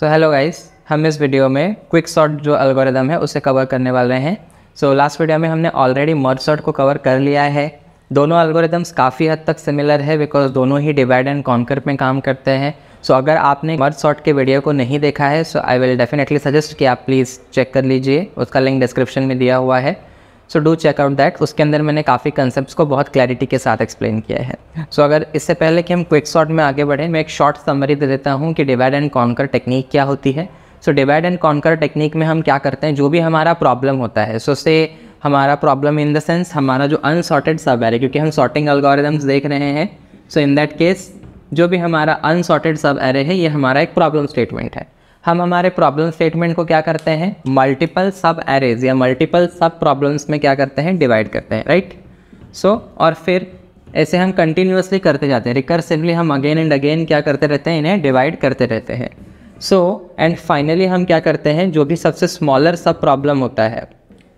So hello guys हम इस video में क्विक सॉर्ट जो एल्गोरिदम है उसे कवर करने वाले हैं। सो लास्ट वीडियो में हमने ऑलरेडी मर्ज सॉर्ट को कवर कर लिया है। दोनों एल्गोरिदम्स काफ़ी हद तक सिमिलर है बिकॉज़ दोनों ही डिवाइड एंड कॉन्कर में काम करते हैं। सो so, अगर आपने मर्ज सॉर्ट के वीडियो को नहीं देखा है so I will definitely suggest कि आप प्लीज़ चेक कर लीजिए। उसका लिंक डिस्क्रिप्शन में दिया हुआ है। So do check out that उसके अंदर मैंने काफ़ी कंसेप्ट को बहुत क्लैरिटी के साथ एक्सप्लेन किया है। सो so, अगर इससे पहले कि हम क्विक शॉट में आगे बढ़ें मैं एक शॉर्ट समरी दे देता हूँ कि डिवाइड एंड कॉन्कर टेक्निक क्या होती है। So divide and conquer technique में हम क्या करते हैं? जो भी हमारा प्रॉब्लम होता है। सो so, से हमारा प्रॉब्लम इन द सेंस हमारा जो अनसॉर्टेड सब है क्योंकि हम सॉर्टिंग अलगोरिदम्स देख रहे हैं। सो इन दैट केस जो भी हमारा अनसॉर्टेड सब एरे है ये हमारा एक प्रॉब्लम स्टेटमेंट है। हम हमारे प्रॉब्लम स्टेटमेंट को क्या करते हैं? मल्टीपल सब एरेज या मल्टीपल सब प्रॉब्लम्स में क्या करते हैं? डिवाइड करते हैं राइट सो और फिर ऐसे हम कंटिन्यूसली करते जाते हैं। रिकर्सिवली हम अगेन एंड अगेन क्या करते रहते हैं? इन्हें डिवाइड करते रहते हैं। सो एंड फाइनली हम क्या करते हैं? जो भी सबसे स्मॉलर सब प्रॉब्लम होता है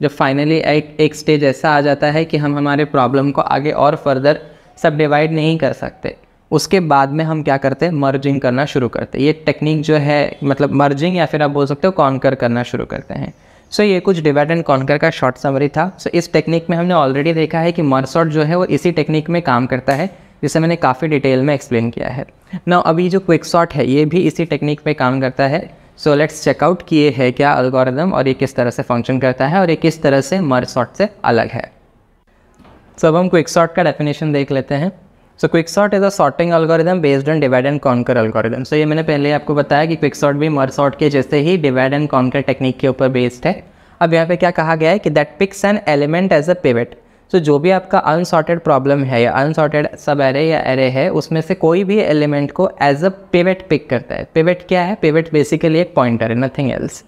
जब फाइनली एक एक स्टेज ऐसा आ जाता है कि हम हमारे प्रॉब्लम को आगे और फर्दर सब डिवाइड नहीं कर सकते। उसके बाद में हम क्या करते हैं? मर्जिंग करना शुरू करते हैं। ये टेक्निक जो है मतलब मर्जिंग या फिर आप बोल सकते हो कॉन्कर करना शुरू करते हैं। सो so, ये कुछ डिवाइड एंड कॉन्कर का शॉर्ट समरी था। सो so, इस टेक्निक में हमने ऑलरेडी देखा है कि मर्सॉट जो है वो इसी टेक्निक में काम करता है जिसे मैंने काफ़ी डिटेल में एक्सप्लेन किया है। ना अभी जो क्विक शॉट है ये भी इसी टेक्निक पे काम करता है। सो लेट्स चेकआउट कि ये है क्या अलगोरिदम और ये किस तरह से फ़ंक्शन करता है और ये किस तरह से मर्ज शॉट से अलग है। सो so, अब हम क्विक शॉट का डेफिनेशन देख लेते हैं। So quick sort is a sorting algorithm based on divide and conquer algorithm so ये मैंने पहले आपको बताया कि क्विक सॉर्ट भी मर सॉर्ट के जैसे ही डिवाइड एंड कॉन्कर टेक्निक के ऊपर बेस्ड है। अब यहाँ पे क्या कहा गया है कि that picks an element as a pivot so जो भी आपका अनसॉर्टेड प्रॉब्लम है या अनसॉर्टेड सब एरे या एरे है, उसमें से कोई भी एलिमेंट को एज अ पिवट पिक करता है। पिवट क्या है? पिवट बेसिकली एक पॉइंटर है nothing else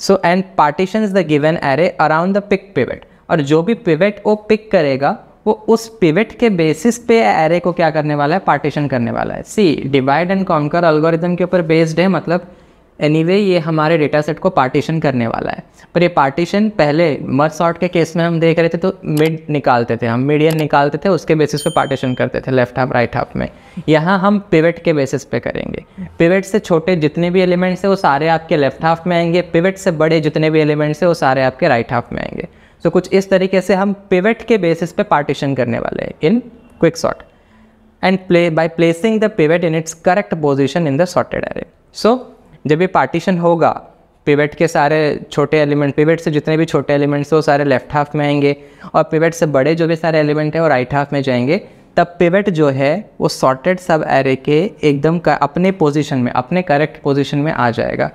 so and partition is the given array around the pick pivot और जो भी पिवट वो पिक करेगा वो उस पिवट के बेसिस पे एरे को क्या करने वाला है? पार्टीशन करने वाला है। See divide and conquer algorithm के ऊपर बेस्ड है मतलब एनीवे anyway, ये हमारे डेटा सेट को पार्टीशन करने वाला है। पर ये पार्टीशन पहले मर्ज सॉर्ट के केस में हम देख रहे थे तो मिड निकालते थे। हम मीडियन निकालते थे उसके बेसिस पे पार्टीशन करते थे लेफ़्ट हाफ़ राइट हाफ़ में। यहाँ हम पिवट के बेसिस पे करेंगे। पिवट से छोटे जितने भी एलिमेंट्स हैं वो सारे आपके लेफ़्ट हाफ़ में आएँगे। पिवट से बड़े जितने भी एलिमेंट्स हैं वो सारे आपके राइट हाफ़ में आएँगे। सो so, कुछ इस तरीके से हम पिवट के बेसिस पे पार्टीशन करने वाले हैं in quick sort and play by placing the pivot in its correct position in the sorted array so जब ये पार्टीशन होगा पिवट के सारे छोटे एलिमेंट पिवट से जितने भी छोटे एलिमेंट्स हैं वो सारे लेफ़्ट हाफ़ में आएँगे और पिवट से बड़े जो भी सारे एलिमेंट हैं वो राइट हाफ़ में जाएँगे। तब पिवट जो है वो सॉर्टेड सब एरे के एकदम अपने पोजीशन में अपने करेक्ट पोजीशन में आ जाएगा।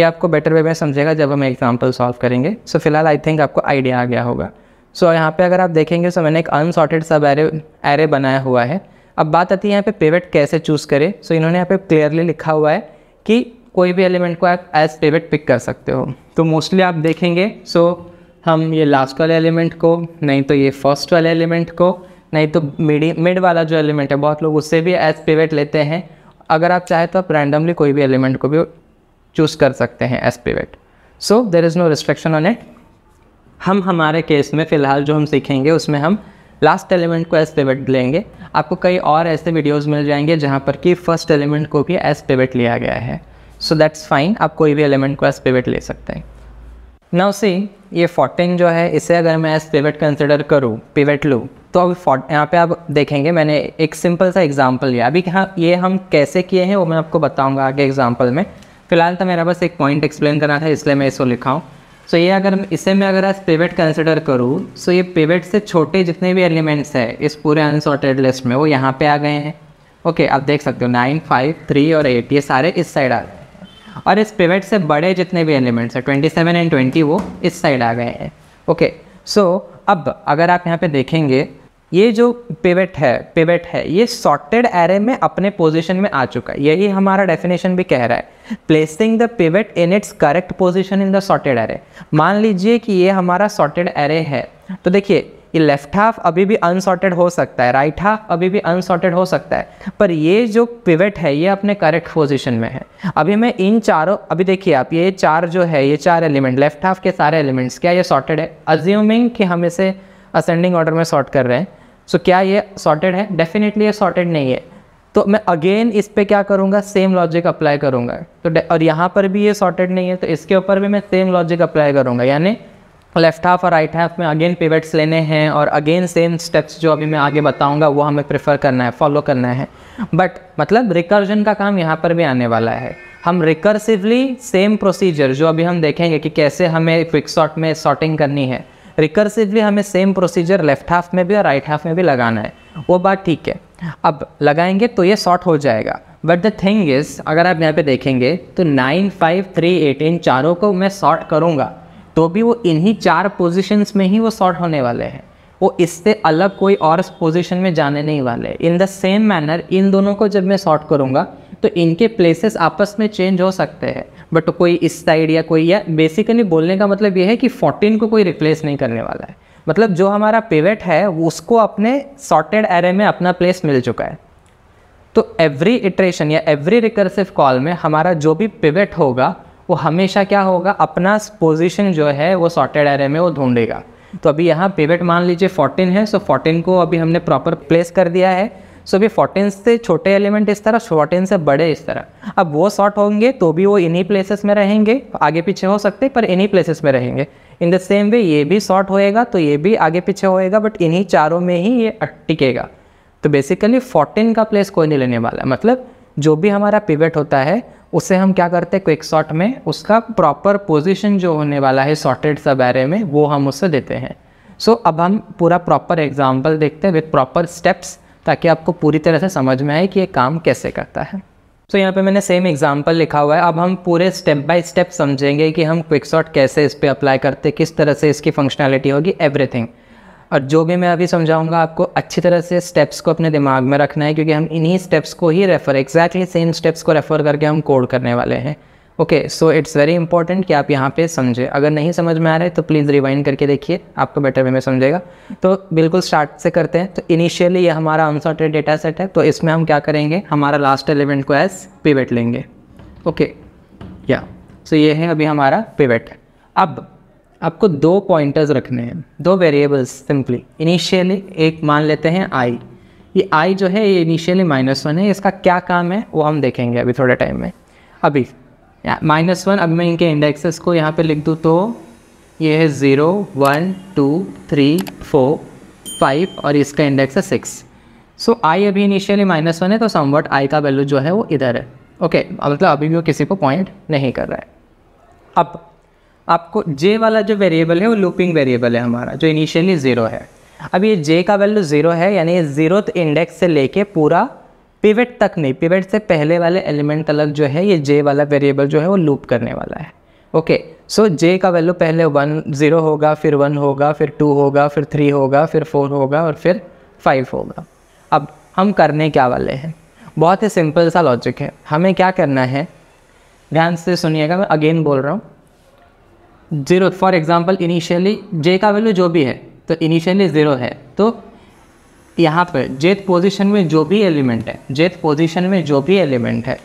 ये आपको बेटर वे में समझेगा जब हम एग्ज़ाम्पल सॉल्व करेंगे। सो so, फ़िलहाल आई थिंक आपको आइडिया आ गया होगा। सो so, यहाँ पे अगर आप देखेंगे सो so मैंने एक अनसॉर्टेड सब एरे एरे बनाया हुआ है। अब बात आती है यहाँ पे पेवेट कैसे चूज़ करें। सो so, इन्होंने यहाँ पे क्लियरली लिखा हुआ है कि कोई भी एलिमेंट को आप एज पेवेट पिक कर सकते हो। तो मोस्टली आप देखेंगे सो so, हम ये लास्ट वाले एलिमेंट को नहीं तो ये फ़र्स्ट वाले एलिमेंट को नहीं तो मिडी मिड वाला जो एलिमेंट है बहुत लोग उससे भी एज पेवेट लेते हैं। अगर आप चाहे तो आप रैंडमली कोई भी एलिमेंट को भी चूज़ कर सकते हैं as pivot so there is no restriction on it हम हमारे केस में फ़िलहाल जो हम सीखेंगे, उसमें हम लास्ट एलिमेंट को एस पिवेट लेंगे. आपको कई और ऐसे वीडियोस मिल जाएँगे जहाँ पर कि फ़र्स्ट एलिमेंट को भी एस पिवेट लिया गया है. सो दैट्स फाइन आप कोई भी एलिमेंट को एस पिवेट ले सकते हैं. नाउ सी ये फोर्टीन जो है, इसे अगर मैं एस पिवेट कंसिडर करूँ पिवेट लूँ तो अभी यहाँ पे आप देखेंगे, मैंने एक सिंपल सा एग्जांपल लिया. अभी हाँ ये हम कैसे किए हैं, वो मैं आपको बताऊँगा आगे एग्जांपल में. फ़िलहाल तो मेरा बस एक पॉइंट एक्सप्लेन करना था इसलिए मैं इसको लिखा हूँ। सो so, ये अगर इसे मैं अगर आज पेवेट कंसिडर करूँ सो so ये पेवेट से छोटे जितने भी एलिमेंट्स हैं इस पूरे अनसॉर्टेड लिस्ट में वो यहाँ पे आ गए हैं। ओके okay, आप देख सकते हो नाइन फाइव थ्री और एट ये सारे इस साइड आ गए हैं। और इस पेवेट से बड़े जितने भी एलिमेंट्स हैं ट्वेंटी सेवन एंड ट्वेंटी वो इस साइड आ गए हैं। ओके सो अब अगर आप यहाँ पे देखेंगे ये जो पिवट है पिवट है, ये सॉर्टेड एरे में अपने पोजीशन में आ चुका है। यही हमारा डेफिनेशन भी कह रहा है। Placing the pivot in its correct position in the sorted array मान लीजिए कि ये हमारा सॉर्टेड एरे है। तो देखिए, ये लेफ़्ट हाफ़ अभी भी अनसॉर्टेड हो सकता है राइट right हाफ़ अभी भी अनसॉर्टेड हो सकता है। पर ये जो पिवट है, ये अपने करेक्ट पोजीशन में है। अभी मैं इन चारों, अभी देखिए आप, ये चार जो है, ये चार एलिमेंट लेफ़्ट हाफ़ के सारे एलिमेंट्स क्या ये सॉर्टेड है? अज्यूमिंग कि हम इसे असेंडिंग ऑर्डर में सॉर्ट कर रहे हैं। सो so, क्या ये सॉर्टेड है? डेफिनेटली ये सॉर्टेड नहीं है. तो मैं अगेन इस पर क्या करूँगा? सेम लॉजिक अप्लाई करूँगा. तो और यहाँ पर भी ये सॉर्टेड नहीं है तो इसके ऊपर भी मैं सेम लॉजिक अप्लाई करूँगा. यानी लेफ़्ट हाफ़ और राइट हाफ़ में अगेन पिवट्स लेने हैं और अगेन सेम स्टेप्स जो अभी मैं आगे बताऊँगा वो हमें प्रेफर करना है फॉलो करना है. बट मतलब रिकर्जन का काम यहाँ पर भी आने वाला है. हम रिकर्सिवली सेम प्रोसीजर जो अभी हम देखेंगे कि कैसे हमें क्विक शॉट में शॉर्टिंग करनी है रिकर्सिवली हमें सेम प्रोसीजर लेफ़्ट हाफ़ में भी और राइट हाफ़ में भी लगाना है। वो बात ठीक है। अब लगाएँगे तो ये शॉर्ट हो जाएगा। बट द थिंग इज़ अगर आप यहाँ पे देखेंगे तो नाइन फाइव थ्री एट इन चारों को मैं शॉर्ट करूँगा। तो भी वो इन्हीं चार पोजिशंस में ही वो शॉर्ट होने वाले हैं। वो इससे अलग कोई और पोजिशन में जाने नहीं वाले इन द सेम मैनर इन दोनों को जब मैं शॉर्ट करूँगा तो इनके प्लेसेस आपस में चेंज हो सकते हैं। बट कोई इस साइड या कोई या बेसिकली बोलने का मतलब ये है कि 14 को कोई रिप्लेस नहीं करने वाला है। मतलब जो हमारा पेवेट है, उसको अपने सॉर्टेड एरे में अपना प्लेस मिल चुका है। तो एवरी इटरेशन या एवरी रिकर्सिव कॉल में हमारा जो भी पिवेट होगा, वो हमेशा क्या होगा, अपना पोजीशन जो है, वो सॉर्टेड एरे में वो ढूंढेगा। तो अभी यहाँ पिवेट मान लीजिए 14 है सो 14 को अभी हमने प्रॉपर प्लेस कर दिया है। सो भी फोर्टीन से छोटे एलिमेंट इस तरह 14 से बड़े इस तरह। अब वो शॉर्ट होंगे तो भी वो इन्हीं प्लेसेस में रहेंगे। आगे पीछे हो सकते पर इन्हीं प्लेसेस में रहेंगे। इन द सेम वे ये भी शॉर्ट होएगा तो ये भी आगे पीछे होएगा बट इन्हीं चारों में ही ये टिकेगा तो बेसिकली 14 का प्लेस कोई नहीं लेने वाला। मतलब जो भी हमारा पिवेट होता है उसे हम क्या करते हैं क्विक शॉट में उसका प्रॉपर पोजीशन जो होने वाला है शॉर्टेड सब एरे में वो हम उससे देते हैं। सो so, अब हम पूरा प्रॉपर एग्ज़ाम्पल देखते हैं विथ प्रॉपर स्टेप्स ताकि आपको पूरी तरह से समझ में आए कि ये काम कैसे करता है। तो so, यहाँ पे मैंने सेम एग्जांपल लिखा हुआ है। अब हम पूरे स्टेप बाय स्टेप समझेंगे कि हम क्विक शॉट कैसे इस पर अप्लाई करते किस तरह से इसकी फंक्शनैलिटी होगी एवरीथिंग और जो भी मैं अभी समझाऊँगा आपको अच्छी तरह से स्टेप्स को अपने दिमाग में रखना है क्योंकि हम इन्हीं स्टेप्स को ही रेफ़र एग्जैक्टली सेम स्टेप्स को रेफ़र करके हम कोड करने वाले हैं। Okay so it's very important कि आप यहाँ पे समझें। अगर नहीं समझ में आ रहा है तो प्लीज़ रिवाइंड करके देखिए, आपको बेटर वे में समझेगा। तो बिल्कुल स्टार्ट से करते हैं। तो इनिशियली ये हमारा अनसॉर्टेड डेटा सेट है तो इसमें हम क्या करेंगे? हमारा लास्ट एलिमेंट को एज पिवेट लेंगे। ओके या सो ये है अभी हमारा पिवेट अब, आपको दो पॉइंटर्स रखने हैं, दो वेरिएबल्स सिंपली इनिशियली एक मान लेते हैं आई ये आई जो है, ये इनिशियली माइनस वन है, इसका क्या काम है, वो हम देखेंगे अभी थोड़े टाइम में। अभी माइनस वन अब मैं इनके इंडेक्सेस को यहाँ पे लिख दूँ तो ये है zero one two three four five और इसका इंडेक्स है सिक्स सो आई अभी इनिशियली माइनस वन है तो समवट आई का वैल्यू जो है वो इधर है. ओके okay, मतलब अभी भी वो किसी को पॉइंट नहीं कर रहा है. अब आपको जे वाला जो वेरिएबल है वो लूपिंग वेरिएबल है हमारा जो इनिशियली ज़ीरो है. अब ये जे का वैल्यू ज़ीरो है यानी ज़ीरो इंडेक्स से लेके पूरा पिवट तक नहीं पिवट से पहले वाले एलिमेंट अलग जो है, ये जे वाला वेरिएबल जो है, वो लूप करने वाला है। ओके सो जे का वैल्यू पहले वन ज़ीरो होगा, फिर वन होगा, फिर टू होगा, फिर थ्री होगा, फिर फोर होगा और फिर फाइव होगा। अब हम करने क्या वाले हैं? बहुत ही सिंपल सा लॉजिक है। हमें क्या करना है? ध्यान से सुनिएगा, मैं अगेन बोल रहा हूँ। Zero for example initially J का वैल्यू जो भी है तो इनिशियली ज़ीरो है तो यहाँ पर जेथ पोजीशन में जो भी एलिमेंट है, जेथ पोजीशन में जो भी एलिमेंट है,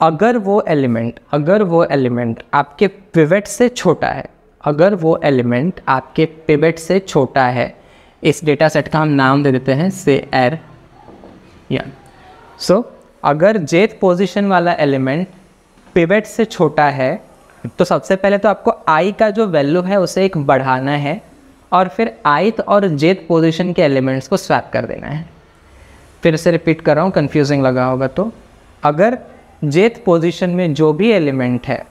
अगर वो एलिमेंट अगर वो एलिमेंट आपके पिवट से छोटा है, अगर वो एलिमेंट आपके पिवट से छोटा है, इस डेटा सेट का हम नाम दे देते हैं से एर या। सो अगर जेथ पोजीशन वाला एलिमेंट पिवट से छोटा है तो सबसे पहले तो आपको आई का जो वैल्यू है, उसे एक बढ़ाना है। और फिर आइथ और जेथ पोजीशन के एलिमेंट्स को स्वैप कर देना है। फिर से रिपीट कर रहा हूँ कन्फ्यूजिंग लगा होगा तो। अगर जेथ पोजीशन में जो भी एलिमेंट है,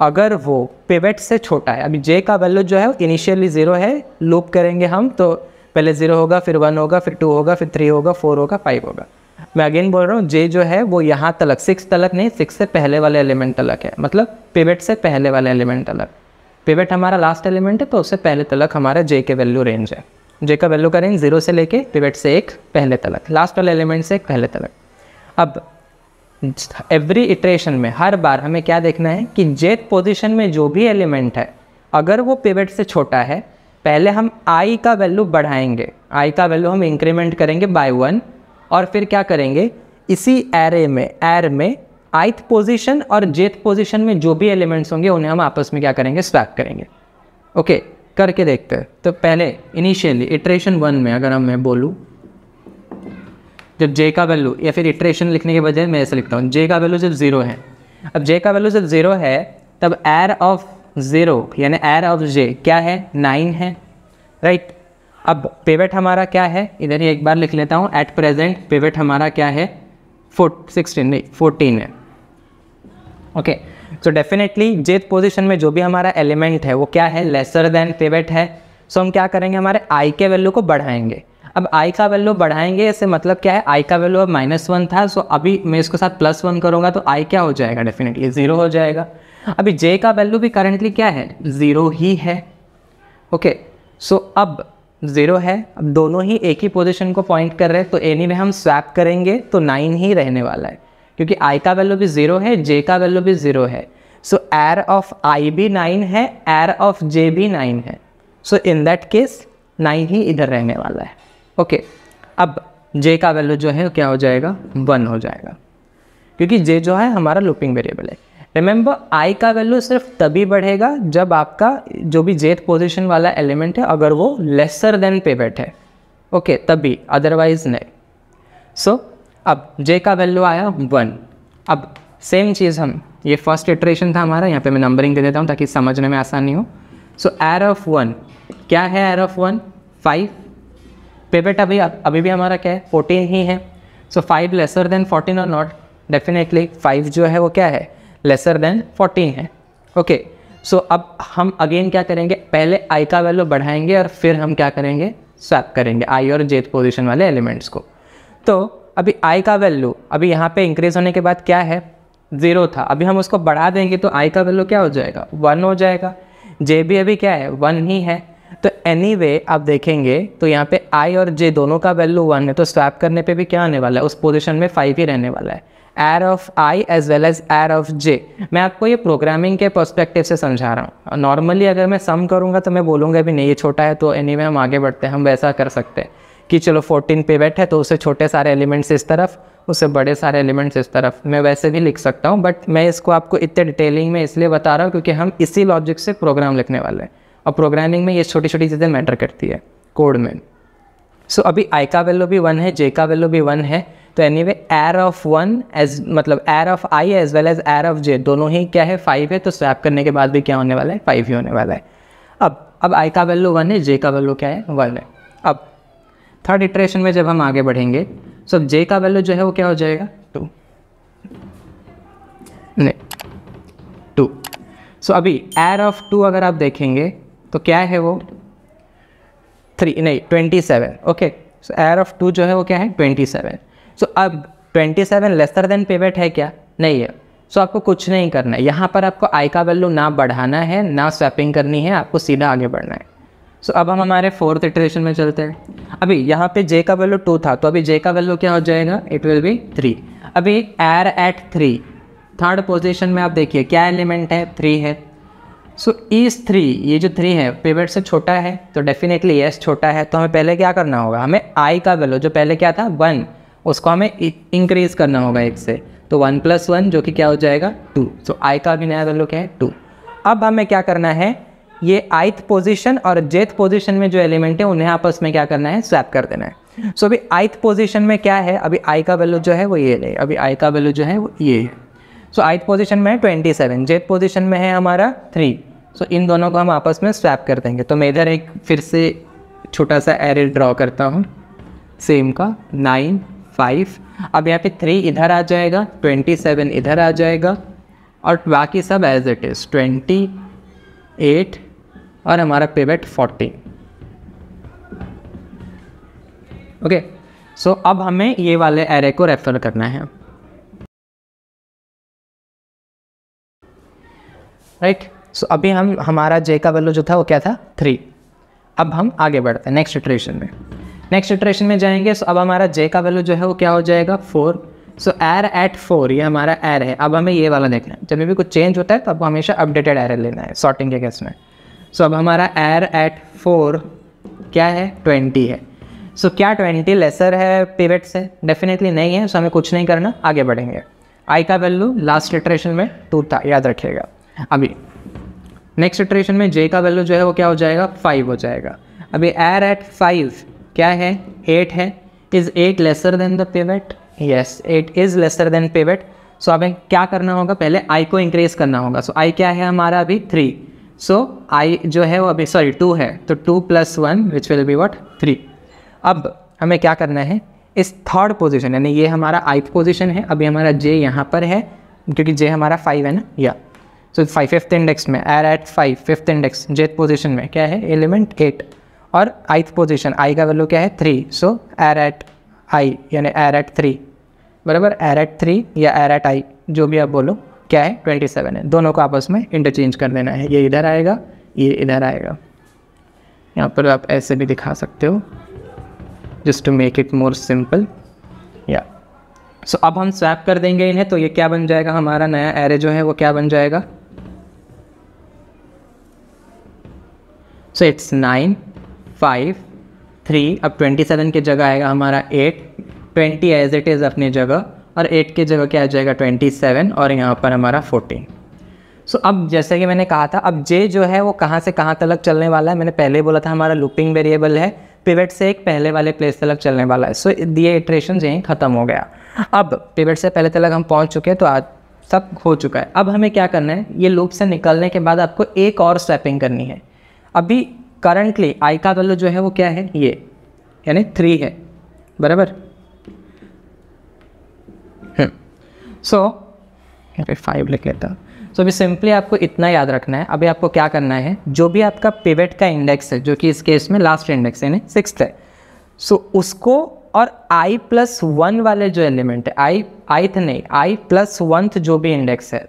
अगर वो पिवेट से छोटा है, अभी जे का वैल्यू जो है इनिशियली ज़ीरो है लूप करेंगे हम तो पहले ज़ीरो होगा, फिर वन होगा, फिर टू होगा, फिर थ्री होगा फोर होगा फाइव होगा। मैं अगेन बोल रहा हूँ जे जो है, वो यहाँ तलक सिक्स तलक नहीं सिक्स से पहले वाले एलिमेंट तलक है। मतलब पिवेट से पहले वाले एलिमेंट तलक। पिवेट हमारा लास्ट एलिमेंट है तो उससे पहले तलक हमारा जे के वैल्यू रेंज है। जे का वैल्यू का रेंज ज़ीरो से लेके पिवेट से एक पहले तलक। लास्ट वाले एलिमेंट से एक पहले तलक। अब एवरी इटरेशन में, हर बार हमें क्या देखना है कि जेथ पोजिशन में जो भी एलिमेंट है, अगर वो पिवेट से छोटा है, पहले हम आई का वैल्यू बढ़ाएँगे। आई का वैल्यू हम इंक्रीमेंट करेंगे बाय वन और फिर क्या करेंगे? इसी एरे में एर में आइथ पोजीशन और जेथ पोजीशन में जो भी एलिमेंट्स होंगे, उन्हें हम आपस में क्या करेंगे? स्वैप करेंगे। ओके करके देखते हैं। तो पहले इनिशियली इटरेशन वन में अगर हम मैं बोलूँ, जब जे का वैल्यू या फिर इटरेशन लिखने के बजाय मैं ऐसे लिखता हूँ जे का वैल्यू जब ज़ीरो है, अब जे का वैल्यू जब ज़ीरो है, तब एर ऑफ़ ज़ीरो यानी एर ऑफ़ जे क्या है? नाइन है। राइट अब पेवेट हमारा क्या है? इधर ही एक बार लिख लेता हूँ एट प्रेजेंट पेवेट हमारा क्या है? फोर सिक्सटीन नहीं फोर्टीन है। Okay so definitely jth position में जो भी हमारा एलिमेंट है वो क्या है? लेसर देन पेवेट है। सो so हम क्या करेंगे? हमारे आई के वैल्यू को बढ़ाएँगे। अब आई का वैल्यू बढ़ाएँगे इससे मतलब क्या है? आई का वैल्यू अब माइनस वन था सो so अभी मैं इसके साथ प्लस वन करूँगा तो आई क्या हो जाएगा? डेफिनेटली ज़ीरो हो जाएगा। अभी जे का वैल्यू भी करेंटली क्या है? ज़ीरो ही है। ओके okay, सो so अब ज़ीरो है। अब दोनों ही एक ही पोजीशन को पॉइंट कर रहे हैं तो एनी में हम स्वैप करेंगे तो नाइन ही रहने वाला है। क्योंकि आई का वैल्यू भी ज़ीरो है जे का वैल्यू भी ज़ीरो है. सो एर ऑफ़ आई भी नाइन है एर ऑफ़ जे भी नाइन है. So in that case nine ही इधर रहने वाला है. Okay okay. अब जे का वैल्यू जो है क्या हो जाएगा? वन हो जाएगा. क्योंकि जे जो है हमारा लुपिंग वेरिएबल है. रिमेंबर आई का वैल्यू सिर्फ़ तभी बढ़ेगा जब आपका जो भी जेथ पोजिशन वाला एलिमेंट है अगर वो लेसर देन पेवेट है. ओके okay, तभी. अदरवाइज़ नहीं. सो so, अब जे का वैल्यू आया वन अब सेम चीज़ हम ये फ़र्स्ट इटरेशन था हमारा यहाँ पे मैं नंबरिंग दे देता हूँ ताकि समझने में आसानी हो. सो एर ऑफ़ वन क्या है एर ऑफ़ वन फाइव पेवेट अभी अभी भी हमारा क्या है? फोर्टीन ही है. So five lesser than fourteen और नॉट डेफिनेटली फाइव जो है वो क्या है? लेसर देन फोर्टीन है. Okay okay. सो so, अब हम अगेन क्या करेंगे? पहले आई का वैल्यू बढ़ाएँगे और फिर हम क्या करेंगे? स्वैप करेंगे आई और जेथ पोजिशन वाले एलिमेंट्स को. तो अभी आई का वैल्यू अभी यहाँ पे इंक्रीज होने के बाद क्या है? ज़ीरो था। अभी हम उसको बढ़ा देंगे तो आई का वैल्यू क्या हो जाएगा? वन हो जाएगा। जे भी अभी क्या है? वन ही है। तो एनी anyway, आप देखेंगे तो यहाँ पे आई और जे दोनों का वैल्यू वन है। तो स्वैप करने पे भी क्या आने वाला है? उस पोजीशन में फाइव ही रहने वाला है। Arr of I as well as arr of J मैं आपको ये प्रोग्रामिंग के पर्सपेक्टिव से समझा रहा हूँ। नॉर्मली अगर मैं सम करूँगा तो मैं बोलूँगा भी नहीं ये छोटा है तो एनी anyway, हम आगे बढ़ते हैं हम वैसा कर सकते हैं। कि चलो 14 पे बैठ है तो उसे छोटे सारे एलिमेंट्स इस तरफ़ उससे बड़े सारे एलिमेंट्स इस तरफ़। मैं वैसे भी लिख सकता हूँ बट मैं इसको आपको इतने डिटेलिंग में इसलिए बता रहा हूँ क्योंकि हम इसी लॉजिक से प्रोग्राम लिखने वाले हैं। और प्रोग्रामिंग में ये छोटी छोटी चीज़ें मैटर करती है कोड में। सो so, अभी आई का वैल्यू भी वन है जे का वैल्यू भी वन है। तो एनी वे एर ऑफ़ वन एज मतलब arr of I as well as arr of J दोनों ही क्या है फाइव है तो स्वैप करने के बाद भी क्या होने वाला है फाइव ही होने वाला है। अब अब आई का वैल्यू वन है जे का वैल्यू क्या है वन है। अब थर्ड इटरेशन में जब हम आगे बढ़ेंगे सो जे का वैल्यू जो है वो क्या हो जाएगा? टू नहीं. टू सो अभी एर ऑफ़ टू अगर आप देखेंगे तो क्या है वो? थ्री नहीं ट्वेंटी सेवन ओके सो एर ऑफ़ टू जो है वो क्या है? ट्वेंटी सेवन सो अब twenty seven lesser than pivot है क्या? नहीं है. सो so, आपको कुछ नहीं करना है. यहाँ पर आपको आई का वैल्यू ना बढ़ाना है ना स्वैपिंग करनी है आपको सीधा आगे बढ़ना है. सो so, अब हम हमारे फोर्थ इटरेशन में चलते हैं। अभी यहाँ पे जे का वैल्यू टू था तो अभी जे का वैल्यू क्या हो जाएगा? इट विल बी थ्री अभी एर एट थ्री थर्ड पोजिशन में आप देखिए क्या एलिमेंट है? थ्री है। सो इस थ्री ये जो थ्री है पेवेट से छोटा है तो डेफिनेटली यस छोटा है। तो हमें पहले क्या करना होगा? हमें आई का वैल्यू जो पहले क्या था? वन उसको हमें इंक्रीज करना होगा एक से। तो वन प्लस वन जो कि क्या हो जाएगा? टू सो आई का भी नया वैल्यू क्या है? टू अब हमें क्या करना है? ये आइथ पोजीशन और जेथ पोजीशन में जो एलिमेंट है उन्हें आपस में क्या करना है? स्वैप कर देना है। सो so, अभी आइथ पोजीशन में क्या है? अभी आई का वैल्यू जो है वो ये है अभी आई का वैल्यू जो है वो ये। है सो आइथ पोजीशन में है ट्वेंटी सेवन जेथ पोजिशन में है हमारा थ्री सो so, इन दोनों को हम आपस में स्वैप कर देंगे। तो मैं इधर एक फिर से छोटा सा एरे ड्रॉ करता हूँ। सेम का नाइन फाइव अब यहाँ पे थ्री इधर आ जाएगा ट्वेंटी सेवन इधर आ जाएगा। और बाकी सब as it is twenty eight और हमारा पेवेट फोर्टीन ओके सो अब हमें ये वाले एरे को रेफर करना है। Right right? सो so, अभी हम हमारा जे का वैल्यू जो था वो क्या था? थ्री अब हम आगे बढ़ते हैं नेक्स्ट इटरेशन में। नेक्स्ट इटरेशन में जाएँगे सो so, अब हमारा जे का वैल्यू जो है वो क्या हो जाएगा? फोर सो एर एट फोर ये हमारा एर है। अब हमें ये वाला देखना है। जब भी कुछ चेंज होता है तो आपको हमेशा अपडेटेड एर लेना है सॉर्टिंग के केस में। सो अब हमारा एर एट फोर क्या है? ट्वेंटी है। सो so, क्या ट्वेंटी लेसर है पिवेट से डेफिनेटली नहीं है सो so हमें कुछ नहीं करना आगे बढ़ेंगे। आई का वैल्यू लास्ट इटरेशन में टू था याद रखिएगा। अभी नेक्स्ट इटरेशन में जे का वैल्यू जो है वो क्या हो जाएगा? फाइव हो जाएगा। अभी एर एट फाइव क्या है? एट है। Is eight lesser than the pivot yes eight is lesser than pivot so हमें क्या करना होगा? पहले आई को इंक्रीज करना होगा। सो so, आई क्या है हमारा अभी? थ्री सो आई जो है वो अभी सॉरी टू है. तो two plus one which will be what three अब हमें क्या करना है? इस थर्ड पोजीशन यानी ये हमारा आइथ पोजीशन है. अभी हमारा जे यहाँ पर है, क्योंकि जे हमारा फाइव है ना? या सो फाइव फिफ्थ इंडेक्स में एर at five fifth index jth position में क्या है? एलिमेंट एट और आइथ पोजीशन आई का वैल्यू क्या है? थ्री सो एर एट आई यानी एर एट थ्री बराबर? एर एट थ्री या एर एट आई जो भी आप बोलो. क्या है? ट्वेंटी सेवन है। दोनों को आपस में इंटरचेंज कर देना है। ये इधर आएगा, ये इधर आएगा। यहाँ पर आप ऐसे भी दिखा सकते हो। Just to make it more simple या सो अब हम स्वैप कर देंगे इन्हें तो ये क्या बन जाएगा? हमारा नया एरे जो है, वो क्या बन जाएगा? So it's nine five three अब ट्वेंटी सेवन की जगह आएगा हमारा eight twenty as it is अपनी जगह. और एट के जगह क्या आ जाएगा? ट्वेंटी सेवन और यहाँ पर हमारा फोर्टीन सो so, अब जैसे कि मैंने कहा था अब जे जो है वो कहाँ से कहाँ तक चलने वाला है? मैंने पहले बोला था हमारा लुपिंग वेरिएबल है पिवट से एक पहले वाले प्लेस तक चलने वाला है। सो ये इट्रेशन यहीं ख़त्म हो गया। अब पिवट से पहले तक हम पहुँच चुके हैं तो आज सब हो चुका है। अब हमें क्या करना है? ये लूप से निकलने के बाद आपको एक और स्वैपिंग करनी है। अभी करंटली आई का वैल्यू जो है वो क्या है? ये यानी थ्री है। बराबर? सो यहाँ पे फाइव लिख लेता। सो अभी सिंपली आपको इतना याद रखना है। अभी आपको क्या करना है? जो भी आपका पिवेट का इंडेक्स है जो कि इस केस में लास्ट इंडेक्स है सिक्स है। सो so, उसको और आई प्लस वन वाले जो एलिमेंट है आई आईथ नहीं आई प्लस वंथ जो भी इंडेक्स है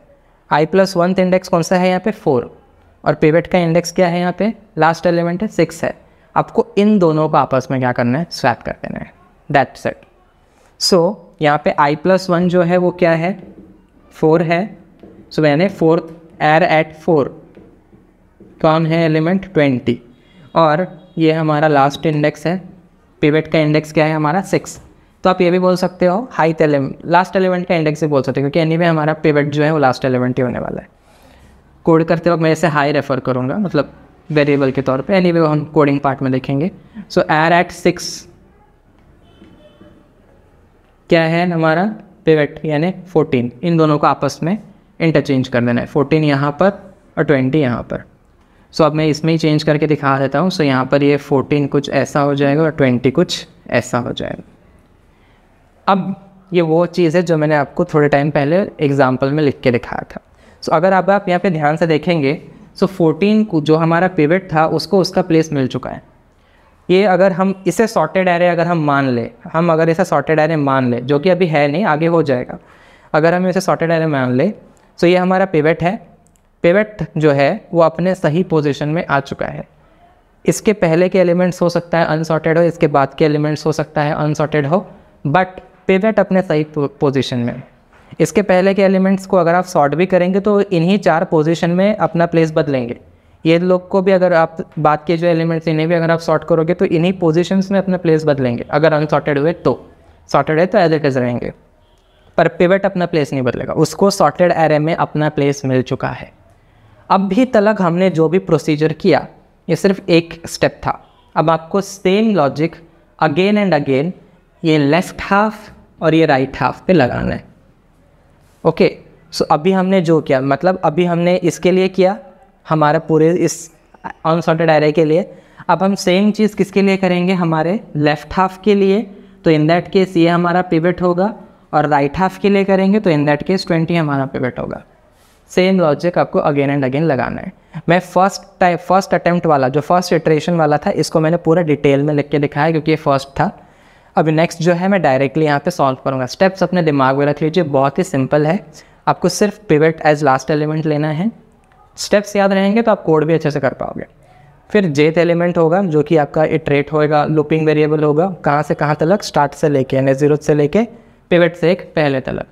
आई प्लस वंथ इंडेक्स कौन सा है यहाँ पे? फोर और पिवेट का इंडेक्स क्या है यहाँ पे? लास्ट एलिमेंट है सिक्स है। आपको इन दोनों को आपस में क्या करना है? स्वैप कर देना है। दैट सेट सो यहाँ पे आई प्लस वन जो है वो क्या है? फोर है। सो मैंने फोर एर एट फोर कौन है एलिमेंट ट्वेंटी और ये हमारा लास्ट इंडेक्स है। पिवेट का इंडेक्स क्या है? हमारा सिक्स तो आप ये भी बोल सकते हो हाइट एलिमेंट लास्ट एलिमेंट का इंडेक्स भी बोल सकते हो क्योंकि एनी anyway, हमारा पिवेट जो है वो लास्ट एलिमेंट ही होने वाला है। कोड करते वक्त मैं इसे हाई रेफ़र करूँगा मतलब वेरिएबल के तौर पे। एनी anyway, हम कोडिंग पार्ट में देखेंगे। सो एर एट सिक्स क्या है हमारा पिवट यानी 14 इन दोनों को आपस में इंटरचेंज कर देना है. 14 यहाँ पर और 20 यहाँ पर. सो अब मैं इसमें ही चेंज करके दिखा देता हूँ. सो यहाँ पर ये 14 कुछ ऐसा हो जाएगा और 20 कुछ ऐसा हो जाएगा. अब ये वो चीज़ है जो मैंने आपको थोड़े टाइम पहले एग्ज़ाम्पल में लिख के दिखाया था. सो अगर अब आप यहाँ पे ध्यान से देखेंगे सो so, 14 जो हमारा पिवट था उसको उसका प्लेस मिल चुका है. ये अगर हम इसे सॉर्टेड एरे अगर हम मान ले, हम अगर इसे सॉर्टेड एरे मान ले, जो कि अभी है नहीं, आगे हो जाएगा। अगर हम इसे सॉर्टेड एरे मान ले तो ये हमारा पिवट है। पिवट जो है, वो अपने सही पोजिशन में आ चुका है। इसके पहले के एलिमेंट्स हो सकता है अनसॉर्टेड हो, इसके बाद के एलिमेंट्स हो सकता है अनसॉर्टेड हो बट पिवट अपने सही पोजिशन में। इसके पहले के एलिमेंट्स को अगर आप सॉर्ट भी करेंगे तो इन्हीं चार पोजिशन में अपना प्लेस बदलेंगे। ये लोग को भी अगर आप बात के जो एलिमेंट्स इन्हें भी अगर आप सॉर्ट करोगे तो इन्हीं पोजिशंस में अपना प्लेस बदलेंगे। अगर अनसॉर्टेड हुए तो। सॉर्टेड है तो एज इट इज़ रहेंगे। पर पिवट अपना प्लेस नहीं बदलेगा। उसको सॉर्टेड एरे में अपना प्लेस मिल चुका है। अब भी तलक हमने जो भी प्रोसीजर किया ये सिर्फ़ एक स्टेप था। अब आपको same logic again and again ये लेफ़्ट हाफ़ और ये राइट हाफ़ पे लगाना है। ओके okay, सो so अभी हमने जो किया मतलब अभी हमने इसके लिए किया हमारे पूरे इस अनसॉर्टेड एरे के लिए। अब हम सेम चीज़ किसके लिए करेंगे? हमारे लेफ़्ट हाफ़ के लिए। तो इन दैट केस ये हमारा पिवट होगा और राइट हाफ़ के लिए करेंगे तो इन दैट केस ट्वेंटी हमारा पिवट होगा। सेम लॉजिक आपको अगेन एंड अगेन लगाना है। मैं फ़र्स्ट टाइप फ़र्स्ट अटैम्प्ट वाला, जो फ़र्स्ट इटरेशन वाला था, इसको मैंने पूरा डिटेल में लिख के दिखाया क्योंकि ये फ़र्स्ट था। अभी नेक्स्ट जो है, मैं डायरेक्टली यहाँ पे सॉल्व करूँगा। स्टेप्स अपने दिमाग में रख लीजिए, बहुत ही सिंपल है। आपको सिर्फ़ पिवट एज लास्ट एलिमेंट लेना है। स्टेप्स याद रहेंगे तो आप कोड भी अच्छे से कर पाओगे। फिर जेथ एलिमेंट होगा जो कि आपका इटरेट होएगा लुपिंग वेरिएबल होगा कहाँ से कहाँ तक स्टार्ट से लेके यानी ज़ीरो से लेके पिवट से एक पहले तलक।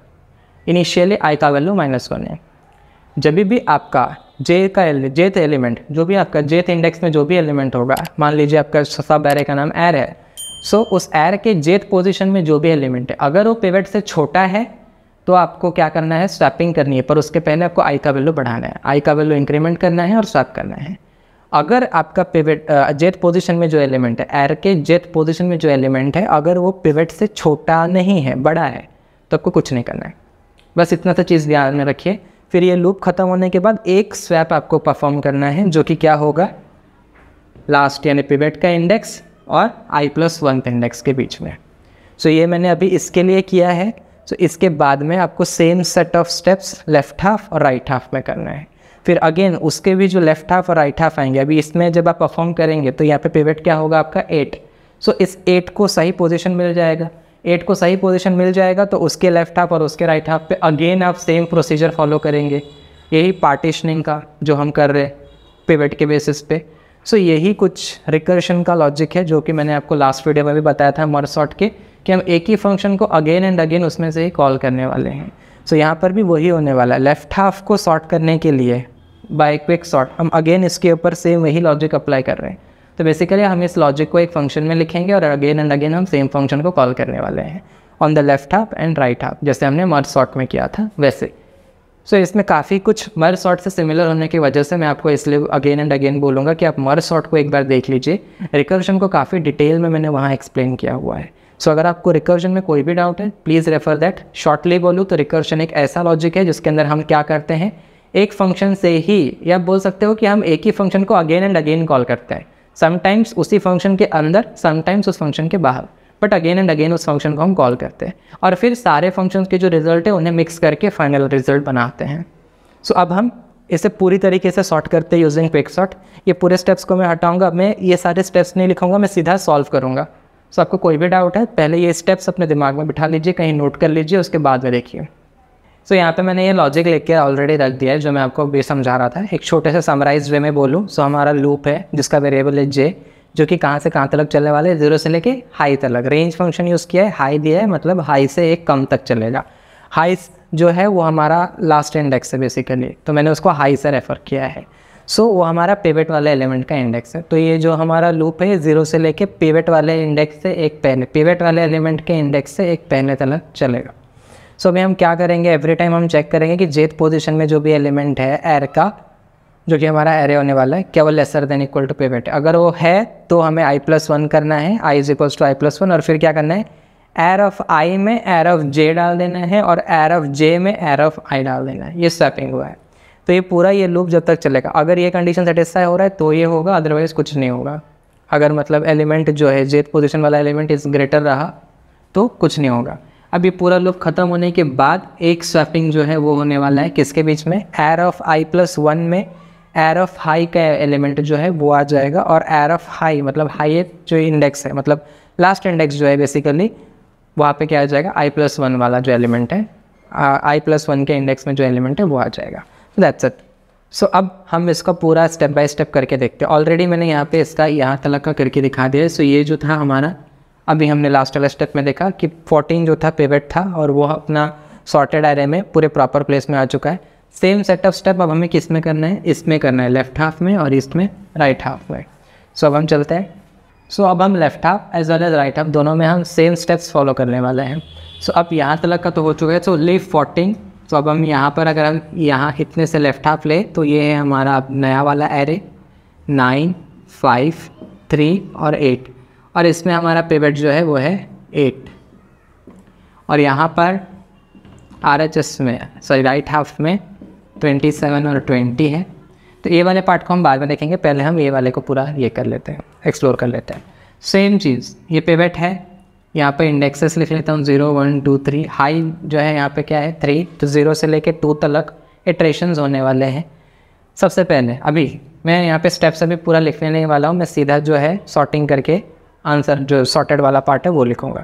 इनिशियली आई का वैल्यू माइनस वन है। जब भी आपका जे का जेथ एलिमेंट जो भी आपका जेथ इंडेक्स में जो भी एलिमेंट होगा मान लीजिए आपका सब एरे का नाम एर है सो so, उस एर के जेथ पोजिशन में जो भी एलिमेंट है अगर वो पिवट से छोटा है तो आपको क्या करना है? स्वैपिंग करनी है। पर उसके पहले आपको आई का वैल्यू बढ़ाना है। आई का वैल्यू इंक्रीमेंट करना है और स्वैप करना है। अगर आपका पिवट जेथ पोजीशन में जो एलिमेंट है एर के जेथ पोजीशन में जो एलिमेंट है, अगर वो पिवट से छोटा नहीं है, बड़ा है तो आपको कुछ नहीं करना है। बस इतना सा चीज़ ध्यान में रखिए। फिर ये लूप ख़त्म होने के बाद एक स्वैप आपको परफॉर्म करना है, जो कि क्या होगा? लास्ट यानी पिवट का इंडेक्स और आई प्लस वन इंडेक्स के बीच में। सो so ये मैंने अभी इसके लिए किया है सो so इसके बाद में आपको same set of steps left half और राइट हाफ़ में करना है। फिर अगेन उसके भी जो लेफ़्ट हाफ़ और राइट हाफ़ आएँगे अभी इसमें जब आप परफॉर्म करेंगे तो यहाँ पे पिवट क्या होगा आपका? एट सो so इस एट को सही पोजिशन मिल जाएगा। एट को सही पोजिशन मिल जाएगा तो उसके लेफ़्ट हाफ़ और उसके राइट हाफ़ पे अगेन आप सेम प्रोसीजर फॉलो करेंगे। यही पार्टीशनिंग का जो हम कर रहे हैं पिवट के बेसिस पे। सो so, यही कुछ रिकर्शन का लॉजिक है जो कि मैंने आपको लास्ट वीडियो में भी बताया था मरसॉट के। कि हम एक ही फ़ंक्शन को अगेन एंड अगेन उसमें से ही कॉल करने वाले हैं। सो so, यहाँ पर भी वही होने वाला है। लेफ़्ट हाफ़ को सॉर्ट करने के लिए बाय क्विक सॉर्ट हम अगेन इसके ऊपर सेम वही लॉजिक अप्लाई कर रहे हैं। तो बेसिकली हम इस लॉजिक को एक फ़ंक्शन में लिखेंगे और अगेन एंड अगेन हम सेम फ़ंक्शन को कॉल करने वाले हैं। On the left half and right half जैसे हमने मर्ज सॉर्ट में किया था वैसे। सो so, इसमें काफ़ी कुछ मर्ज सॉर्ट से सिमिलर होने की वजह से मैं आपको इसलिए अगेन एंड अगेन बोलूँगा कि आप मर्ज सॉर्ट को एक बार देख लीजिए। रिकर्शन को काफ़ी डिटेल में मैंने वहाँ एक्सप्लेन किया हुआ है। सो so, अगर आपको रिकर्शन में कोई भी डाउट है प्लीज़ रेफर दैट शॉर्टली बोलूँ तो रिकर्शन एक ऐसा लॉजिक है जिसके अंदर हम क्या करते हैं? एक फ़ंक्शन से ही या बोल सकते हो कि हम एक ही फ़ंक्शन को अगेन एंड अगेन कॉल करते हैं. समटाइम्स उसी फ़ंक्शन के अंदर समटाइम्स उस फ़ंक्शन के बाहर. बट अगेन एंड अगेन उस फ़ंक्शन को हम कॉल करते हैं. और फिर सारे फ़ंक्शन के जो रिज़ल्ट है उन्हें मिक्स करके फाइनल रिज़ल्ट बनाते हैं. सो so, अब हम इसे पूरी तरीके से सॉर्ट करते हैं यूजिंग क्विक सॉर्ट ये पूरे स्टेप्स को मैं हटाऊँगा. मैं ये सारे स्टेप्स नहीं लिखूँगा मैं सीधा सॉल्व करूँगा. सो आपको कोई भी डाउट है पहले ये स्टेप्स अपने दिमाग में बिठा लीजिए कहीं नोट कर लीजिए उसके बाद में देखिए। सो so, यहाँ पे मैंने ये लॉजिक लिख के ऑलरेडी रख दिया है जो मैं आपको भी समझा रहा था। एक छोटे से समराइज वे में बोलूँ सो so, हमारा लूप है जिसका वेरिएबल है जे जो कि कहाँ से कहाँ तक चलने वाले ज़ीरो से लेके हाई तक रेंज फ़ंक्शन यूज़ किया है हाई दिया है मतलब हाई से एक कम तक चलेगा। हाई जो है वो हमारा लास्ट इंडेक्स है बेसिकली तो मैंने उसको हाई से रेफ़र किया है। सो so, वो हमारा पेवेट वाले एलिमेंट का इंडेक्स है। तो ये जो हमारा लूप है ज़ीरो से लेके पेवेट वाले इंडेक्स से एक पहले पेवेट वाले एलिमेंट के इंडेक्स से एक पहले तक चलेगा। सो so, अभी हम क्या करेंगे? एवरी टाइम हम चेक करेंगे कि जेथ पोजिशन में जो भी एलिमेंट है एर का जो कि हमारा एरे होने वाला है क्या वो lesser than equal to pivot अगर वो है तो हमें आई प्लस वन करना है I is equals to I plus one और फिर क्या करना है? एर ऑफ़ आई में एर ऑफ़ जे डाल देना है और एर ऑफ़ जे में एर ऑफ़ आई डाल देना है। ये स्वैपिंग हुआ है। तो ये पूरा ये लूप जब तक चलेगा। अगर ये कंडीशन सेटिस्फाई हो रहा है तो ये होगा अदरवाइज़ कुछ नहीं होगा। अगर मतलब एलिमेंट जो है जेथ पोजिशन वाला एलिमेंट इज़ ग्रेटर रहा तो कुछ नहीं होगा। अब ये पूरा लूप ख़त्म होने के बाद एक स्वैपिंग जो है, वो होने वाला है। किसके बीच में? एर ऑफ़ आई प्लस वन में एर ऑफ़ हाई का एलिमेंट जो है, वो आ जाएगा। और एर ऑफ़ हाई मतलब हाई जो इंडेक्स है मतलब लास्ट इंडेक्स जो है बेसिकली वहाँ पे क्या आ जाएगा? आई प्लस वन वाला जो एलिमेंट है आई प्लस वन के इंडेक्स में जो एलिमेंट है, वो आ जाएगा। दैट्स इट सो अब हम इसका पूरा स्टेप बाय स्टेप करके देखते हैं। ऑलरेडी मैंने यहाँ पे इसका यहाँ तलक का करके दिखा दिया सो ये जो था हमारा अभी हमने लास्ट वाला स्टेप में देखा कि 14 जो था पेवेट था और वो अपना सॉर्टेड एरे में पूरे प्रॉपर प्लेस में आ चुका है। सेम सेट ऑफ़ स्टेप अब हमें किसमें करना है? इसमें करना है। लेफ़्ट हाफ़ में और इसमें राइट हाफ़ में। सो so, अब हम चलते हैं। सो so, अब हम left half as well as right half दोनों में हम सेम स्टेप्स फॉलो करने वाले हैं। सो so, अब यहाँ तक का तो हो चुका है। सो लीव फोर्टीन तो अब हम यहाँ पर अगर हम यहाँ इतने से लेफ़्ट हाफ़ ले तो ये है हमारा नया वाला एरे नाइन फाइव थ्री और एट और इसमें हमारा पेवेट जो है वो है एट और यहाँ पर आर एच एस में सॉरी राइट हाफ़ में ट्वेंटी सेवन और ट्वेंटी है. तो ये वाले पार्ट को हम बाद में देखेंगे. पहले हम ये वाले को पूरा ये कर लेते हैं एक्सप्लोर कर लेते हैं. सेम चीज़, ये पेवेट है यहाँ पे इंडेक्सेस लिख लेता हूँ zero one two three high जो है यहाँ पे क्या है? थ्री तो ज़ीरो से लेके टू तलक इट्रेशंस होने वाले हैं। सबसे पहले अभी मैं यहाँ पे स्टेप्स अभी पूरा लिखने वाला हूँ मैं सीधा जो है सॉर्टिंग करके आंसर जो सॉर्टेड वाला पार्ट है वो लिखूँगा।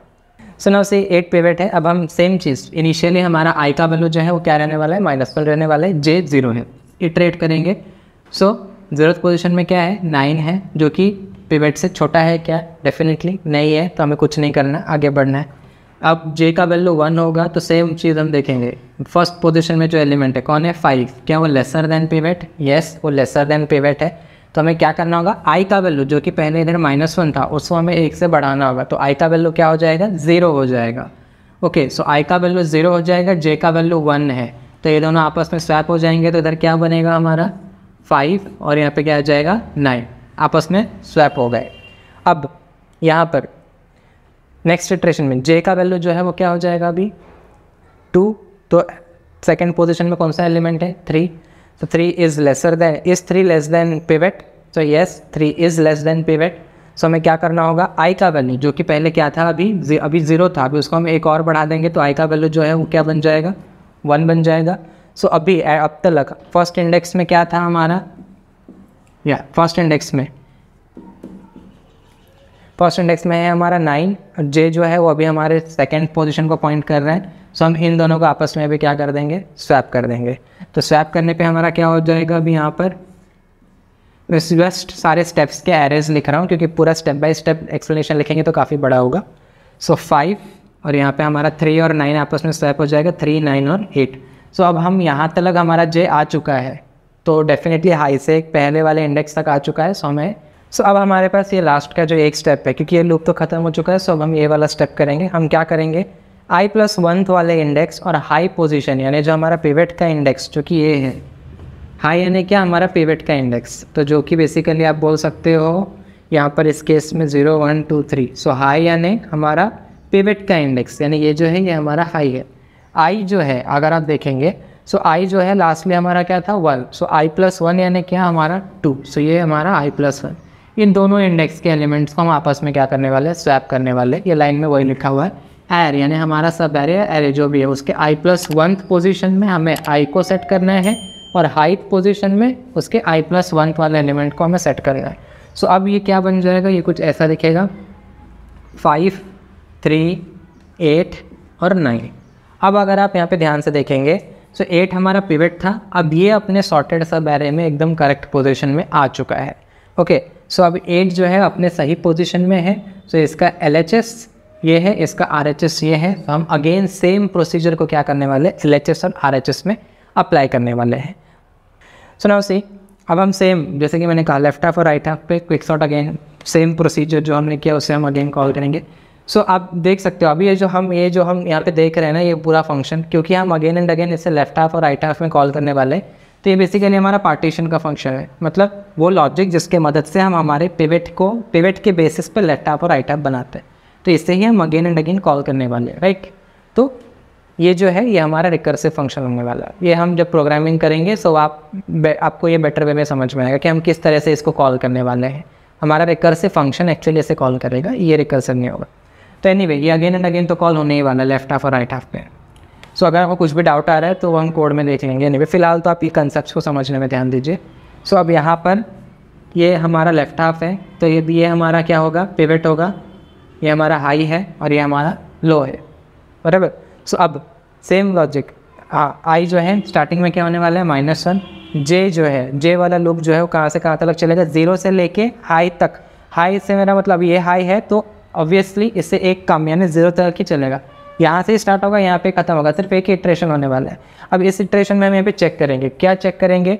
सो नाउ से एट पेवेट है। अब हम सेम चीज़ इनिशियली हमारा आई का वैल्यू जो है वो क्या रहने वाला है? माइनस वन रहने वाला है। जे ज़ीरो है। इटरेट करेंगे। सो so, ज़रूरत पोजिशन में क्या है? नाइन है जो कि पेवेट से छोटा है क्या? डेफिनेटली नहीं है तो हमें कुछ नहीं करना आगे बढ़ना है। अब जे का वैल्यू वन होगा तो सेम चीज़ हम देखेंगे। फ़र्स्ट पोजीशन में जो एलिमेंट है, कौन है? फाइव क्या वो लेसर देन पेवेट यस वो लेसर देन पेवेट है। तो हमें क्या करना होगा? आई का वैल्यू जो कि पहले इधर माइनस वन था, उसको हमें एक से बढ़ाना होगा। तो आई का वैल्यू क्या हो जाएगा? ज़ीरो हो जाएगा। ओके सो आई का वैल्यू ज़ीरो हो जाएगा जे का वैल्यू वन है। तो ये दोनों आपस में स्वैप हो जाएँगे तो इधर क्या बनेगा हमारा? फाइव और यहाँ पे क्या आ जाएगा? नाइन आपस में स्वैप हो गए। अब यहाँ पर नेक्स्ट इटरेशन में जे का वैल्यू जो है वो क्या हो जाएगा अभी? टू तो सेकेंड पोजिशन में कौन सा एलिमेंट है? थ्री तो three is lesser than is three less than pivot so yes three is less than pivot so हमें क्या करना होगा? आई का वैल्यू जो कि पहले क्या था अभी? जी, अभी ज़ीरो था। अभी उसको हम एक और बढ़ा देंगे तो आई का वैल्यू जो है वो क्या बन जाएगा? वन बन जाएगा। सो so, अभी अब तक फ़र्स्ट इंडेक्स में क्या था हमारा? या फ़र्स्ट इंडेक्स में। फ़र्स्ट इंडेक्स में है हमारा नाइन और जे जो है वो अभी हमारे सेकेंड पोजिशन को पॉइंट कर रहे हैं। सो हम इन दोनों को आपस में अभी क्या कर देंगे? स्वैप कर देंगे। तो स्वैप करने पे हमारा क्या हो जाएगा अभी यहाँ पर? जस्ट सारे स्टेप्स के एरेज लिख रहा हूँ क्योंकि पूरा स्टेप बाय स्टेप एक्सप्लेनेशन लिखेंगे तो काफ़ी बड़ा होगा। सो so, फाइव और यहाँ पे हमारा थ्री और नाइन आपस में स्वैप हो जाएगा थ्री नाइन और एट सो so, अब हम यहाँ तक हमारा जे आ चुका है। तो डेफिनेटली हाई से एक पहले वाले इंडेक्स तक आ चुका है, सो हमें सो अब हमारे पास ये लास्ट का जो एक स्टेप है, क्योंकि ये लूप तो ख़त्म हो चुका है, सो अब हम ये वाला स्टेप करेंगे। हम क्या करेंगे? आई प्लस वन वाले इंडेक्स और हाई पोजीशन यानी जो हमारा पिवेट का इंडेक्स जो कि ये है। हाई यानी क्या? हमारा पिवेट का इंडेक्स तो जो कि बेसिकली आप बोल सकते हो, यहाँ पर इस केस में zero one two three so high यानी हमारा पिवेट का इंडेक्स यानी ये जो है, ये हमारा हाई है। आई जो है, अगर आप देखेंगे सो so, आई जो है लास्टली हमारा क्या था? One so I plus one यानी क्या? हमारा टू सो so, ये हमारा आई प्लस वन इन दोनों इंडेक्स के एलिमेंट्स को हम आपस में क्या करने वाले हैं? स्वैप करने वाले ये लाइन में वही लिखा हुआ है। एर यानी हमारा सब एरे एरे जो भी है उसके आई प्लस वन पोजिशन में हमें आई को सेट करना है और हाइट पोजिशन में उसके आई प्लस वन वाले एलिमेंट को हमें सेट करना है। सो so, अब ये क्या बन जाएगा? ये कुछ ऐसा दिखेगा। फाइव थ्री एट और नाइन अब अगर आप यहाँ पे ध्यान से देखेंगे सो so, एट हमारा पिवट था। अब ये अपने सॉर्टेड सब एरे में एकदम करेक्ट पोजिशन में आ चुका है। ओके okay, सो अब एट जो है अपने सही पोजीशन में है। सो इसका एलएचएस ये है इसका आरएचएस ये है। तो हम अगेन सेम प्रोसीजर को क्या करने वाले एल और आर में अप्लाई करने वाले हैं। सो नाउ सी अब हम सेम जैसे कि मैंने कहा लेफ़्ट हाफ़ और राइट हाफ़ पे quick sort again same procedure जो हमने किया उसे हम अगेन कॉल करेंगे। सो so, आप देख सकते हो अभी ये जो हम ये जो हम यहाँ पे देख रहे हैं ना ये पूरा फ़ंक्शन क्योंकि हम अगेन एंड अगेन इसे लेफ़्ट हाफ़ और राइट हाफ़ में कॉल करने वाले हैं तो ये बेसिकली हमारा पार्टीशन का फ़ंक्शन है। मतलब वो लॉजिक जिसके मदद से हम हमारे पिवेट को पिवेट के बेसिस पर लेफ़्ट हाफ़ और राइट हाफ़ बनाते हैं। तो इससे ही हम अगेन एंड अगेन कॉल करने वाले हैं राइट तो ये जो है ये हमारा रिकर्सिव फ़ंक्शन होने वाला है। ये हम जब प्रोग्रामिंग करेंगे सो आप आपको ये बेटर वे में समझ में आएगा कि हम किस तरह से इसको कॉल करने वाले हैं। हमारा रिकर्सिव फ़ंक्शन एक्चुअली इसे कॉल करेगा ये रिकर्सिव नहीं होगा। तो एनी anyway, ये अगेन एंड अगेन तो कॉल होने ही वाला लेफ़्ट हाफ़ और राइट हाफ़ पे। सो अगर आपको कुछ भी डाउट आ रहा है तो हम कोड में देख लेंगे। नहीं फ़िलहाल तो आप ये कंसेप्ट को समझने में ध्यान दीजिए। सो अब यहाँ पर ये हमारा लेफ़्ट हाफ़ है। तो ये ये हमारा क्या होगा? पिवट होगा। ये हमारा हाई है और ये हमारा लो है। बराबर? सो अब सेम लॉजिक आई जो है स्टार्टिंग में क्या होने वाला है? माइनस वन जे जो है जे वाला लुक जो है वो कहाँ से कहाँ तक चलेगा? ज़ीरो से लेके हाई तक। हाई से मेरा मतलब ये हाई है तो ऑब्वियसली इससे एक कम, यानी ज़ीरो तक ही चलेगा। यहाँ से स्टार्ट होगा, यहाँ पे ख़त्म होगा, सिर्फ़ एक ही इट्रेशन होने वाला है। अब इस इट्रेशन में हम यहाँ पे चेक करेंगे। क्या चेक करेंगे?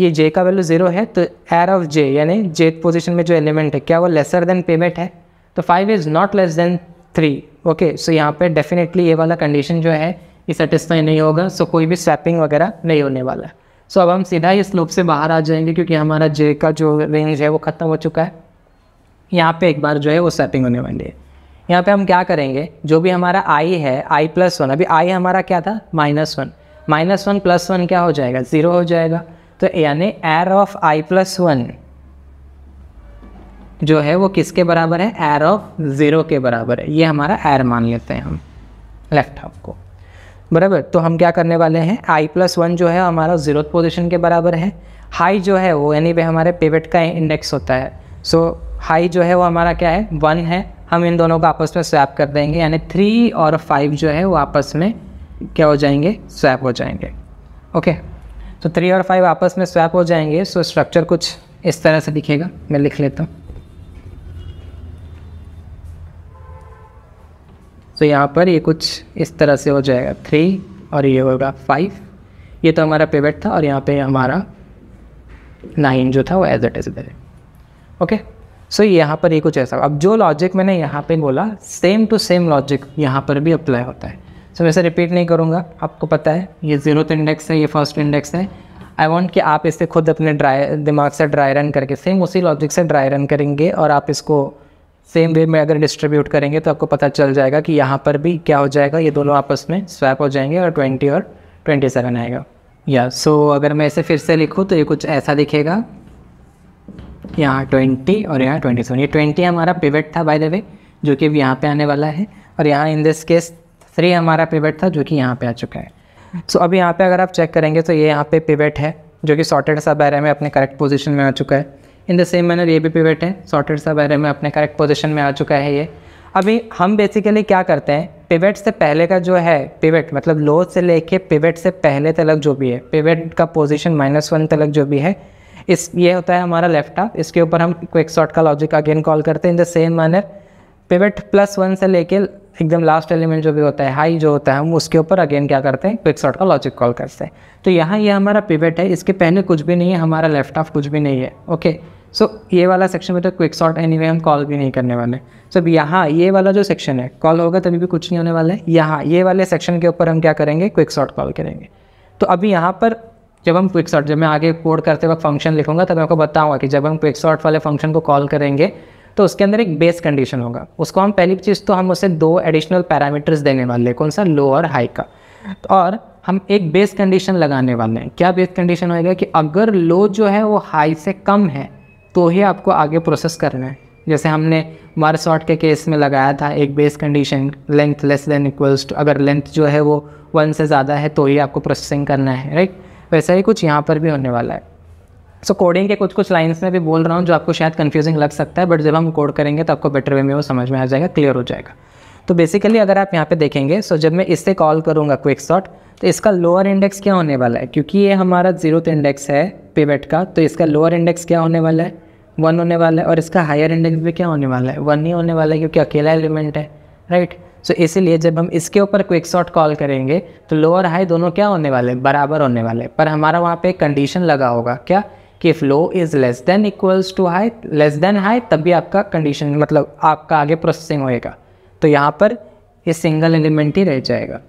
ये जे का वैल्यू ज़ीरो है तो एर ऑफ़ जे यानी जे पोजिशन में जो एलिमेंट है, क्या वो लेसर देन पेमेंट है? तो five is not less than three okay so यहाँ पे डेफिनेटली ये वाला कंडीशन जो है, ये सेटिस्फाई नहीं होगा सो so कोई भी स्वैपिंग वगैरह नहीं होने वाला है। सो so, अब हम सीधा ही स्लोप से बाहर आ जाएँगे, क्योंकि हमारा जे का जो रेंज है, वो ख़त्म हो चुका है। यहाँ पे एक बार जो है वो स्वैपिंग होने वाली है। यहाँ पे हम क्या करेंगे? जो भी हमारा आई है आई प्लस वन अभी आई हमारा क्या था? Minus one minus one plus one क्या हो जाएगा? ज़ीरो हो जाएगा। तो यानी एर ऑफ़ आई प्लस वन जो है वो किसके बराबर है? एर ऑफ़ ज़ीरो के बराबर है। ये हमारा एर मान लेते हैं हम। लेफ़्ट हाफ़ को। बराबर? तो हम क्या करने वाले हैं? आई प्लस वन जो है हमारा ज़ीरो पोजिशन के बराबर है। हाई जो है वो यानी वे हमारे पेवेट का इंडेक्स होता है। सो so, हाई जो है वो हमारा क्या है? वन है। हम इन दोनों को आपस में स्वैप कर देंगे, यानी थ्री और फाइव जो है वो आपस में क्या हो जाएँगे? स्वैप हो जाएँगे। ओके तो थ्री और फाइव आपस में स्वैप हो जाएँगे सो स्ट्रक्चर कुछ इस तरह से दिखेगा। मैं लिख लेता हूँ। तो यहाँ पर ये कुछ इस तरह से हो जाएगा। थ्री और ये होगा फाइव ये तो हमारा पेवेट था और यहाँ पे हमारा नाइन जो था वो एज इट इज़ इधर ओके सो so, यहाँ पर ये कुछ ऐसा अब जो लॉजिक मैंने यहाँ पे बोला सेम टू सेम लॉजिक यहाँ पर भी अप्लाई होता है। सो so, वैसे रिपीट नहीं करूँगा। आपको पता है ये ज़ीरो इंडेक्स है ये फ़र्स्ट इंडेक्स है। आई वॉन्ट कि आप इसे खुद अपने ड्राई दिमाग से ड्राई रन करके सेम उसी लॉजिक से ड्राई रन करेंगे और आप इसको सेम वे में अगर डिस्ट्रीब्यूट करेंगे तो आपको पता चल जाएगा कि यहाँ पर भी क्या हो जाएगा। ये दोनों आपस में स्वैप हो जाएँगे और ट्वेंटी और ट्वेंटी सेवन आएगा। या yeah, सो so, अगर मैं इसे फिर से लिखूँ तो ये कुछ ऐसा दिखेगा। यहाँ ट्वेंटी और यहाँ ट्वेंटी सेवन। ये ट्वेंटी हमारा पिवट था बाय द वे जो कि अब यहाँ पे आने वाला है। और यहाँ इन दिस केस थ्री हमारा पिवट था जो कि यहाँ पे आ चुका है। सो so, अभी यहाँ पे अगर आप चेक करेंगे तो ये यहाँ पे पिवट है जो कि सॉर्टेड सब एरे में अपने करेक्ट पोजीशन में आ चुका है। इन द सेम मैनर ये भी पिवट है सॉर्टेड सब एरे में अपने करेक्ट पोजीशन में आ चुका है ये। अभी हम बेसिकली क्या करते हैं पिवट से पहले का जो है पिवट मतलब लो से लेके पिवट से पहले तलक जो भी है पिवट का पोजीशन माइनस वन तलक जो भी है इस ये होता है हमारा लेफ़्ट हाफ़ इसके ऊपर हम क्विक शॉर्ट का लॉजिक अगेन कॉल करते हैं in the same manner pivot plus one से लेके एकदम लास्ट एलिमेंट जो भी होता है हाई जो होता है हम उसके ऊपर अगेन क्या करते हैं क्विक शॉर्ट का लॉजिक कॉल करते हैं। तो यहाँ ये यह हमारा पिवट है इसके पहले कुछ भी नहीं है हमारा लेफ़्ट हाफ़ कुछ भी नहीं है ओके सो so, ये वाला सेक्शन में तो क्विक शॉर्ट एनी हम कॉल भी नहीं करने वाले। सो so, यहाँ ये वाला जो सेक्शन है कॉल होगा तभी भी कुछ नहीं होने वाला है यहाँ ये वाले सेक्शन के ऊपर हम क्या करेंगे क्विक शॉर्ट कॉल करेंगे। तो अभी यहाँ पर जब हम क्विक शॉर्ट जब मैं आगे कोड करते वक्त फ़ंक्शन लिखूँगा, तब मैं आपको बताऊँगा कि जब हम क्विक शॉर्ट वाले फ़ंक्शन को कॉल करेंगे तो उसके अंदर एक बेस कंडीशन होगा। उसको हम पहली चीज़ तो हम उसे दो एडिशनल पैरामीटर्स देने वाले हैं, कौन सा? लो और हाई का। और हम एक बेस कंडीशन लगाने वाले हैं। क्या बेस कंडीशन होएगा कि अगर लो जो है, वो हाई से कम है तो ही आपको आगे प्रोसेस करना है। जैसे हमने मार शॉर्ट के केस में लगाया था, एक base condition length less than equals to अगर लेंथ जो है, वो वन से ज़्यादा है तो ही आपको प्रोसेसिंग करना है राइट वैसा ही कुछ यहाँ पर भी होने वाला है। सो so, कोडिंग के कुछ कुछ लाइन्स में भी बोल रहा हूँ जो आपको शायद कन्फ्यूजिंग लग सकता है बट जब हम कोड करेंगे तो आपको बेटर वे में वो समझ में आ जाएगा क्लियर हो जाएगा। तो बेसिकली अगर आप यहाँ पे देखेंगे सो जब मैं इससे कॉल करूँगा क्विक शॉट तो इसका लोअर इंडेक्स क्या होने वाला है? क्योंकि ये हमारा ज़ीरो इंडेक्स है पेवेट का तो इसका लोअर इंडेक्स क्या होने वाला है? वन होने वाला है और इसका हायर इंडेक्स भी क्या होने वाला है? वन ही होने वाला है क्योंकि अकेला एलिमेंट है राइट सो इसीलिए जब हम इसके ऊपर क्विक शॉट कॉल करेंगे तो लोअर हाई दोनों क्या होने वाले बराबर होने वाले पर हमारा वहाँ पे कंडीशन लगा होगा। क्या? कि if low is less than equals to high less than high तब भी आपका कंडीशन मतलब आपका आगे प्रोसेसिंग होएगा। तो यहाँ पर ये सिंगल एलिमेंट ही रह जाएगा।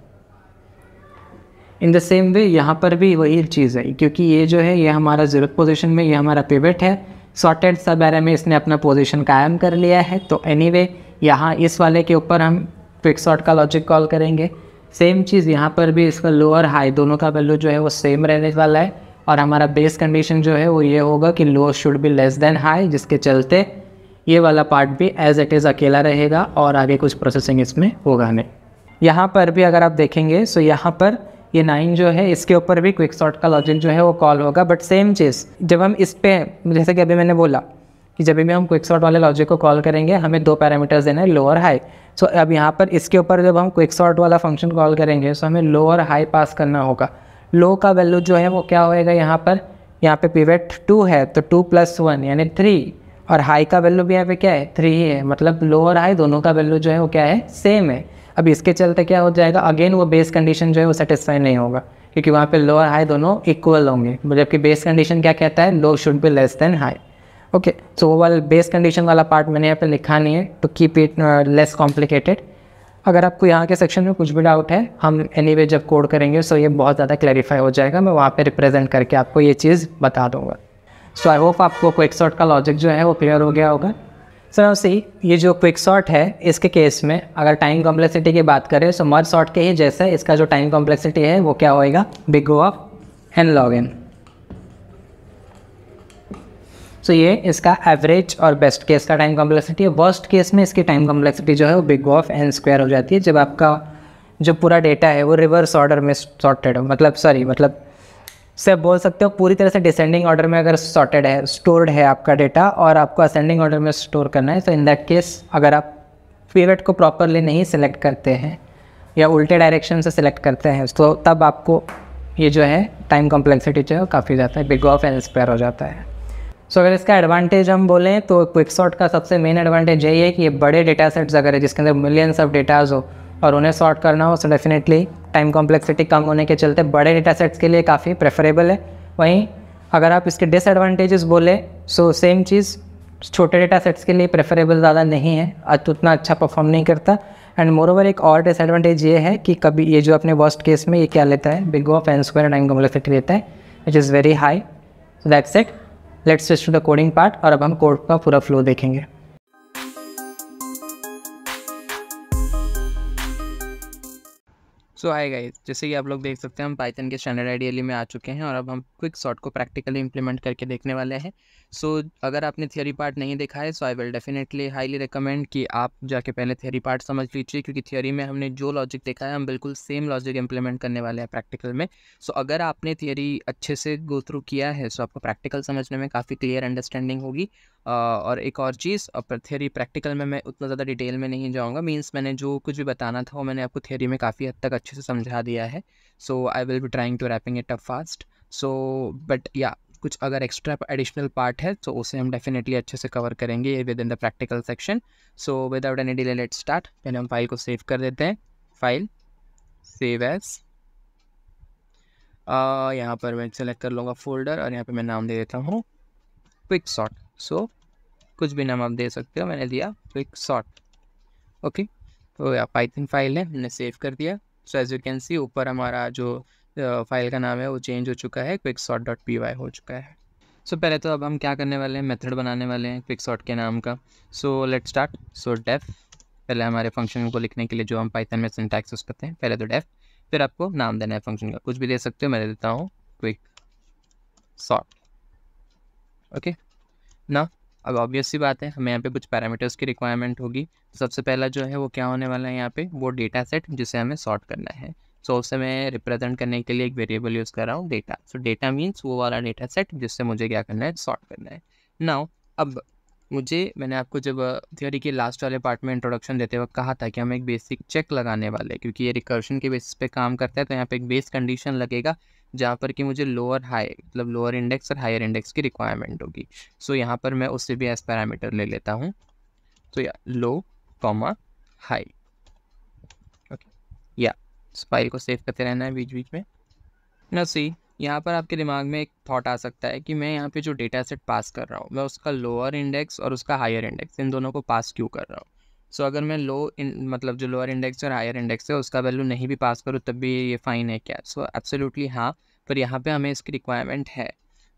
इन द सेम वे यहाँ पर भी वही चीज़ है क्योंकि ये जो है ये हमारा ज़ीरो पोजिशन में ये हमारा पिवट है। सॉर्टेड सब एरे में इसने अपना पोजीशन कायम कर लिया है। तो एनीवे anyway, यहाँ इस वाले के ऊपर हम क्विक शॉर्ट का लॉजिक कॉल करेंगे। सेम चीज़ यहाँ पर भी इसका लोअर हाई दोनों का वैल्यू जो है वो सेम रहने वाला है। और हमारा बेस कंडीशन जो है वो ये होगा कि low should be less than high जिसके चलते ये वाला पार्ट भी एज इट इज़ अकेला रहेगा और आगे कुछ प्रोसेसिंग इसमें होगा नहीं। यहाँ पर भी अगर आप देखेंगे सो यहाँ पर ये नाइन जो है, इसके ऊपर भी क्विक शॉर्ट का लॉजिक जो है वो कॉल होगा। बट सेम चीज़, जब हम इस पर जैसे कि अभी मैंने बोला कि जब भी हम क्विक शॉर्ट वाले लॉजिक को कॉल करेंगे, हमें दो पैरामीटर्स देना है लो और हाई सो अब यहाँ पर इसके ऊपर जब हम क्विक शॉर्ट वाला फ़ंक्शन कॉल करेंगे सो हमें लो और हाई पास करना होगा. लो का वैल्यू जो है वो क्या होएगा यहाँ पर? यहाँ पे पिवेट टू है तो टू प्लस वन यानी थ्री और हाई का वैल्यू भी यहाँ पे क्या है? थ्री ही. है मतलब लो और हाई दोनों का वैल्यू जो है वो क्या है? सेम है. अब इसके चलते क्या हो जाएगा? अगेन वो बेस कंडीशन जो है वो सेटिस्फाई नहीं होगा, क्योंकि वहाँ पे लो और हाई दोनों इक्वल होंगे. जबकि बेस कंडीशन क्या कहता है? Low should be less than high okay so वो वाला बेस कंडीशन वाला पार्ट मैंने यहाँ पे लिखा नहीं है to keep it less complicated अगर आपको यहाँ के सेक्शन में कुछ भी डाउट है, हम एनी anyway जब कोड करेंगे सो so ये बहुत ज़्यादा क्लैरिफाई हो जाएगा, मैं वहाँ पे रिप्रेजेंट करके आपको ये चीज़ बता दूँगा. सो आई होप आपको क्विक शॉर्ट का लॉजिक जो है, वो क्लियर हो गया होगा. सर सी ये जो क्विक शॉर्ट है, इसके केस में अगर टाइम कॉम्प्लेक्सिटी की बात करें तो मर्ज शॉर्ट के ही जैसे इसका जो टाइम कॉम्प्लेक्सिटी है, वो क्या होएगा? Big of N log N so so, ये इसका एवरेज और बेस्ट केस का टाइम कॉम्प्लेक्सिटी है। वर्स्ट केस में इसकी टाइम कॉम्प्लेक्सिटी जो है वो बिग ऑफ़ एन स्क्वायर हो जाती है। जब आपका जो पूरा डेटा है वो रिवर्स ऑर्डर में सॉर्टेड हो। मतलब सॉरी मतलब से बोल सकते हो पूरी तरह से डिसेंडिंग ऑर्डर में अगर सॉर्टेड है स्टोर्ड है आपका डेटा और आपको असेंडिंग ऑर्डर में स्टोर करना है तो इन दैट केस अगर आप पीरियड को प्रॉपरली नहीं सिलेक्ट करते हैं या उल्टे डायरेक्शन से सिलेक्ट करते हैं तो तब आपको ये जो है टाइम कॉम्प्लेक्सिटी जो है काफ़ी है बिग ऑफ़ एन स्क्वायर हो जाता है। सो अगर इसका एडवांटेज हम बोलें तो क्विक शॉट का सबसे मेन एडवांटेज यही है कि ये बड़े डेटा सेट्स अगर है जिसके अंदर मिलियंस ऑफ़ डेटाज हो और उन्हें सॉर्ट करना हो तो डेफिनेटली टाइम कॉम्प्लेक्सिटी कम होने के चलते बड़े डेटा सेट्स के लिए काफ़ी प्रेफरेबल है। वहीं अगर आप इसके डिसएडवांटेजेस बोले सो सेम चीज़, छोटे डेटा सेट्स के लिए प्रेफरेबल ज़्यादा नहीं है तो उतना अच्छा परफॉर्म नहीं करता। एंड मोर ओवर एक और डिसएडवांटेज ये है कि कभी ये जो अपने वर्स्ट केस में ये क्या लेता है? Big of N square time complexity लेता है which is very high so that's it let's switch to the coding part और अब हम कोड का पूरा फ्लो देखेंगे। सो हाय गाइस जैसे कि आप लोग देख सकते हैं हम पाइथन के स्टैंडर्ड आइडियली में आ चुके हैं और अब हम क्विक सॉर्ट को प्रैक्टिकली इंप्लीमेंट करके देखने वाले हैं। सो so, अगर आपने थियोरी पार्ट नहीं देखा है so I will definitely highly recommend कि आप जाके पहले थियोरी पार्ट समझ लीजिए क्योंकि थियोरी में हमने जो लॉजिक देखा है हम बिल्कुल सेम लॉजिक इंप्लीमेंट करने वाले हैं प्रैक्टिकल में। सो so, अगर आपने थियोरी अच्छे से गो थ्रू किया है सो so आपको प्रैक्टिकल समझने में काफ़ी क्लियर अंडरस्टैंडिंग होगी। और एक और चीज़ और थियोरी प्रैक्टिकल में मैं उतना ज़्यादा डिटेल में नहीं जाऊँगा। मीन्स मैंने जो कुछ भी बताना था वो मैंने आपको थियोरी में काफ़ी हद तक अच्छे से समझा दिया है। So I will be trying to wrapping it up fast so but या कुछ अगर एक्स्ट्रा एडिशनल पार्ट है तो उसे हम डेफिनेटली अच्छे से कवर करेंगे with in the practical section so without any delay let start पहले हम फ़ाइल को सेव कर देते हैं। फ़ाइल सेव एज यहाँ पर मैं सेलेक्ट कर लूँगा फोल्डर और यहाँ पर मैं नाम दे देता हूँ क्विक शॉट सो कुछ भी नाम आप दे सकते हो, मैंने दिया क्विक शॉट ओके तो या पाइथन फ़ाइल है, मैंने सेव कर दिया। So as you can see ऊपर हमारा जो फ़ाइल का नाम है वो चेंज हो चुका है quick sort dot P Y हो चुका है। सो so, पहले तो अब हम क्या करने वाले हैं? मेथड बनाने वाले हैं क्विक शॉट के नाम का। So let start so def पहले हमारे फ़ंक्शन को लिखने के लिए जो हम पाइथन में सिंटैक्स यूज़ करते हैं पहले तो डेफ फिर आपको नाम देना है फ़ंक्शन का। कुछ भी दे सकते हो मैं दे देता हूँ क्विक शॉट ओके ना अब ऑब्वियस सी बात है हमें यहाँ पे कुछ पैरामीटर्स की रिक्वायरमेंट होगी। सबसे पहला जो है वो क्या होने वाला है यहाँ पे? वो डेटा सेट जिसे हमें सॉर्ट करना है। सो so, उसे मैं रिप्रेजेंट करने के लिए एक वेरिएबल यूज़ कर रहा हूँ डेटा सो डेटा मीन्स वो वाला डेटा सेट जिससे मुझे क्या करना है? सॉर्ट करना है। नाउ अब मुझे मैंने आपको जब थियोरी के लास्ट वाले पार्ट में इंट्रोडक्शन देते वक्त कहा था कि हम एक बेसिक चेक लगाने वाले क्योंकि ये रिकर्शन के बेसिस पे काम करता है तो यहाँ पे एक बेस कंडीशन लगेगा। जहाँ पर कि मुझे लोअर हाई मतलब लोअर इंडेक्स और हायर इंडेक्स की रिक्वायरमेंट होगी। सो so, यहाँ पर मैं उससे भी एस पैरामीटर ले लेता हूँ। तो या लो कॉमा हाई ओके या फ़ाइल को सेव करते रहना है बीच बीच में। ना सी यहाँ पर आपके दिमाग में एक थॉट आ सकता है कि मैं यहाँ पे जो डेटा सेट पास कर रहा हूँ मैं उसका लोअर इंडेक्स और उसका हायर इंडेक्स इन दोनों को पास क्यों कर रहा हूँ? सो so, अगर मैं लो इन मतलब जो लोअर इंडेक्स और हायर इंडेक्स है उसका वैल्यू नहीं भी पास करूँ तब भी ये फ़ाइन है क्या? सो so, एब्सोल्युटली हाँ पर यहाँ पे हमें इसकी रिक्वायरमेंट है।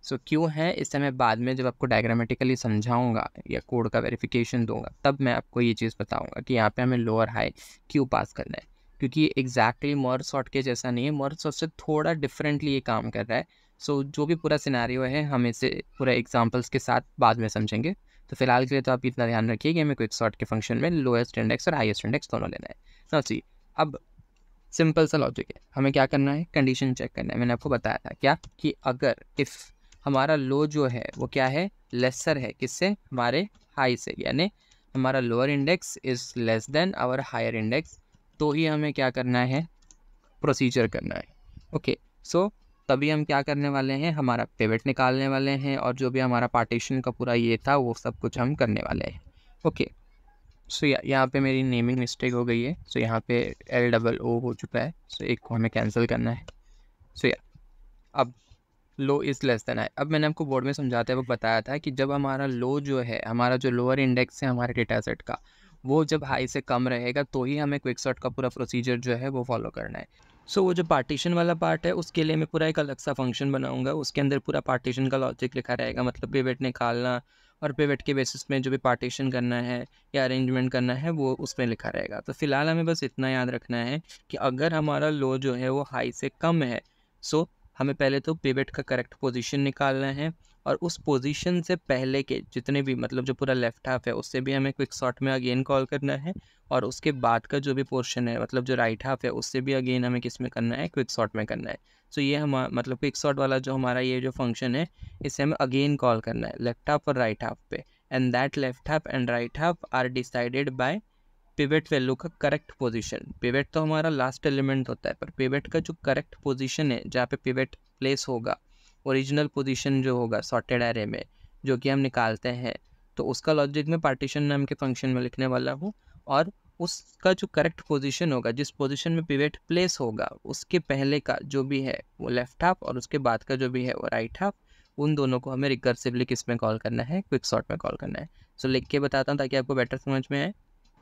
सो so, क्यों है? इससे मैं बाद में जब आपको डायग्रामेटिकली समझाऊँगा या कोड का वेरिफिकेशन दूँगा तब मैं आपको ये चीज़ बताऊँगा कि यहाँ पे हमें लोअर हाई क्यों पास करना है। क्योंकि एग्जैक्टली मर्ज सॉर्ट के जैसा नहीं है मर्ज सॉर्ट से थोड़ा डिफरेंटली ये काम कर रहा है। सो so, जो भी पूरा सिनारियो है हम इसे पूरा एग्जाम्पल्स के साथ बाद में समझेंगे। तो फ़िलहाल के लिए तो आप इतना ध्यान रखिए कि हमें क्विक सॉर्ट के फ़ंक्शन में लोएस्ट इंडेक्स और हाईएस्ट इंडेक्स दोनों लेना है। ना सी अब सिंपल सा लॉजिक है। हमें क्या करना है? कंडीशन चेक करना है। मैंने आपको बताया था क्या? कि अगर इफ़ हमारा लो जो है, वो क्या है? लेसर है। किससे? हमारे हाई से। यानी हमारा lower index is less than our higher index तो ही हमें क्या करना है? प्रोसीजर करना है। ओके सो तभी हम क्या करने वाले हैं हमारा पेवेट निकालने वाले हैं और जो भी हमारा पार्टीशन का पूरा ये था वो सब कुछ हम करने वाले हैं। ओके सो या यहाँ पे मेरी नेमिंग मिस्टेक हो गई है। सो so, यहाँ पे एल डबल ओ हो चुका है। सो so, एक को हमें कैंसिल करना है। सो so, या अब low is less than I अब मैंने आपको बोर्ड में समझाते वक्त बताया था कि जब हमारा लो जो है हमारा जो लोअर इंडेक्स है हमारे डेटा सेट का वो जब हाई से कम रहेगा तो ही हमें क्विक शॉट का पूरा प्रोसीजर जो है वो फॉलो करना है। सो so, वो जो पार्टीशन वाला पार्ट है उसके लिए मैं पूरा एक अलग सा फ़ंक्शन बनाऊँगा। उसके अंदर पूरा पार्टीशन का लॉजिक लिखा रहेगा। मतलब पेवेट निकालना और पेवेट के बेसिस में जो भी पार्टीशन करना है या अरेंजमेंट करना है वो उसमें लिखा रहेगा। तो फ़िलहाल हमें बस इतना याद रखना है कि अगर हमारा लो जो है वो हाई से कम है सो so, हमें पहले तो पेवेट का करेक्ट पोजिशन निकालना है। और उस पोजीशन से पहले के जितने भी मतलब जो पूरा लेफ़्ट हाफ़ है, उससे भी हमें क्विक शॉट में अगेन कॉल करना है और उसके बाद का जो भी पोर्शन है मतलब जो राइट हाफ़ है, उससे भी अगेन हमें किसमें करना है क्विक शॉट में करना है। सो ये हम मतलब क्विक शॉट वाला जो हमारा ये जो फ़ंक्शन है, इसे हमें अगेन कॉल करना है लेफ़्ट हाफ़ और राइट हाफ़ पे। And that left half and right half are decided by pivot value का करेक्ट पोजीशन पिवेट तो हमारा लास्ट एलिमेंट होता है, पर पिवेट का जो करेक्ट पोजीशन है, जहाँ पे पिवेट प्लेस होगा ओरिजिनल पोजीशन जो होगा सॉर्टेड एरे में जो कि हम निकालते हैं तो उसका लॉजिक में पार्टीशन नाम के फ़ंक्शन में लिखने वाला हूँ और उसका जो करेक्ट पोजीशन होगा जिस पोजीशन में पिवेट प्लेस होगा उसके पहले का जो भी है वो लेफ़्ट हाफ़ और उसके बाद का जो भी है वो राइट हाफ़ उन दोनों को हमें रिकर्सिवली किसमें कॉल करना है? क्विक शॉर्ट में कॉल करना है। सो so, लिख के बताता हूँ ताकि आपको बेटर समझ में आए।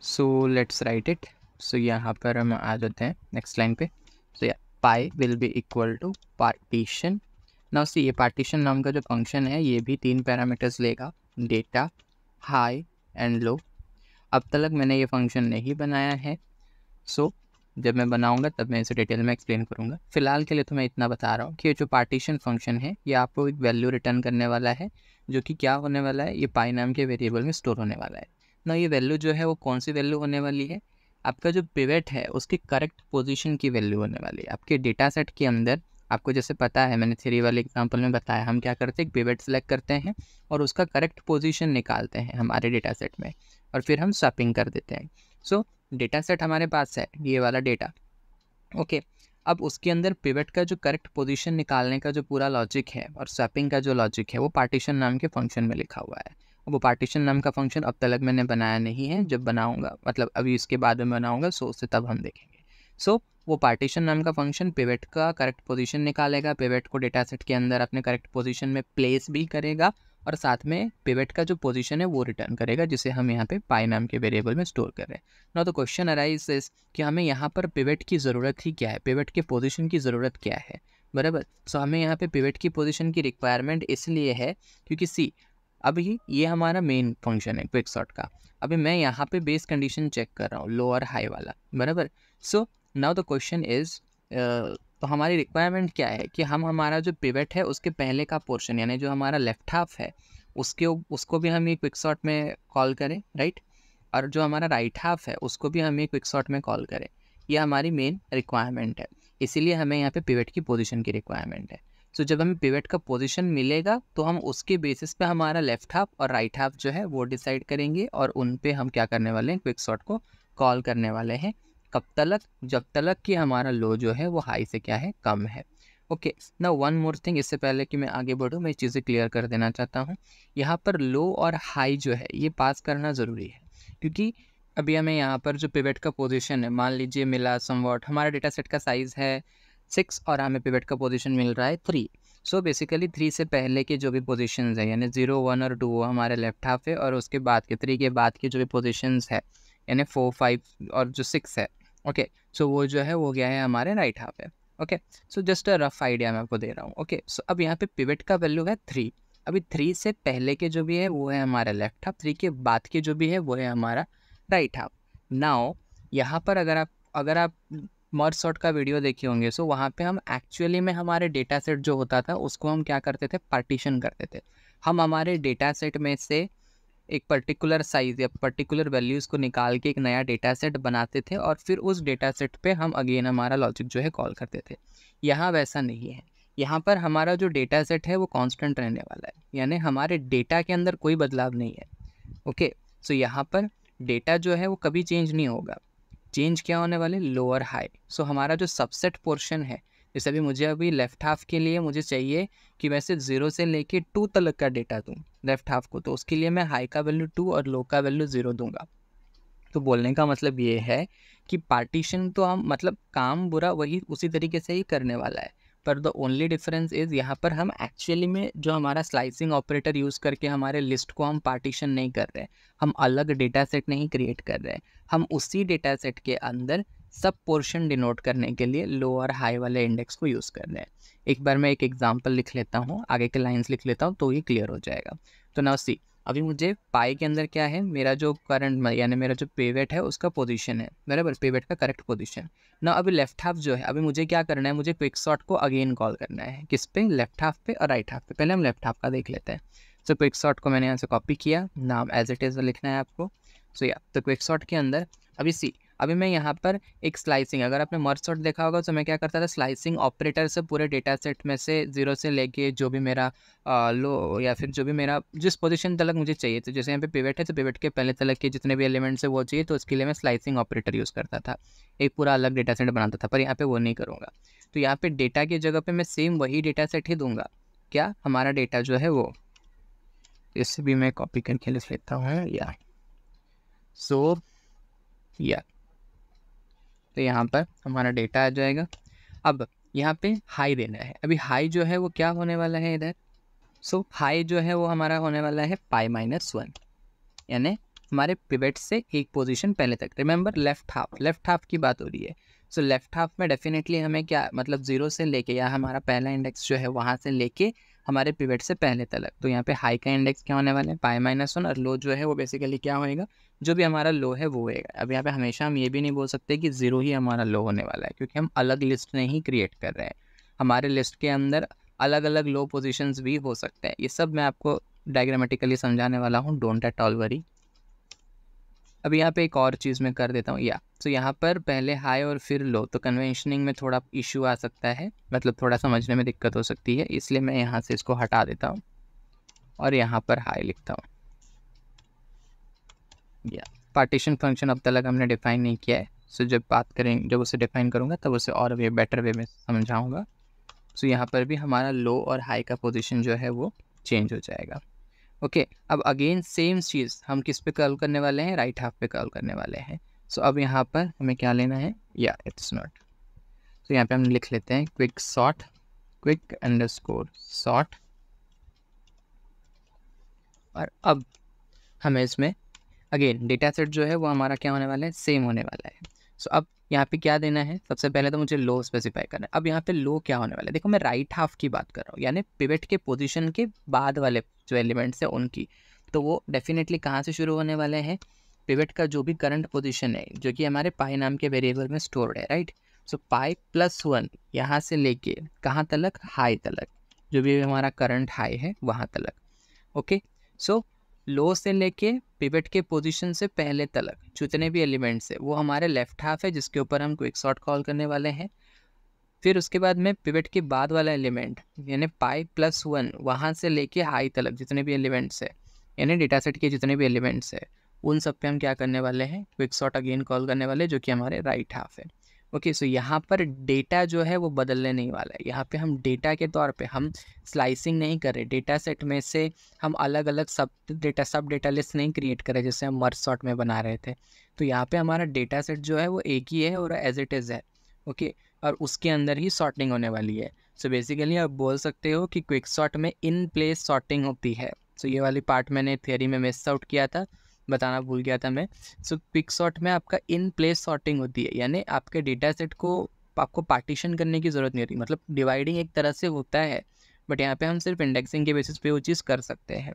So let's write it. So यहाँ पर हम आ जाते हैं नेक्स्ट लाइन पे। सो या pi will be equal to partition ना उससे ये पार्टीशन नाम का जो फ़ंक्शन है, ये भी तीन पैरामीटर्स लेगा डेटा हाई एंड लो अब तक मैंने ये फ़ंक्शन नहीं बनाया है। सो जब मैं बनाऊँगा, तब मैं इसे डिटेल में एक्सप्लेन करूँगा। फ़िलहाल के लिए तो मैं इतना बता रहा हूँ कि ये जो पार्टीशन फ़ंक्शन है, ये आपको एक वैल्यू रिटर्न करने वाला है, जो कि क्या होने वाला है? ये पाई नाम के वेरिएबल में स्टोर होने वाला है। ना ये वैल्यू जो है, वो कौन सी वैल्यू होने वाली है? आपका जो पिवेट है, उसकी करेक्ट पोजीशन की वैल्यू होने वाली है। आपके डेटा सेट के अंदर आपको जैसे पता है, मैंने थ्री वाले एग्जांपल में बताया, हम क्या करते हैं पिवेट सेलेक्ट करते हैं और उसका करेक्ट पोजीशन निकालते हैं हमारे डेटा सेट में और फिर हम स्वैपिंग कर देते हैं। सो डेटा सेट हमारे पास है, ये वाला डेटा ओके अब उसके अंदर पिवट का जो करेक्ट पोजीशन निकालने का जो पूरा लॉजिक है और स्वैपिंग का जो लॉजिक है, वो पार्टीशन नाम के फ़ंक्शन में लिखा हुआ है। वो पार्टीशन नाम का फ़ंक्शन अब तक मैंने बनाया नहीं है, जब बनाऊँगा मतलब अभी इसके बाद में बनाऊँगा सो उससे तब हम देखेंगे। सो so, वो पार्टीशन नाम का फ़ंक्शन पिवट का करेक्ट पोजीशन निकालेगा पिवट को डेटा सेट के अंदर अपने करेक्ट पोजीशन में प्लेस भी करेगा और साथ में पिवट का जो पोजीशन है वो रिटर्न करेगा जिसे हम यहाँ पे पाई नाम के वेरिएबल में स्टोर कर रहे हैं। ना तो क्वेश्चन अराइज कि हमें यहाँ पर पिवट की ज़रूरत ही क्या है? पिवट के पोजीशन की ज़रूरत क्या है? बराबर? सो हमें यहाँ पे पिवट की पोजीशन की रिक्वायरमेंट इसलिए है क्योंकि सी अभी ये हमारा मेन फ़ंक्शन है क्विक शॉट का। अभी मैं यहाँ पे बेस कंडीशन चेक कर रहा हूँ लोअर हाई वाला बराबर? So now the question is तो हमारी रिक्वायरमेंट क्या है कि हम हमारा जो पिवट है उसके पहले का पोर्शन यानी जो हमारा लेफ़्ट हाफ़ है उसके उसको भी हम ये क्विक शॉट में कॉल करें राइट और जो हमारा राइट हाफ़ है उसको भी हम ये क्विक शॉट में कॉल करें। यह हमारी मेन रिक्वायरमेंट है। इसीलिए हमें यहाँ पे पिवट की पोजीशन की रिक्वायरमेंट है। सो so, जब हमें पिवट का पोजीशन मिलेगा तो हम उसके बेसिस पे हमारा लेफ़्ट हाफ़ और राइट हाफ़ जो है वो डिसाइड करेंगे और उन पे हम क्या करने वाले हैं क्विक शॉट को कॉल करने वाले हैं। कब तलक? जब तलक कि हमारा लो जो है, वो हाई से क्या है? कम है। ओके ना वन मोर थिंग इससे पहले कि मैं आगे बढ़ूँ, मैं चीज़ें क्लियर कर देना चाहता हूँ। यहाँ पर लो और हाई जो है, ये पास करना ज़रूरी है। क्योंकि अभी हमें यहाँ पर जो पिवेट का पोजीशन है, मान लीजिए मिला समवॉट हमारा डेटा सेट का साइज़ है सिक्स और हमें पिवेट का पोजीशन मिल रहा है थ्री सो बेसिकली थ्री से पहले के जो भी पोजीशंस है, यानी ज़ीरो वन और टू हमारे लेफ़्ट हाफ़ है और उसके बाद के थ्री के बाद के जो भी पोजीशंस है, यानी फोर फाइव और जो सिक्स है ओके, सो वो जो है, वो गया है हमारे राइट हाफ़ है okay, so just a rough idea मैं आपको दे रहा हूँ, ओके, सो अब यहाँ पे पिवट का वैल्यू है थ्री अभी थ्री से पहले के जो भी है, वो है हमारा लेफ़्ट हाफ़ थ्री के बाद के जो भी है, वो है हमारा राइट हाफ़ नाउ यहाँ पर अगर आप अगर आप मर्ज शॉट का वीडियो देखे होंगे, सो वहाँ पे हम एक्चुअली में हमारे डेटा सेट जो होता था, उसको हम क्या करते थे? पार्टीशन करते थे. हम हमारे डेटा सेट में से एक पर्टिकुलर साइज़ या पर्टिकुलर वैल्यूज़ को निकाल के एक नया डेटा सेट बनाते थे और फिर उस डेटा सेट पे हम अगेन हमारा लॉजिक जो है कॉल करते थे। यहाँ वैसा नहीं है। यहाँ पर हमारा जो डेटा सेट है वो कांस्टेंट रहने वाला है। यानी हमारे डेटा के अंदर कोई बदलाव नहीं है। ओके सो यहाँ पर डेटा जो है वो कभी चेंज नहीं होगा। चेंज क्या होने वाले? लोअर हाई सो हमारा जो सबसेट पोर्शन है जैसे अभी मुझे अभी लेफ़्ट हाफ़ के लिए मुझे चाहिए कि मैं सिर्फ़ ज़ीरो से लेके टू तक का डेटा दूँ लेफ़्ट हाफ़ को तो उसके लिए मैं हाई का वैल्यू टू और लो का वैल्यू ज़ीरो दूँगा। तो बोलने का मतलब ये है कि पार्टीशन तो हम मतलब काम बुरा वही उसी तरीके से ही करने वाला है, पर द ओनली डिफरेंस इज़ यहाँ पर हम एक्चुअली में जो हमारा स्लाइसिंग ऑपरेटर यूज़ करके हमारे लिस्ट को हम पार्टीशन नहीं कर रहे हम अलग डेटा सेट नहीं क्रिएट कर रहे हम उसी डेटा सेट के अंदर सब पोर्शन डिनोट करने के लिए लो और हाई वाले इंडेक्स को यूज़ कर रहे हैं एक बार मैं एक एग्जांपल लिख लेता हूँ, आगे के लाइंस लिख लेता हूँ तो ये क्लियर हो जाएगा। तो ना सी अभी मुझे पाई के अंदर क्या है? मेरा जो करंट यानी मेरा जो पेवेट है, उसका पोजीशन है। बराबर पेवेट का करेक्ट पोजीशन ना अभी लेफ़्ट हाफ़ जो है, अभी मुझे क्या करना है? मुझे क्विक शॉट को अगेन कॉल करना है। किस पे? लेफ़्ट हाफ़ पे और राइट हाफ़ पे। पहले हम लेफ़्ट हाफ़ का देख लेते हैं। सो क्विक शॉट को मैंने यहाँ से कॉपी किया। नाम एज इट इज़ लिखना है आपको। सो या तो क्विक शॉट के अंदर, अभी सी अभी मैं यहाँ पर एक स्लाइसिंग अगर आपने मर्ज देखा होगा तो मैं क्या करता था स्लाइसिंग ऑपरेटर से पूरे डेटा सेट में से ज़ीरो से लेके जो भी मेरा आ, लो या फिर जो भी मेरा जिस पोजीशन तलक मुझे चाहिए तो जैसे यहाँ पे पिवेट है तो पिवेट के पहले तलक के जितने भी एलिमेंट्स है वो चाहिए तो उसके लिए मैं स्लाइसिंग ऑपरेटर यूज़ करता था। एक पूरा अलग डेटा सेट बनाता था पर यहाँ पर वो नहीं करूँगा। तो यहाँ पर डेटा की जगह पर मैं सेम वही डेटा सेट ही दूँगा। क्या? हमारा डेटा जो है वो। इससे भी मैं कॉपी करके लिख लेता हूँ या। सो या तो यहाँ पर हमारा डेटा आ जाएगा। अब यहाँ पे हाई देना है। अभी हाई जो है वो क्या होने वाला है इधर? सो so, हाई जो है वो हमारा होने वाला है पाई माइनस वन यानी हमारे पिवेट से एक पोजीशन पहले तक। Remember left half left half की बात हो रही है। सो लेफ़्ट हाफ़ में डेफिनेटली हमें क्या मतलब ज़ीरो से लेके या हमारा पहला इंडेक्स जो है वहाँ से लेके हमारे पिवट से पहले तलक। तो यहाँ पे हाई का इंडेक्स क्या होने वाला है? पाई माइनस वन और लो जो है वो बेसिकली क्या होएगा? जो भी हमारा लो है वो होएगा। अब यहाँ पे हमेशा हम ये भी नहीं बोल सकते कि ज़ीरो ही हमारा लो होने वाला है, क्योंकि हम अलग लिस्ट नहीं क्रिएट कर रहे हैं। हमारे लिस्ट के अंदर अलग अलग लो पोजिशन भी हो सकते हैं। ये सब मैं आपको डायग्रामेटिकली समझाने वाला हूँ डोंट एट ऑल वरी अब यहाँ पे एक और चीज़ मैं कर देता हूँ, या। तो यहाँ पर पहले हाई और फिर लो तो कन्वेंशनिंग में थोड़ा इशू आ सकता है मतलब थोड़ा समझने में दिक्कत हो सकती है, इसलिए मैं यहाँ से इसको हटा देता हूँ, और यहाँ पर हाई लिखता हूँ। या। पार्टीशन फ़ंक्शन अब तक हमने डिफाइन नहीं किया है सो जब बात करें, जब उसे डिफाइन करूँगा, तब उसे और वे बेटर वे में समझाऊँगा। सो यहाँ पर भी हमारा लो और हाई का पोजिशन जो है वो चेंज हो जाएगा। ओके अब अगेन सेम चीज़ हम किस पे कॉल करने वाले हैं? राइट हाफ़ पे कॉल करने वाले हैं। सो so, अब यहाँ पर हमें क्या लेना है? या इट्स नॉट तो यहाँ पे हम लिख लेते हैं quick sort quick underscore sort और अब हमें इसमें अगेन डेटा सेट जो है वो हमारा क्या होने वाला है? सेम होने वाला है। सो अब यहाँ पे क्या देना है? सबसे पहले तो मुझे लो स्पेसिफाई करना है। अब यहाँ पे लो क्या होने वाला है? देखो, मैं राइट हाफ़ की बात कर रहा हूँ, यानी पिवेट के पोजीशन के बाद वाले जो एलिमेंट्स है उनकी। तो वो डेफिनेटली कहाँ से शुरू होने वाले हैं? पिवेट का जो भी करंट पोजीशन है, जो कि हमारे पाई नाम के वेरिएबल में स्टोर्ड है right so pi plus one यहाँ से लेके कहाँ तलक? हाई तलक। जो भी हमारा करंट हाई है, वहाँ तलक। ओके सो लो से लेके पिवट के पोजीशन से पहले तलक, जितने भी एलिमेंट्स है, वो हमारे लेफ़्ट हाफ़ है, जिसके ऊपर हम क्विक शॉर्ट कॉल करने वाले हैं। फिर उसके बाद में पिवट के बाद वाला एलिमेंट यानी पाई प्लस वन वहाँ से लेके हाई तलक, जितने भी एलिमेंट्स है, यानी डेटा सेट के जितने भी एलिमेंट्स है, उन सब पे हम क्या करने वाले हैं क्विक शॉर्ट अगेन कॉल करने वाले जो कि हमारे राइट हाफ़ है। ओके, सो यहाँ पर डेटा जो है वो बदलने नहीं वाला है। यहाँ पे हम डेटा के तौर पे हम स्लाइसिंग नहीं कर रहे। डेटा सेट में से हम अलग अलग सब डेटा सब डेटा लिस्ट नहीं क्रिएट कर रहे जैसे हम मर्ज शॉर्ट में बना रहे थे। तो यहाँ पे हमारा डेटा सेट जो है वो एक ही है और एज इट इज़ है, ओके? और उसके अंदर ही सॉर्टिंग होने वाली है। सो so बेसिकली आप बोल सकते हो कि क्विक शॉर्ट में इन प्लेस सॉर्टिंग होती है। सो so ये वाली पार्ट मैंने थियरी में मिस आउट किया था। बताना भूल गया था मैं। सो पिक सॉर्ट में आपका इन प्लेस सॉर्टिंग होती है, यानी आपके डेटा सेट को आपको पार्टीशन करने की ज़रूरत नहीं होती। मतलब डिवाइडिंग एक तरह से होता है बट यहाँ पे हम सिर्फ़ इंडेक्सिंग के बेसिस पे वो चीज़ कर सकते हैं।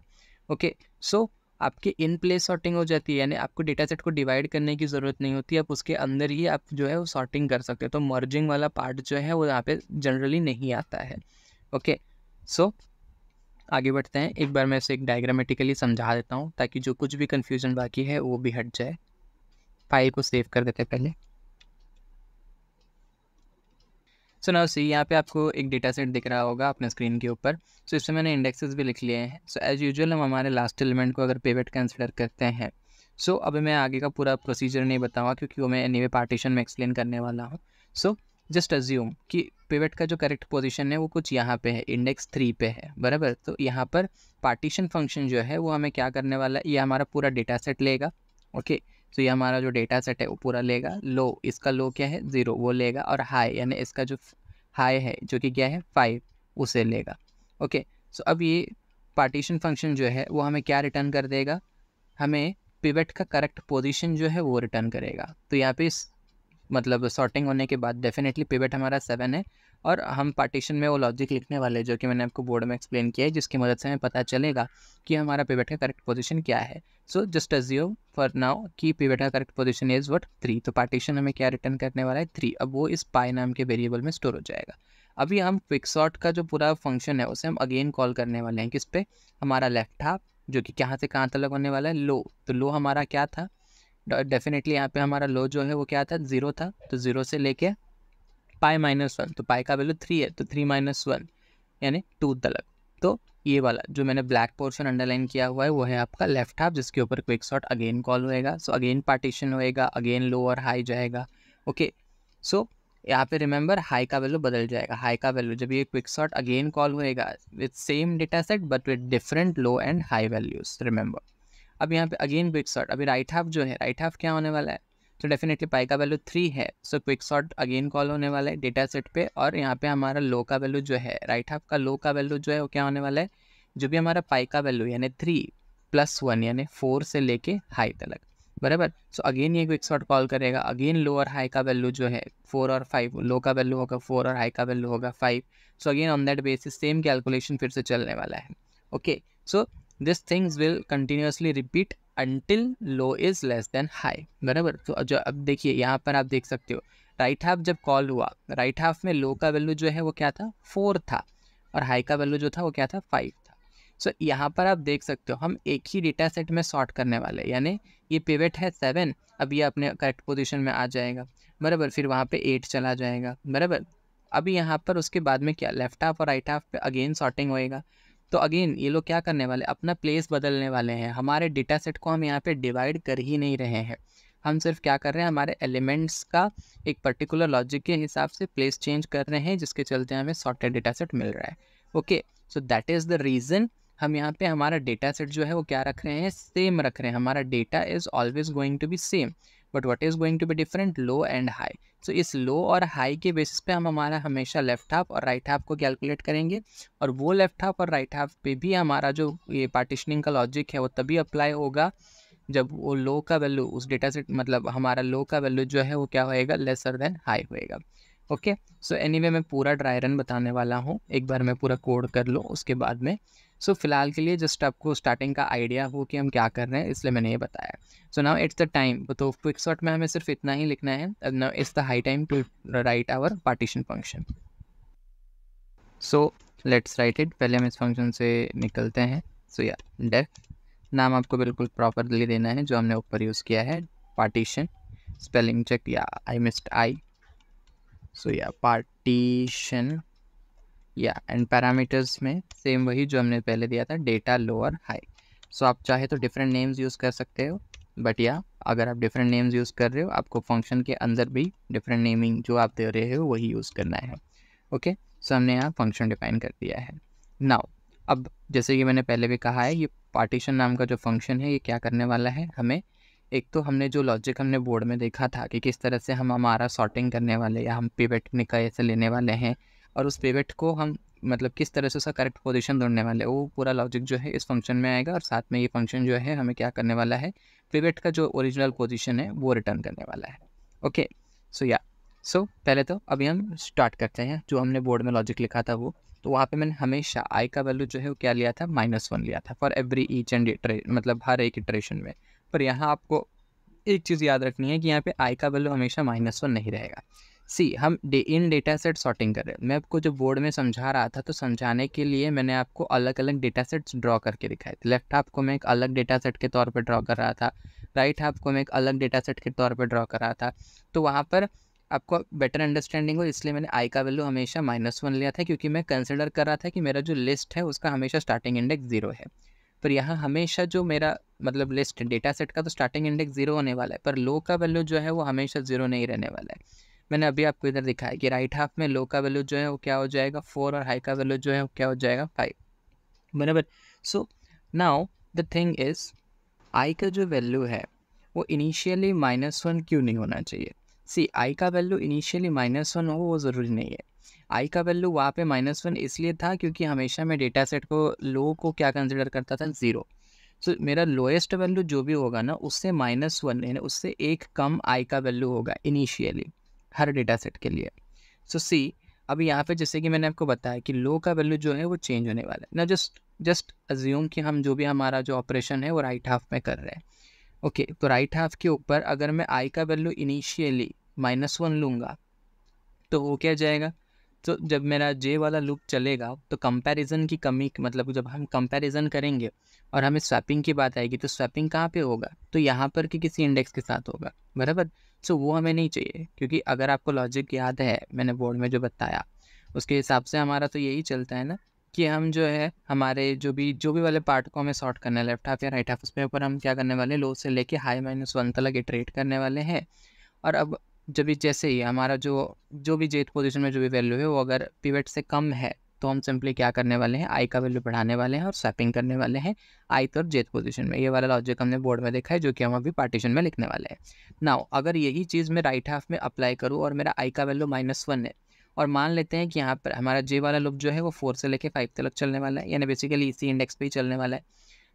ओके सो आपकी इन प्लेस सॉर्टिंग हो जाती है, यानी आपको डेटा सेट को डिवाइड करने की ज़रूरत नहीं होती, आप उसके अंदर ही आप जो है वो सॉर्टिंग कर सकते हो। तो मर्जिंग वाला पार्ट जो है वो यहाँ पे जनरली नहीं आता है। ओके सो आगे बढ़ते हैं। एक बार मैं इसे एक डायग्रामेटिकली समझा देता हूँ ताकि जो कुछ भी कन्फ्यूज़न बाकी है वो भी हट जाए। फ़ाइल को सेव कर देते पहले। सो ना सी यहाँ पे आपको एक डेटा सेट दिख रहा होगा अपने स्क्रीन के ऊपर। सो so, इसमें मैंने इंडेक्सेस भी लिख लिए हैं। सो एज़ यूजुअल हम हमारे लास्ट एलिमेंट को अगर पेवेट कंसिडर करते हैं। सो so, अब मैं आगे का पूरा प्रोसीजर नहीं बताऊँगा क्योंकि वो मैं एनी वे पार्टीशन में एक्सप्लेन करने वाला हूँ। सो so, जस्ट अज्यूम कि पिवट का जो करेक्ट पोजीशन है, वो कुछ यहाँ पे है इंडेक्स थ्री पे है, बराबर? तो यहाँ पर पार्टीशन फ़ंक्शन जो है, वो हमें क्या करने वाला है? ये हमारा पूरा डेटा सेट लेगा ओके तो ये हमारा जो डेटा सेट है, वो पूरा लेगा। लो इसका लो क्या है? ज़ीरो वो लेगा। और हाई यानी इसका जो हाई है, जो कि क्या है? फाइव उसे लेगा ओके सो अब ये पार्टीशन फ़ंक्शन जो है, वो हमें क्या रिटर्न कर देगा? हमें पिवट का करेक्ट पोजीशन जो है, वो रिटर्न करेगा। तो यहाँ पे मतलब सॉर्टिंग होने के बाद डेफिनेटली पिवट हमारा सेवन है। और हम पार्टीशन में वो लॉजिक लिखने वाले जो कि मैंने आपको बोर्ड में एक्सप्लेन किया है, जिसकी मदद से हमें पता चलेगा कि हमारा पिवट का करेक्ट पोजीशन क्या है। So just assume for now कि पिवट का correct position is what three तो पार्टीशन हमें क्या रिटर्न करने वाला है? थ्री अब वो इस पाई नाम के वेरिएबल में स्टोर हो जाएगा। अभी हम क्विकसॉट का जो पूरा फ़ंक्शन है, उसे हम अगेन कॉल करने वाले हैं। किस पे? हमारा लेफ़्ट हाफ़ जो कि कहाँ से कहाँ तक होने वाला है? लो तो लो हमारा क्या था? डेफिनेटली यहाँ पे हमारा लो जो है वो क्या था? ज़ीरो था। तो ज़ीरो से लेके पाई माइनस वन तो पाई का वैल्यू थ्री है तो थ्री माइनस वन यानी टू तलक। तो ये वाला जो मैंने ब्लैक पोर्शन अंडरलाइन किया हुआ है, वो है आपका लेफ़्ट हाफ़ जिसके ऊपर क्विक शॉट अगेन कॉल होएगा। सो अगेन पार्टीशन होएगा अगेन लो और हाई जाएगा। ओके सो यहाँ पे रिमेंबर हाई का वैल्यू बदल जाएगा। हाई का वैल्यू जब ये क्विक शॉट अगेन कॉल होएगा with same data set but with different low and high values remember अब यहाँ पे अगेन क्विक शॉट अभी राइट हाफ़ जो है राइट हाफ़ क्या होने वाला है? तो डेफिनेटली पाई का वैल्यू थ्री है so quick sort again call होने वाला है डेटा सेट पे और यहाँ पे हमारा लो का वैल्यू जो है राइट हाफ़ का लो का वैल्यू जो है वो क्या होने वाला है? जो भी हमारा पाई का वैल्यू यानी थ्री प्लस वन यानी फोर से लेके हाई तक, बराबर? सो अगेन ये क्विक शॉर्ट कॉल करेगा अगेन लो और हाई का वैल्यू जो है फोर और फाइव लो का वैल्यू होगा फोर और हाई का वैल्यू होगा five so again on that basis same calculation फिर से चलने वाला है okay so this things will continuously repeat until low is less than high बराबर? तो जो अब देखिए यहाँ पर आप देख सकते हो। राइट हाफ़ जब कॉल हुआ राइट हाफ़ में लो का वैल्यू जो है वो क्या था? फोर था। और हाई का वैल्यू जो था वो क्या था? फाइव था। सो so, यहाँ पर आप देख सकते हो हम एक ही डेटा सेट में सॉर्ट करने वाले यानी ये पिवेट है सेवन अब ये अपने करेक्ट पोजिशन में आ जाएगा। बराबर? फिर वहाँ पे एट चला जाएगा। बराबर? अभी यहाँ पर उसके बाद में क्या? लेफ़्ट हाफ़ और राइट हाफ़ पे अगेन सॉर्टिंग होएगा। तो अगेन, ये लोग क्या करने वाले, अपना प्लेस बदलने वाले हैं। हमारे डेटा सेट को हम यहाँ पे डिवाइड कर ही नहीं रहे हैं। हम सिर्फ़ क्या कर रहे हैं, हमारे एलिमेंट्स का एक पर्टिकुलर लॉजिक के हिसाब से प्लेस चेंज कर रहे हैं, जिसके चलते हमें सॉर्टेड डेटा सेट मिल रहा है। Okay so that is the reason हम यहाँ पे हमारा डेटा सेट जो है वो क्या रख रहे हैं सेम रख रहे हैं। हमारा data is always going to be same but what is going to be different low and high so इस लो और हाई के बेसिस पे हम हमारा हमेशा लेफ़्ट हाफ़ और राइट हाफ़ को कैलकुलेट करेंगे। और वो लेफ़्ट हाफ़ और राइट हाफ़ पे भी हमारा जो ये पार्टिशनिंग का लॉजिक है, वो तभी अप्लाई होगा जब वो लो का वैल्यू उस डेटा सेट मतलब हमारा लो का वैल्यू जो है, वो क्या होएगा? लेसर देन हाई होएगा। ओके सो एनीवे मैं पूरा ड्राई रन बताने वाला हूँ। एक बार मैं पूरा कोड कर लूँ, उसके बाद में सो so, फ़िलहाल के लिए जस्ट आपको स्टार्टिंग का आइडिया हो कि हम क्या कर रहे हैं इसलिए मैंने ये बताया। So now it's the time तो क्विक शॉट में हमें सिर्फ़ इतना ही लिखना है। Now it's the high time to write our partition function so let's write it पहले हम इस फ़ंक्शन से निकलते हैं। सो या डेफ नाम आपको बिल्कुल प्रॉपरली देना है जो हमने ऊपर यूज़ किया है पार्टीशन स्पेलिंग चेक या आई मिस्ड आई सो या पार्टीशन या एंड पैरामीटर्स में सेम वही जो हमने पहले दिया था डेटा लोअर हाई सो आप चाहे तो डिफरेंट नेम्स यूज़ कर सकते हो बट या, अगर आप डिफरेंट नेम्स यूज़ कर रहे हो, आपको फ़ंक्शन के अंदर भी डिफरेंट नेमिंग जो आप दे रहे हो, वही यूज़ करना है. ओके सो हमने यहाँ फ़ंक्शन डिफाइन कर दिया है. नाउ अब जैसे कि मैंने पहले भी कहा है, ये पार्टीशन नाम का जो फ़ंक्शन है, ये क्या करने वाला है? हमें एक तो हमने जो लॉजिक हमने बोर्ड में देखा था कि किस तरह से हम हमारा सॉर्टिंग करने वाले या हम पिवेट निकाय से लेने वाले हैं और उस पेवेट को हम मतलब किस तरह से उसका करेक्ट पोजीशन ढूँढने वाले वो पूरा लॉजिक जो है इस फ़ंक्शन में आएगा और साथ में ये फ़ंक्शन जो है हमें क्या करने वाला है पिवेट का जो ओरिजिनल पोजीशन है वो रिटर्न करने वाला है। ओके सो या सो पहले तो अभी हम स्टार्ट करते हैं, जो हमने बोर्ड में लॉजिक लिखा था वो। तो वहाँ पे मैंने हमेशा आई का वैल्यू जो है वो क्या लिया था? माइनस वन लिया था फॉर एवरी ईच एंड मतलब हर एक इटरेशन में। पर यहाँ आपको एक चीज़ याद रखनी है कि यहाँ पे आई का वैल्यू हमेशा माइनस वन नहीं रहेगा। सी, हम डे, इन डेटा सेट सॉर्टिंग कर रहे हैं। मैं आपको जो बोर्ड में समझा रहा था तो समझाने के लिए मैंने आपको अलग अलग डेटा सेट्स ड्रॉ करके दिखाए थे। लेफ़्ट हाफ़ को मैं एक अलग डेटा सेट के तौर पर ड्रॉ कर रहा था, राइट हाफ़ को मैं एक अलग डेटा सेट के तौर पर ड्रॉ कर रहा था। तो वहाँ पर आपको बेटर अंडरस्टैंडिंग हो, इसलिए मैंने आई का वैल्यू हमेशा माइनस वन लिया था, क्योंकि मैं कंसिडर कर रहा था कि मेरा जो लिस्ट है, उसका हमेशा स्टार्टिंग इंडेक्स ज़ीरो है। पर यहाँ हमेशा जो मेरा मतलब लिस्ट डेटा सेट का तो स्टार्टिंग इंडेक्स ज़ीरो होने वाला है, पर लो का वैल्यू जो है, वो हमेशा ज़ीरो नहीं रहने वाला है। मैंने अभी आपको इधर दिखाया कि राइट हाफ़ में लो का वैल्यू जो है वो क्या हो जाएगा? फोर और हाई का वैल्यू जो है वो क्या हो जाएगा? फाइव बराबर. So now the thing is i का जो वैल्यू है वो इनिशियली माइनस वन क्यों नहीं होना चाहिए? सी आई का वैल्यू इनिशियली माइनस वन हो वो ज़रूरी नहीं है. आई का वैल्यू वहाँ पे माइनस वन इसलिए था क्योंकि हमेशा मैं डेटा सेट को लो को क्या कंसिडर करता था? ज़ीरो सो so, मेरा लोएस्ट वैल्यू जो भी होगा ना उससे माइनस वन उससे एक कम आई का वैल्यू होगा इनिशियली हर डेटा सेट के लिए। सो सी अभी यहाँ पे जैसे कि मैंने आपको बताया कि लो का वैल्यू जो है वो चेंज होने वाला है। ना जस्ट जस्ट अज्यूम कि हम जो भी हमारा जो ऑपरेशन है वो राइट हाफ़ में कर रहे हैं। ओके okay, तो राइट हाफ़ के ऊपर अगर मैं आई का वैल्यू इनिशियली माइनस वन लूँगा तो वो क्या जाएगा? तो जब मेरा जे वाला लूप चलेगा तो कंपैरिजन की कमी मतलब जब हम कंपैरिजन करेंगे और हमें स्वैपिंग की बात आएगी तो स्वैपिंग कहाँ पे होगा? तो यहाँ पर कि किसी इंडेक्स के साथ होगा बराबर? सो वो हमें नहीं चाहिए, क्योंकि अगर आपको लॉजिक याद है, मैंने बोर्ड में जो बताया, उसके हिसाब से हमारा तो यही चलता है ना, कि हम जो है, हमारे जो भी जो भी वाले पार्ट को हमें सॉर्ट करना है लेफ़्ट हाफ़ या राइट हाफ़ उसमें ऊपर हम क्या करने वाले लो से लेके हाई माइनस वन तक इटरेट करने वाले हैं। और अब जब भी, जैसे ही हमारा जो जो भी जेट पोजीशन में जो भी वैल्यू है, वो अगर पिवट से कम है तो हम सिंपली क्या करने वाले हैं? आई का वैल्यू बढ़ाने वाले हैं और स्वैपिंग करने वाले हैं आई तो जेट पोजीशन में। ये वाला लॉजिक हमने बोर्ड में देखा है, जो कि हम अभी पार्टीशन में लिखने वाले हैं। नाउ अगर यही चीज़ मैं राइट हाफ़ में अप्लाई करूँ और मेरा आई का वैल्यू माइनस वन है, और मान लेते हैं कि यहाँ पर हमारा जे वाला लुक जो है वो फोर से लेके फाइव तक चलने वाला है, यानी बेसिकली इसी इंडेक्स पे ही चलने वाला है।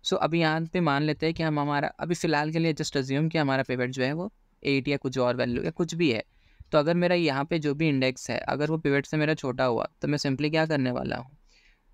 सो अभी यहाँ पे मान लेते हैं कि हम हमारा, अभी फ़िलहाल के लिए जस्ट अज्यूम कि हमारा पिवट जो है वो एट या कुछ और वैल्यू या कुछ भी है। तो अगर मेरा यहाँ पे जो भी इंडेक्स है अगर वो पिवट से मेरा छोटा हुआ तो मैं सिंपली क्या करने वाला हूँ?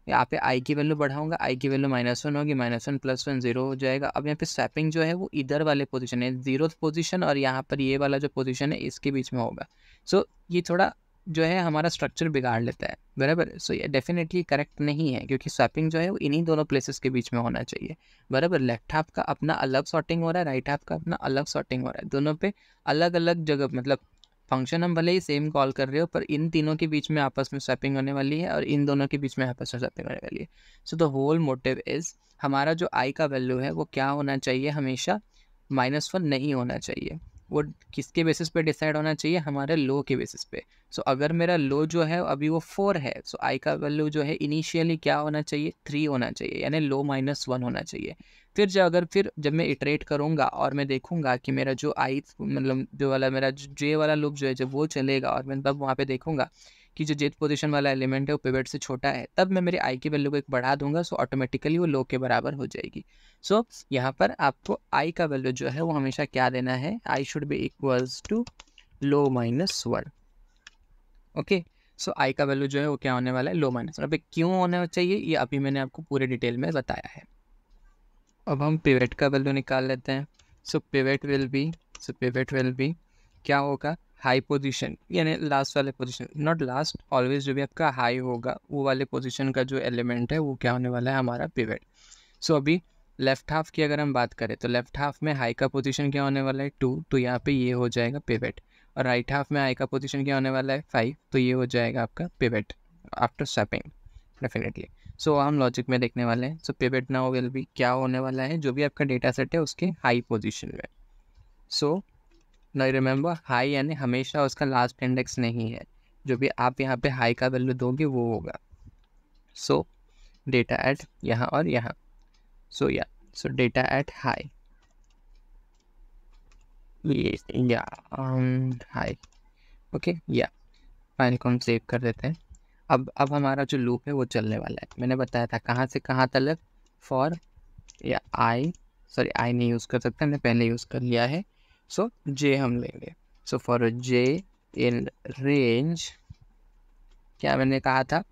यहाँ पे आई की वैल्यू बढ़ाऊँगा आई की वैल्यू माइनस वन होगी minus one plus one zero हो जाएगा। अब यहाँ पे स्वैपिंग जो है वो इधर वाले पोजीशन है ज़ीरो पोजीशन और यहाँ पर ये वाला जो पोजीशन है इसके बीच में होगा। सो so, ये थोड़ा जो है हमारा स्ट्रक्चर बिगाड़ लेता है बराबर? सो ये डेफिनेटली करेक्ट नहीं है क्योंकि स्वैपिंग जो है वो इन्हीं दोनों प्लेसेस के बीच में होना चाहिए। बराबर? लेफ़्ट हाफ़ का अपना अलग सॉर्टिंग हो रहा है राइट हाफ़ का अपना अलग सॉर्टिंग हो रहा है। दोनों पे अलग अलग जगह मतलब फ़ंक्शन हम भले ही सेम कॉल कर रहे हो, पर इन तीनों के बीच में आपस में स्वैपिंग होने वाली है और इन दोनों के बीच में आपस में स्वैपिंग होने वाली है। So the whole motive is हमारा जो आई का वैल्यू है वो क्या होना चाहिए? हमेशा माइनस वन नहीं होना चाहिए। वो किसके बेसिस पे डिसाइड होना चाहिए? हमारे लो के बेसिस पे। सो so, अगर मेरा लो जो है अभी वो फोर है सो so, आई का वैल्यू जो है इनिशियली क्या होना चाहिए? थ्री होना चाहिए यानी लो माइनस वन होना चाहिए। फिर जब अगर फिर जब मैं इटरेट करूँगा और मैं देखूँगा कि मेरा जो आई मतलब जो वाला मेरा जे वाला लुक जो है जब वो चलेगा और मैं तब वहाँ पर देखूँगा कि जो जेथ पोजिशन वाला एलिमेंट है वो पिवट से छोटा है तब मैं मेरे आई की वैल्यू को एक बढ़ा दूँगा सो ऑटोमेटिकली वो लो के बराबर हो जाएगी। सो so, यहाँ पर आपको आई का वैल्यू जो है वो हमेशा क्या देना है? I should be equals to low minus one okay so i का वैल्यू जो है वो क्या होने वाला है? लो माइनस वन अभी क्यों होना चाहिए? ये अभी मैंने आपको पूरे डिटेल में बताया है। अब हम पिवेट का वैल्यू निकाल लेते हैं। So pivot will be so pivot will be क्या होगा? हाई पोजीशन यानी लास्ट वाले पोजीशन नॉट लास्ट ऑलवेज जो भी आपका हाई होगा वो वाले पोजीशन का जो एलिमेंट है वो क्या होने वाला है? हमारा पिवेट सो so, अभी लेफ़्ट हाफ़ की अगर हम बात करें तो लेफ़्ट हाफ़ में हाई का पोजीशन क्या होने वाला है? टू तो यहाँ पे ये हो जाएगा पिवेट और राइट हाफ़ में हाई का पोजीशन क्या होने वाला है? फाइव तो ये हो जाएगा आपका pivot after swapping definitely so हम लॉजिक में देखने वाले हैं. सो पिवेट नाउ विल भी क्या होने वाला है? जो भी आपका डेटा सेट है उसके हाई पोजिशन में. सो so, नहीं रिमेंबर हाई यानी हमेशा उसका लास्ट इंडेक्स नहीं है। जो भी आप यहाँ पे हाई का वैल्यू दोगे, वो होगा। सो डेटा एट यहाँ और यहाँ। सो या सो डेटा एट हाई या हाई ओके या फ़ाइल को हम सेव कर देते हैं। अब अब हमारा जो लूप है, वो चलने वाला है। मैंने बताया था कहाँ से कहाँ तक फॉर या आई सॉरी आई नहीं यूज़ कर सकता, मैंने पहले यूज़ कर लिया है। सो जे हम लेंगे। So for j in range क्या मैंने कहा था?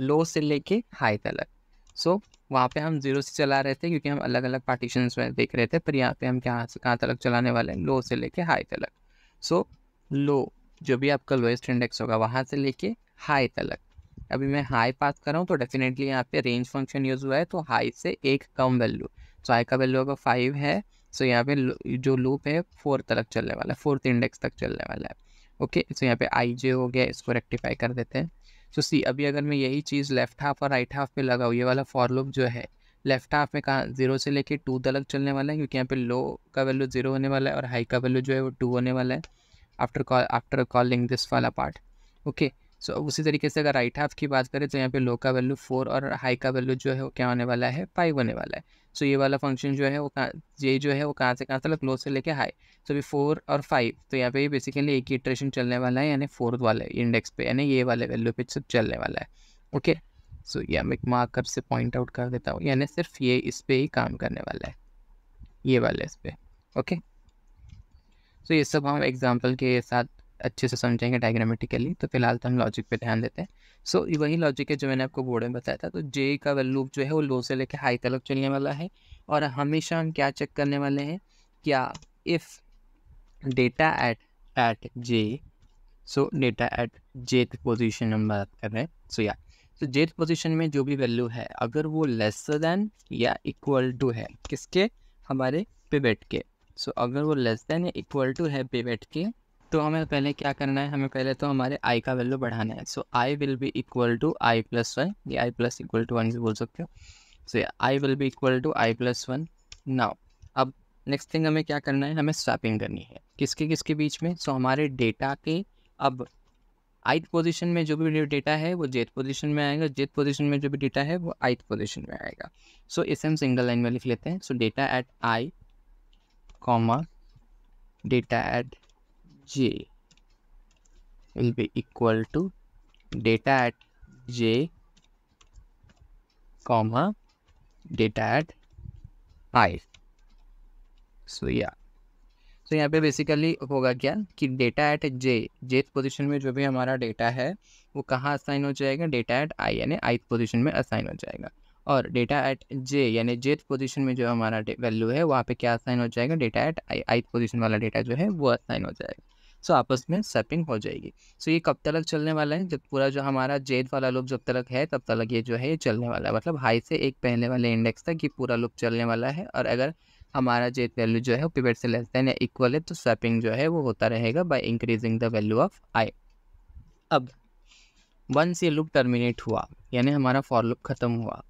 लो से लेके हाई तक। सो वहाँ पे हम ज़ीरो से चला रहे थे क्योंकि हम अलग अलग पार्टीशन में देख रहे थे, पर यहाँ पे हम कहाँ से, कहाँ तक चलाने वाले हैं? लो से लेके हाई तक। सो लो जो भी आपका लोएस्ट इंडेक्स होगा, वहाँ से लेके हाई तक। अभी मैं हाई पास कर रहा हूँ तो डेफिनेटली यहाँ पे रेंज फ़ंक्शन यूज़ हुआ है तो हाई से एक कम वैल्यू सो हाई का वैल्यू अगर फाइव है। सो यहाँ पे जो लूप है फोर तक चलने वाला है, फोर्थ इंडेक्स तक चलने वाला है, ओके? सो यहाँ पे आई जे हो गया, इसको रेक्टिफाई कर देते हैं। सो सी, अभी अगर मैं यही चीज़ लेफ़्ट हाफ़ और राइट हाफ़ पे लगाऊँ, ये वाला फॉर लूप जो है लेफ़्ट हाफ़ में कहाँ ज़ीरो से लेके टू तक चलने वाला है, क्योंकि यहाँ पे लो का वैल्यू ज़ीरो होने वाला है और हाई का वैल्यू जो है वो टू होने वाला है after call after calling this वाला पार्ट ओके? सो so, उसी तरीके से अगर राइट हाफ़ की बात करें तो यहाँ पे लो का वैल्यू फोर और हाई का वैल्यू जो है वो क्या होने वाला है? फाइव होने वाला है। सो so, ये वाला फ़ंक्शन जो है वो कहाँ ये जो है वो कहाँ से कहाँ तक लो से लेके हाई सो अभी फोर और फाइव तो यहाँ पे बेसिकली एक ही इटरेशन चलने वाला है यानी फोर्थ वाले इंडेक्स पे यानी ये वाले वैल्यू पे सब चलने वाला है। ओके सो ये मैं एक मार्कर से पॉइंट आउट कर देता हूँ यानी सिर्फ़ ये इस पर ही काम करने वाला है। ये वाले इस पर ओके सो ये सब हम एग्ज़ाम्पल के साथ अच्छे से समझेंगे डायग्रामेटिकली तो फ़िलहाल तो हम लॉजिक पे ध्यान देते हैं। सो so, वही लॉजिक है जो मैंने आपको बोर्ड में बताया था तो जे का वैल्यू जो है वो लो से लेके हाई तक चलने वाला है। और हमेशा हम क्या चेक करने वाले हैं? क्या if data at at j so data at jth position हम बात कर रहे हैं। सो या तो जेथ पोजिशन में जो भी वैल्यू है अगर वो लेस देन या इक्वल टू है किसके? हमारे पिवेट के। सो so, अगर वो लेस देन या इक्वल टू है पिवेट के तो हमें पहले क्या करना है? हमें पहले तो हमारे आई का वैल्यू बढ़ाना है। So i will be equal to i plus one ये i plus equal to one से बोल सकते हो। So i will be equal to i plus one now अब नेक्स्ट थिंग हमें क्या करना है? हमें स्वैपिंग करनी है। किसके किसके बीच में? सो so, हमारे डेटा के अब आइथ पोजीशन में जो भी डेटा है वो जेथ पोजीशन में आएगा। जेथ पोजीशन में जो भी डेटा है वो आइथ पोजीशन में आएगा। सो so, इसे हम सिंगल लाइन में लिख लेते हैं। So data at i comma data at j will be equal to data at j comma data at i so या तो यहाँ पे बेसिकली होगा क्या कि डेटा एट जे जेथ पोजीशन में जो भी हमारा डेटा है, वो कहाँ असाइन हो जाएगा? डेटा एट आई यानी आइथ पोजीशन में असाइन हो जाएगा। और डेटा एट जे यानी जेथ पोजीशन में जो हमारा वैल्यू है, वहाँ पे क्या असाइन हो जाएगा? Data at i ith position वाला डेटा जो है, वो असाइन हो जाएगा। सो आपस में सेपिंग हो जाएगी। सो ये कब तक चलने वाला है? जब पूरा जो हमारा जेड वाला लूप जब तक है, तब तक ये जो है, ये चलने वाला है। मतलब हाई से एक पहले वाले इंडेक्स तक ये पूरा लूप चलने वाला है। और अगर हमारा जेड वैल्यू जो है, वो पिवेट से लेस देन या इक्वल है तो स्वैपिंग जो है, वो होता रहेगा by increasing the value of i अब वंस ये लूप टर्मिनेट हुआ, यानी हमारा फॉर लूप खत्म हुआ,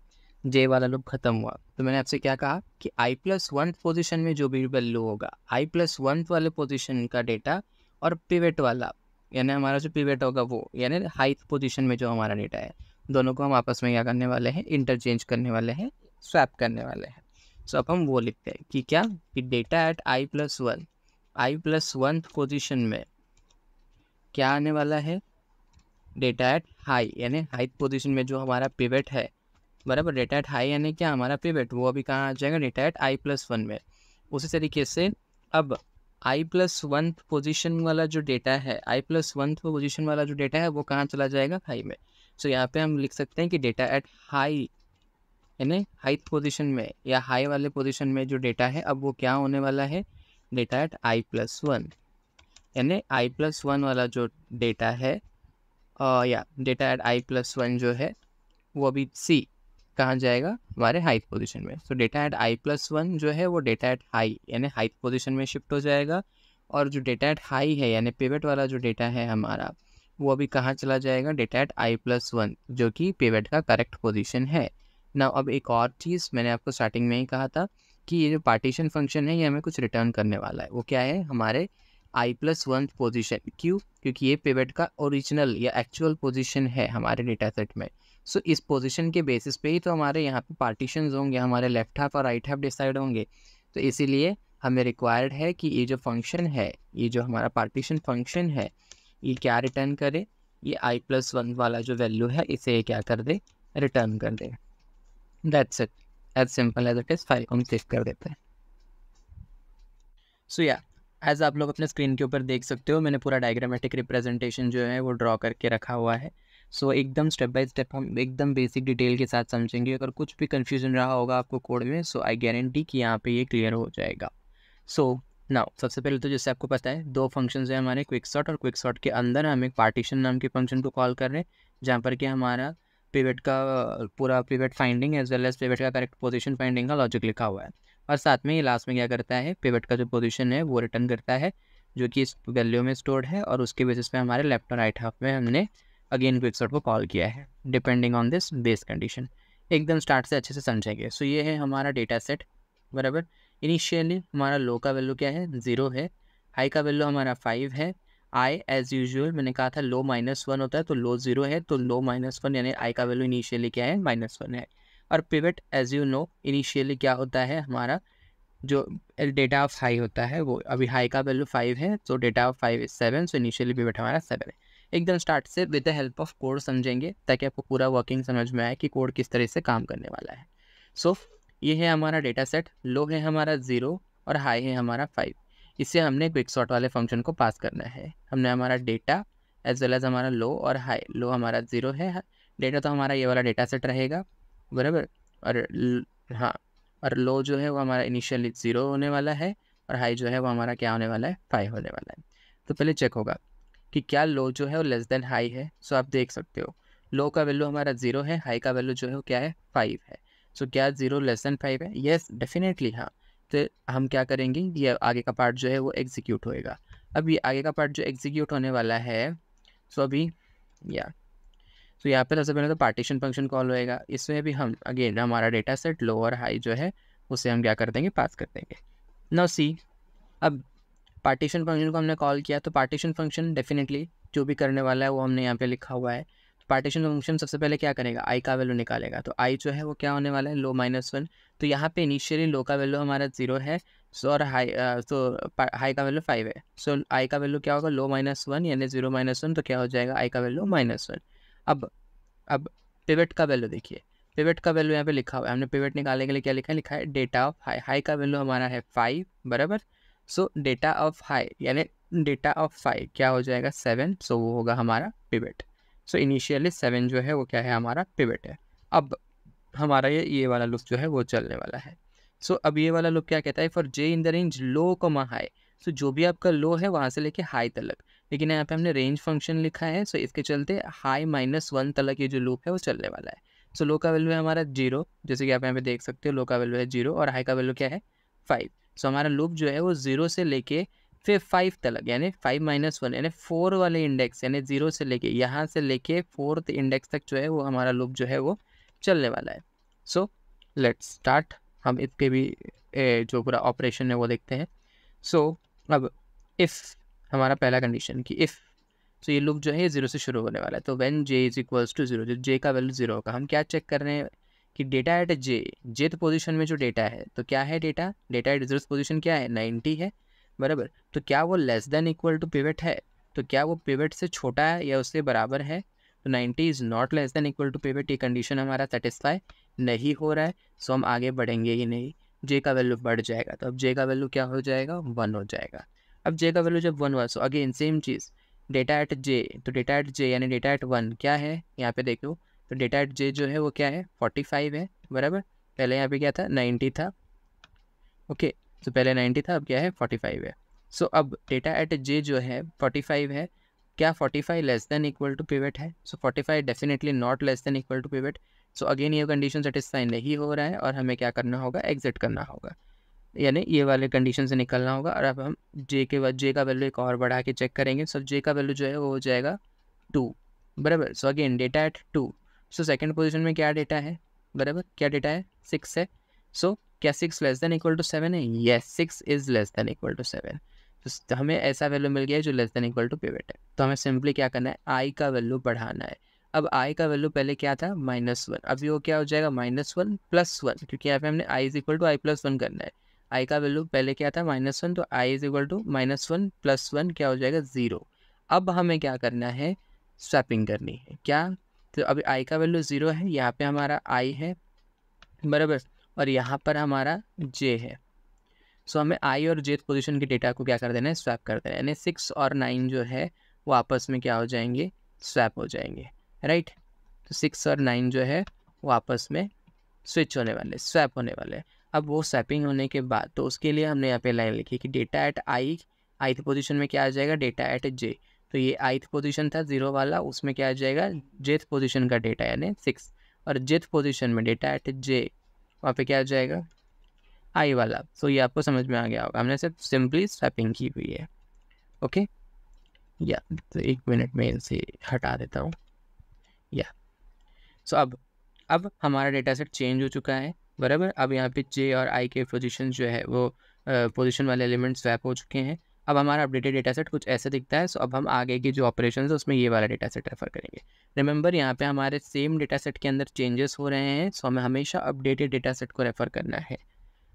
जे वाला लूप खत्म हुआ तो मैंने आपसे क्या कहा कि आई प्लस वन पोजिशन में जो भी वैल्यू होगा आई प्लस वन वाले पोजिशन का डेटा और पिवेट वाला यानी हमारा जो पिवेट होगा वो यानी हाइट पोजिशन में जो हमारा डेटा है दोनों को हम आपस में क्या करने वाले हैं इंटरचेंज करने वाले हैं स्वैप करने वाले हैं। सो so, अब हम वो लिखते हैं कि क्या? कि data at i plus one i plus one position में क्या आने वाला है? डेटा एट हाई यानी हाइट पोजिशन में जो हमारा पिवेट है बराबर? डेटा एट हाई यानी क्या? हमारा पिवेट वो अभी कहाँ आ जाएगा? Data at i plus one में। उसी तरीके से अब आई प्लस वन पोजिशन वाला जो डेटा है आई प्लस वन पोजिशन वाला जो डेटा है वो कहाँ चला जाएगा? हाई में। सो so, यहाँ पे हम लिख सकते हैं कि डेटा एट हाई यानी हाई पोजिशन में या हाई वाले पोजिशन में जो डेटा है अब वो क्या होने वाला है? Data at i plus one यानी आई प्लस वन वाला जो डेटा है या data at i plus one जो है वो अभी सी कहाँ जाएगा? हमारे हाइट पोजीशन में। तो data at i plus one जो है, वो डेटा एट हाई यानी हाइट पोजीशन में शिफ्ट हो जाएगा। और जो डेटा एट हाई है, यानी पेवेट वाला जो डेटा है हमारा, वो अभी कहाँ चला जाएगा? Data at i plus one जो कि पेवेट का करेक्ट पोजीशन है। ना अब एक और चीज़ मैंने आपको स्टार्टिंग में ही कहा था कि ये जो पार्टीशन फ़ंक्शन है, ये हमें कुछ रिटर्न करने वाला है। वो क्या है? हमारे आई प्लस वन पोजिशन क्यों? क्योंकि ये पेवेट का ओरिजिनल या एक्चुअल पोजिशन है हमारे डेटा सेट में। सो इस पोजिशन के बेसिस पे ही तो हमारे यहाँ पे पार्टीशन होंगे, हमारे लेफ़्ट हाफ़ और राइट हाफ़ डिसाइड होंगे। तो इसीलिए हमें रिक्वायर्ड है कि ये जो फ़ंक्शन है, ये जो हमारा पार्टीशन फ़ंक्शन है, ये क्या रिटर्न करे? ये आई प्लस वन वाला जो वैल्यू है, इसे क्या कर दे? रिटर्न कर दे। That's it as simple as it is file को हम सेव कर देते हैं। सो या एज आप लोग अपने स्क्रीन के ऊपर देख सकते हो, मैंने पूरा डायग्रामेटिक रिप्रेजेंटेशन जो है, वो ड्रॉ करके रखा हुआ है। सो so, एकदम स्टेप बाय स्टेप हम एकदम बेसिक डिटेल के साथ समझेंगे। अगर कुछ भी कन्फ्यूज़न रहा होगा आपको कोड में सो आई गारंटी कि यहाँ पे ये क्लियर हो जाएगा। सो so, नाउ सबसे पहले तो जैसे आपको पता है दो फ़ंक्शन है हमारे क्विक शॉट और क्विक शॉट के अंदर हम एक पार्टीशन नाम के फ़ंक्शन को कॉल कर रहे हैं जहाँ पर कि हमारा पिवट का पूरा pivot finding as well as pivot का करेक्ट पोजीशन फाइंडिंग का लॉजिक लिखा हुआ है। और साथ में ये लास्ट में क्या करता है पिवट का जो पोजीशन है वो रिटर्न करता है जो कि इस वैल्यू में स्टोर्ड है और उसके बेसिस पे हमारे लेफ़्ट और राइट हाफ़ में हमने अगेन क्विकसॉट को कॉल किया है depending on this base condition एकदम स्टार्ट से अच्छे से समझेंगे। सो so, ये है हमारा डेटा सेट बराबर? इनिशियली हमारा लो का वैल्यू क्या है? ज़ीरो है। हाई का वैल्यू हमारा फाइव है। आई एज यूजल मैंने कहा था लो माइनस वन होता है तो लो ज़ीरो है तो लो माइनस वन यानी आई का वैल्यू इनिशियली क्या है? माइनस वन है। और pivot as you know initially क्या होता है? हमारा जो डेटा ऑफ़ हाई होता है वो अभी हाई का वैल्यू फाइव है तो data of five is seven so initially pivot हमारा सेवन है। एकदम स्टार्ट से with the help of code समझेंगे ताकि आपको पूरा वर्किंग समझ में आए कि कोड किस तरह से काम करने वाला है। सो so, ये है हमारा डेटा सेट लो है हमारा ज़ीरो और हाई है हमारा फाइव इससे हमने क्विक शॉट वाले फ़ंक्शन को पास करना है। हमने हमारा डेटा एज वेल एज हमारा लो और हाई लो हमारा ज़ीरो है। डेटा तो हमारा ये वाला डेटा सेट रहेगा बराबर? और हाँ और लो जो है वो हमारा इनिशियली ज़ीरो होने वाला है और हाई जो है वो हमारा क्या होने वाला है? फाइव होने वाला है। तो पहले चेक होगा। कि क्या लो जो है वो लेस देन हाई है सो आप देख सकते हो। लो का वैल्यू हमारा ज़ीरो है हाई का वैल्यू जो है वो क्या है फाइव है। सो so, क्या ज़ीरो लेस देन फाइव है? येस डेफिनेटली हाँ। तो हम क्या करेंगे ये आगे का पार्ट जो है वो एग्जीक्यूट होएगा। अब ये आगे का पार्ट जो एग्जीक्यूट होने वाला है सो अभी या। तो यहाँ पे सबसे पहले तो पार्टीशन फ़ंक्शन कॉल होएगा। इसमें भी हम अगेन हमारा डेटा सेट लो और हाई जो है उसे हम क्या कर देंगे पास कर देंगे। नो सी अब पार्टीशन फ़ंक्शन को हमने कॉल किया तो पार्टीशन फ़ंक्शन डेफिनेटली जो भी करने वाला है वो हमने यहाँ पे लिखा हुआ है। पार्टीशन फ़ंक्शन सबसे पहले क्या करेगा? आई का वैल्यू निकालेगा। तो आई जो है वो क्या होने वाला है? लो माइनस वन तो यहाँ पे इनिशियली लो का वैल्यू हमारा ज़ीरो है सो और हाई तो हाई का वैल्यू फाइव है। सो आई का वैल्यू क्या होगा? लो माइनस वन यानी ज़ीरो माइनस वन तो क्या हो जाएगा? आई का वैल्यू माइनस वन अब अब पिवट का वैल्यू देखिए। पिवट का वैल्यू यहाँ पे लिखा हुआ है। हमने पिवट निकालने के लिए क्या लिखा है? लिखा है डेटा ऑफ़ हाई हाई का वैल्यू हमारा है फाइव बराबर? सो डेटा ऑफ़ हाई यानी डेटा ऑफ़ फाइव क्या हो जाएगा? सेवन सो so वो होगा हमारा पिवट सो इनिशियली सेवन जो है वो क्या है? हमारा पिवट है. अब हमारा ये ये वाला लुक जो है वो चलने वाला है. सो so, अब ये वाला लुक क्या कहता है? For j in the range low comma high so जो भी आपका लो है वहाँ से लेके हाई तलक. लेकिन यहाँ पे हमने रेंज फ़ंक्शन लिखा है सो so इसके चलते हाई माइनस वन तलक ये जो लूप है वो चलने वाला है. सो so लो का वैल्यू है हमारा ज़ीरो जैसे कि आप यहाँ पे देख सकते हो लो का वैल्यू है ज़ीरो और हाई का वैल्यू क्या है? फाइव सो हमारा लूप जो है वो ज़ीरो से लेके फिर फाइव तक यानी फाइव माइनस वन यानी फोर वाले इंडेक्स यानी ज़ीरो से लेके यहाँ से लेके फोर्थ इंडेक्स तक जो है वो हमारा लूप जो है वो चलने वाला है। सो लेट स्टार्ट हम इसके भी ए, जो पूरा ऑपरेशन है वो देखते हैं। सो so, अब इफ़ हमारा पहला कंडीशन कि इफ़ तो ये लूप जो है ज़ीरो से शुरू होने वाला है। तो when j is equals to zero जो जे का वैल्यू ज़ीरो होगा हम क्या चेक कर रहे हैं? कि डेटा एट जे जेथ पोजीशन में जो डेटा है तो क्या है data data at zero position क्या है? नाइन्टी है, बराबर। तो क्या वो less than equal to pivot है? तो क्या वो पिवट से छोटा है या उससे बराबर है? तो ninety is not less than equal to pivot ये कंडीशन हमारा सेटिस्फाई नहीं हो रहा है सो हम आगे बढ़ेंगे ही नहीं। जे का वैल्यू बढ़ जाएगा तो अब जे का वैल्यू क्या हो जाएगा? वन हो जाएगा। अब जे का वैल्यू जब वन हुआ सो अगेन सेम चीज़। डेटा एट जे तो डेटा एट जे यानी डेटा एट वन क्या है? यहाँ पे देखो तो डेटा एट जे जो है वो क्या है? फोर्टी फाइव है बराबर? पहले यहाँ पे क्या था? नाइन्टी था। ओके तो पहले नाइन्टी था अब क्या है? फोर्टी फाइव है। सो so, अब डेटा एट जे जो है फोर्टी फाइव है। क्या forty five less than equal to pivot है? So forty five definitely not less than equal to pivot so again ये कंडीशन सेटिस्फाई नहीं हो रहा है और हमें क्या करना होगा? एग्जिट करना होगा। यानी ये वाले कंडीशन से निकलना होगा और अब हम जे के बाद जे का वैल्यू एक और बढ़ा के चेक करेंगे। सो जे का वैल्यू जो है वो हो जाएगा टू बराबर? So again data at two so second position में क्या डेटा है? बराबर क्या डेटा है? सिक्स है। सो so, क्या six less than equal to seven है? Yes six is less than equal to seven तो हमें ऐसा वैल्यू मिल गया है जो less than equal to pivot है। तो हमें सिंपली क्या करना है? आई का वैल्यू बढ़ाना है। अब आई का वैल्यू पहले क्या था? माइनस वन अभी वो क्या हो जाएगा? माइनस वन प्लस वन क्योंकि यहाँ पे हमने i is equal to i plus one करना है। आई का वैल्यू पहले क्या था? माइनस वन तो i is equal to minus one plus one क्या हो जाएगा? ज़ीरो अब हमें क्या करना है? स्वैपिंग करनी है। क्या? तो अभी आई का वैल्यू ज़ीरो है, यहाँ पे हमारा आई है, बराबर, और यहाँ पर हमारा जे है। सो हमें आई और जे पोजीशन के डेटा को क्या कर देना है? स्वैप कर देना है। यानी सिक्स और नाइन जो है वो आपस में क्या हो जाएँगे? स्वैप हो जाएँगे राइट तो सिक्स और नाइन जो है वो आपस में स्विच होने वाले स्वैप होने वाले अब वो स्वैपिंग होने के बाद तो उसके लिए हमने यहाँ पे लाइन लिखी कि data at i i position में क्या आ जाएगा? डेटा एट जे तो ये आईथ पोजीशन था ज़ीरो वाला, उसमें क्या आ जाएगा? जेथ पोजीशन का डेटा यानी सिक्स और जेथ पोजीशन में डेटा एट जे वहाँ पे क्या आ जाएगा? आई वाला। तो ये आपको समझ में आ गया होगा। हमने सिर्फ़ सिंपली स्वैपिंग की हुई है। ओके या तो एक मिनट में इसे हटा देता हूँ। या सो अब अब हमारा डेटा सेट चेंज हो चुका है। बराबर? अब यहाँ पे जे और आई के पोजीशन जो है, वो पोजीशन वाले एलिमेंट स्वैप हो चुके हैं। अब हमारा अपडेटेड डेटा सेट कुछ ऐसे दिखता है सो अब हम आगे की जो ऑपरेशन है, उसमें ये वाला डेटा सेट रेफर करेंगे। रिमेंबर यहाँ पे हमारे सेम डेटा सेट के अंदर चेंजेस हो रहे हैं सो हमें हमेशा अपडेटेड डेटा सेट को रेफर करना है।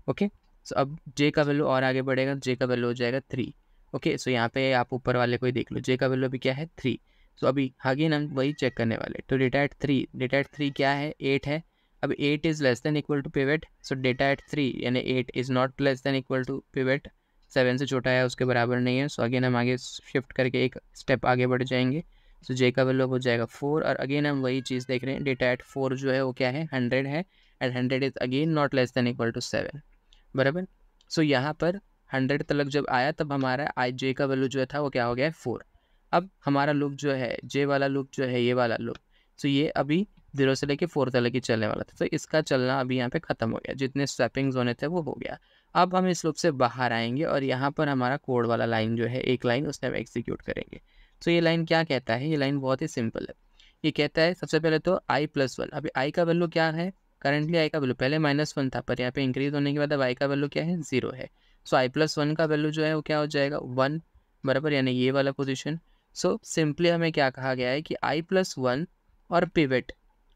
ओके सो अब जे का वैल्यू और आगे बढ़ेगा जे का वैल्यू हो जाएगा थ्री ओके सो यहाँ पे आप ऊपर वाले को ही देख लो जे का वैल्यू अभी क्या है? थ्री सो अभी अगेन हम वही चेक करने वाले तो data at three data at three क्या है? एट है। अब eight is less than equal to pivot so data at three यानी eight is not less than equal to pivot seven से छोटा है, उसके बराबर नहीं है। सो so अगेन हम आगे शिफ्ट करके एक स्टेप आगे बढ़ जाएँगे। सो so जे का वैल्यू हो जाएगा फोर और अगेन हम वही चीज़ देख रहे हैं। डेटा एट फोर जो है, वो क्या है? हंड्रेड है and hundred is again not less than equal to seven बराबर? सो so, यहाँ पर हंड्रेड तक जब आया, तब हमारा आई जे का वैल्यू जो था, वो क्या हो गया? है फोर अब हमारा लुक जो है जे वाला लुक जो है, ये वाला लुक तो ये अभी ज़ीरो से लेके फोर तक की चलने वाला था। तो so इसका चलना अभी यहाँ पे ख़त्म हो गया। जितने स्वैपिंग्स होने थे, वो हो गया। अब हम इस लुक से बाहर आएँगे और यहाँ पर हमारा कोड वाला लाइन जो है, एक लाइन उसने हम एग्जीक्यूट करेंगे। तो ये लाइन क्या कहता है? ये लाइन बहुत ही सिंपल है। ये कहता है, सबसे पहले तो आई प्लस वन अभी आई का वैल्यू क्या है? करंटली आई का वैल्यू पहले माइनस वन था, पर यहाँ पे इंक्रीज होने के बाद अब आई का वैल्यू क्या है? ज़ीरो है। सो आई प्लस वन का वैल्यू जो है, वो क्या हो जाएगा? वन बराबर, यानी ये वाला पोजिशन सो सिंपली हमें क्या कहा गया है कि आई प्लस वन और पिवेट